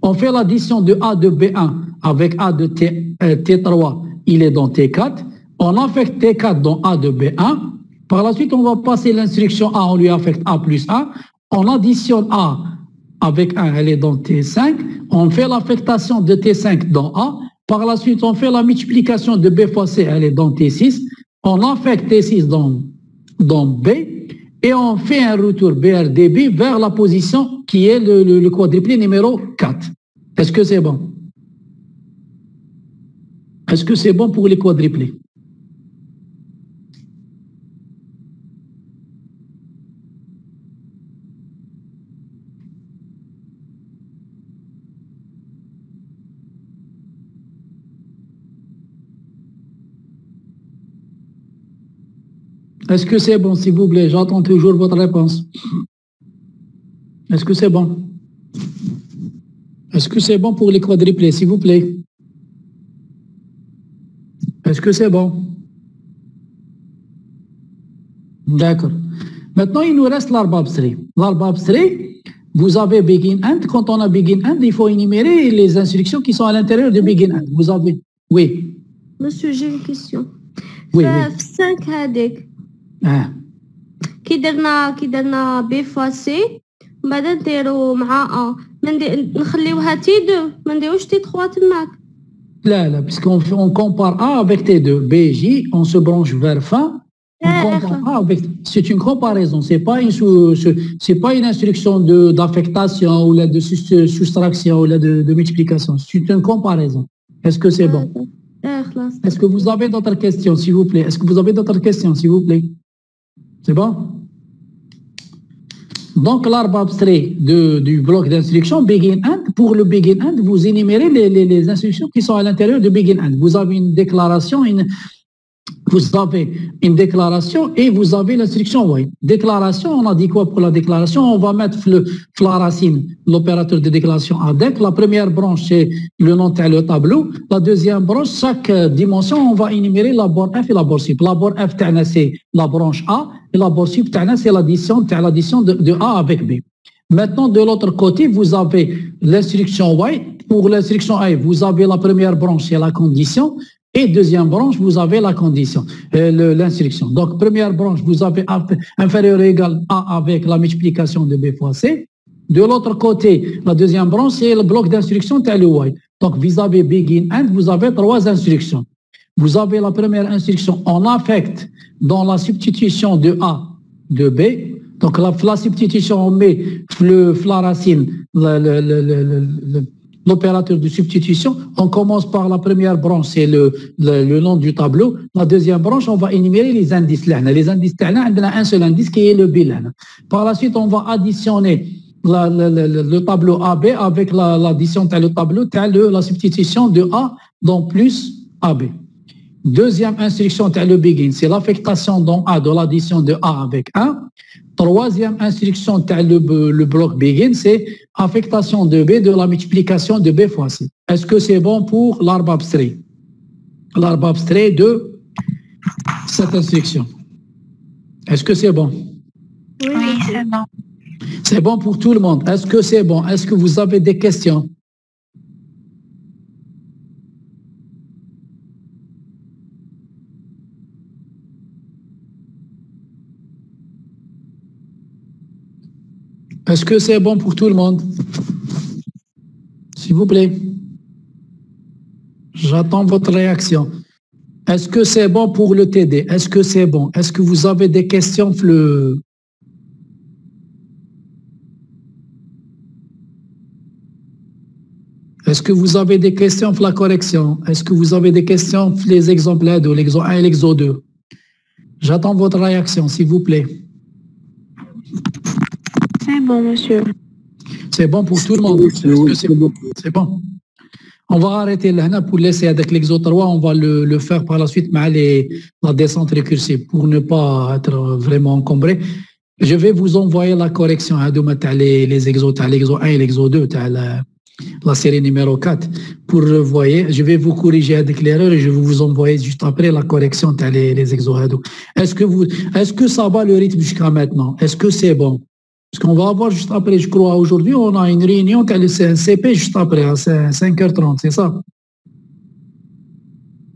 On fait l'addition de A de B1 avec A de T, euh, T3, il est dans T4. On affecte T4 dans A de B1. Par la suite, on va passer l'instruction A, on lui affecte A plus 1. On additionne A avec 1, elle est dans T5. On fait l'affectation de T5 dans A. Par la suite, on fait la multiplication de B fois C, elle est dans T6. On affecte T6 dans, dans B. Et on fait un retour BRDB vers la position qui est le, le, le quadruplé numéro 4. Est-ce que c'est bon? Est-ce que c'est bon pour les quadruplés? Est-ce que c'est bon, s'il vous plaît? J'attends toujours votre réponse. Est-ce que c'est bon? Est-ce que c'est bon pour les quadruplés, s'il vous plaît? Est-ce que c'est bon? D'accord. Maintenant, il nous reste l'arbabstri. L'arbabstri, vous avez begin and. Quand on a begin and, il faut énumérer les instructions qui sont à l'intérieur de begin and. Vous avez... Oui. Monsieur, j'ai une question. Oui, oui. 5. كي درنا كي درنا بي فوا سي من بعد نديرو مع ا ما ندي- نخليوها تي دو ما نديروش تي 3 تماك Là, là, puisqu'on fait- on compare A avec T2, BJ, on se branche vers fin. On Ah, compare d'accord. A avec. C'est une comparaison. C'est pas une sous- sous- c'est pas une instruction de d'affectation ou là de sus- soustraction ou là de, de multiplication. C'est une comparaison. Est-ce que c'est bon? اه خلاص Est-ce que vous avez d'autres questions, s'il vous plaît? Est-ce que vous avez d'autres questions, s'il vous plaît? C'est bon? Donc, l'arbre abstrait de, du bloc d'instruction begin end, pour le begin end, vous énumérez les, les- instructions qui sont à l'intérieur du begin end. Vous avez une déclaration, une, vous avez une déclaration et vous avez l'instruction oui. Déclaration, on a dit quoi pour la déclaration? On va mettre le, la racine, l'opérateur de déclaration ADEC. La première branche, c'est le nom de le tableau. La deuxième branche, chaque euh, dimension, on va énumérer la borne F et la borne cible. La borne F, c'est la branche A et la borne as, c'est l'addition de, de A avec B. Maintenant, de l'autre côté, vous avez l'instruction Y. Pour l'instruction A, vous avez la première branche, c'est la condition. Et deuxième branche, vous avez la condition, euh, l'instruction. Donc, première branche, vous avez inférieur ou égal A avec la multiplication de B fois C. De l'autre côté, la deuxième branche, c'est le bloc d'instruction tel le Y. Donc, vous avez begin and, vous avez trois instructions. Vous avez la première instruction, on affecte dans la substitution de A de B. Donc, la, substitution, on met le, la racine, le- le- le- l'opérateur de substitution. On commence par la première branche, c'est le, le, nom du tableau. La deuxième branche, on va énumérer les indices. Les indices, on a un seul indice qui est le bilan. Par la suite, on va additionner le tableau AB avec la- l'addition de le tableau, le- la substitution de A dans plus AB. Deuxième instruction, t'as le begin, c'est l'affectation dans A de l'addition de A avec 1. Troisième instruction, le, le bloc begin, c'est affectation de B de la multiplication de B fois C. Est-ce que c'est bon pour l'arbre abstrait? L'arbre abstrait de cette instruction. Est-ce que c'est bon? Oui, c'est bon. C'est bon pour tout le monde. Est-ce que c'est bon? Est-ce que vous avez des questions? Est-ce que c'est bon pour tout le monde? S'il vous plaît. J'attends votre réaction. Est-ce que c'est bon pour le TD Est-ce que c'est bon? Est-ce que vous avez des questions le... Est-ce que vous avez des questions pour la correction? Est-ce que vous avez des questions pour les exemples de l'exo 1 et l'exo 2 J'attends votre réaction, s'il vous plaît. C'est bon, monsieur. C'est bon pour tout le monde. C'est bon. C'est bon. On va arrêter là pour laisser avec l'exo 3, on va le, le faire par la suite mais les, la descente récursive pour ne pas être vraiment encombré. Je vais vous envoyer la correction hein, de mettre les, les exos, t'as l'exo 1 et l'exo 2, t'as la, la série numéro 4. Pour le voyer, je vais vous corriger avec l'erreur et je vais vous envoyer juste après la correction les, les exos. hein. Est-ce que, vous, est-ce que ça va le rythme jusqu'à maintenant? Est-ce que c'est bon? parce qu'on va avoir juste après, je crois, aujourd'hui, on a une réunion, c'est un CP juste après, à 5h30, c'est ça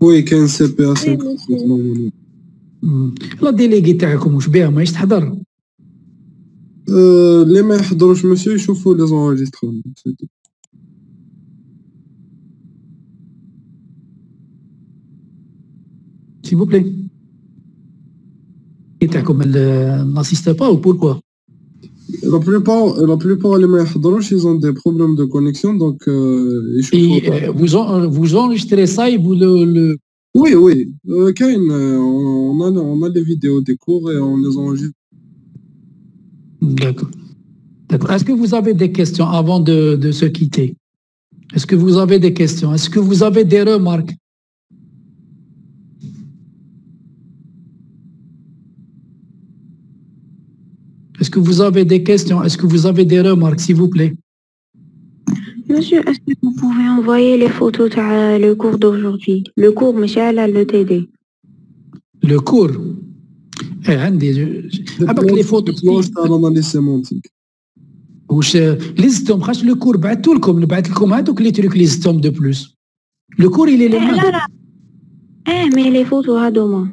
وي كاين سي بي ا 5 مم. لا ديليغي تاعكم واش بها ماهيش تحضر اللي ما يحضروش مسيو يشوفوا لي زونجسترمون s'il vous plaît تاعكم ال- n'assiste pas ou pourquoi La plupart, la plupart les ils ont des problèmes de connexion, donc euh, et, euh, vous, vous enregistrez ça et vous le... Oui, oui. Euh, euh on, a, on a des vidéos des cours et on les enregistre. D'accord. D'accord. Est-ce que vous avez des questions avant de se quitter? Est-ce que vous avez des questions? Est-ce que vous avez des remarques? Est-ce que vous avez des questions Est-ce que vous avez des remarques, s'il vous plaît Monsieur, est-ce que vous pouvez envoyer les photos de le cours d'aujourd'hui Le cours, monsieur, là, le TD. Le cours Eh, عندي je- avec les photos بلونج تاع الاناليز سيمونتيك واش لي زدتهم خاطش لو كور بعثتو لكم نبعث لكم هذوك لي تروك لي زدتهم دو بلوس لو كور il est le لا même لا ايه مي لي فوتو هادوما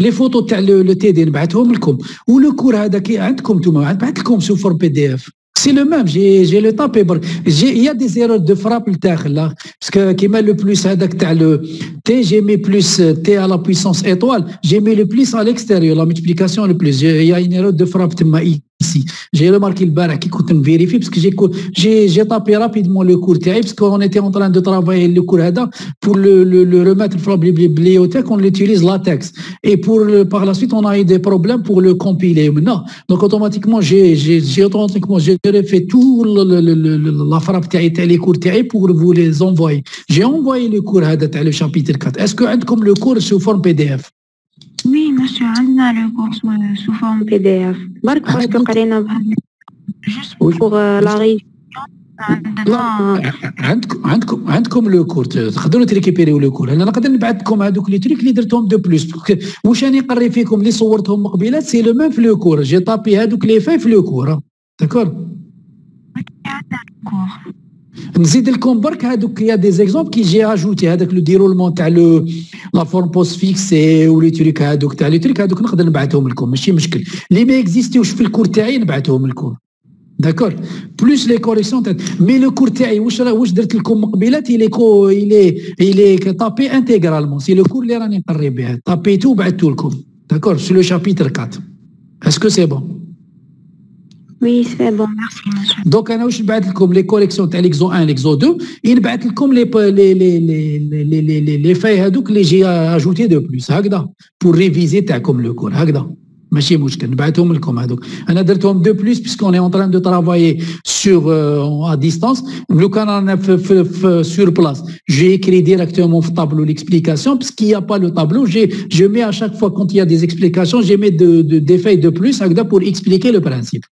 لي فوتو تاع لو تي دي نبعثهم لكم. ولو كور هذا كي عندكم انتم اف C'est le même, j'ai le tapé. Il y a des erreurs de frappe là. Parce que qui met le plus le T, j'ai mis plus euh, T à la puissance étoile, j'ai mis le plus à l'extérieur, la multiplication le plus. Il y a une erreur de frappe T ici. J'ai remarqué le bar qui coûte vérifier parce que j'ai tapé rapidement le cours parce qu'on était en train de travailler le cours pour le, le, le remettre dans la bibliothèque, on utilise latex. Et pour par la suite, on a eu des problèmes pour le compiler. Non. Donc automatiquement, j'ai automatiquement j'ai refait tout le, la frappe les cours pour vous les envoyer. J'ai envoyé le cours le chapitre 4. Est-ce que comme le cours sous forme PDF وي مسيو عندنا لو كورس سو فورم بي دي اف برك باسكو قرينا بها جوست بوغ لا ريفيزيون عندنا عندكم عندكم عندكم لو كور تقدروا تريكيبيريو لو كور أنا نقدر نبعث لكم هذوك لي تريك اللي درتهم دو بلوس. واش راني نقري فيكم اللي صورتهم مقبلات سي لو ميم في لو كور. جي طابي هذوك لي فاي في لو كور. داكور نزيد لكم برك هذوك يا دي زيكزومبل كي جي اجوتي هذاك لو ديرولمون تاع لو لا فورم بوست فيكسي ولي تريك هذوك تاع لي تريك هذوك نقدر نبعثهم لكم ماشي مشكل. اللي ما اكزيستيوش في الكور تاعي نبعثهم لكم. داكور بلوس لي كوريكسيون مي لو كور تاعي واش واش درت لكم مقبلات الي كو الي الي طابي انتيغرالمون سي لو كور اللي راني نقري به طابيتو وبعثتو لكم. داكور سو لو شابيتر 4 اسكو سي بون Oui, c'est bon, merci, monsieur. Donc, je vais vous les corrections l'exo 1 l'exo 2 et je vais vous les, les, les, les, les, les faits hein, que j'ai ajoutés de plus, hein, pour réviser comme le cours. تاعكم لو كور هكذا ماشي مشكل نبعثهم لكم هذوك انا درتهم دو بليس بيسكون اي اون تران دو ترافايي سور ا ديستانس لو كان رانا في, في, في سور بلاس جي écrit directement في الطابلو l'explication parce qu'il n'y a pas le tableau j'ai je mets à chaque fois quand il y a des explications je mets de, de, des feuilles de plus هكذا pour expliquer le principe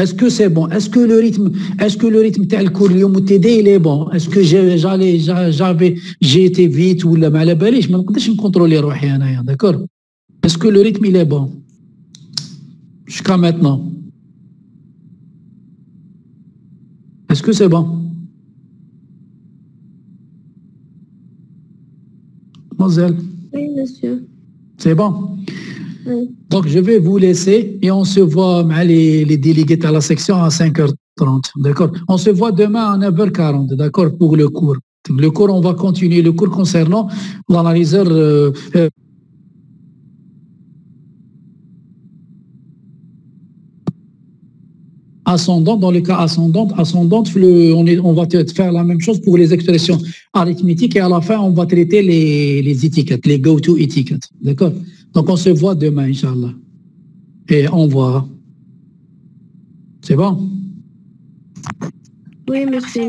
est-ce que c'est bon Est-ce que le rythme, est-ce que le rythme tel cours اليوم TD il est bon Est-ce que j'ai- j'allais j'avais j'ai été vite ولا ما على باليش ما نقدرش نكونترولي روحي انايا d'accord Est-ce que le rythme il est bon Jusqu'à maintenant. Est-ce que c'est bon? Mademoiselle, Oui, monsieur. c'est bon? Oui. Donc, je vais vous laisser et on se voit les, les délégués à la section à 5h30. D'accord? On se voit demain à 9h40, d'accord, pour le cours. Le cours, on va continuer le cours concernant l'analyseur euh, euh, ascendant, dans le cas ascendant, ascendante, le- on, est- on va faire la même chose pour les expressions arithmétiques et à la fin, on va traiter les, les étiquettes, les go-to étiquettes. D'accord? Donc, on se voit demain, Inch'Allah. Et on voit. C'est bon? Oui, merci.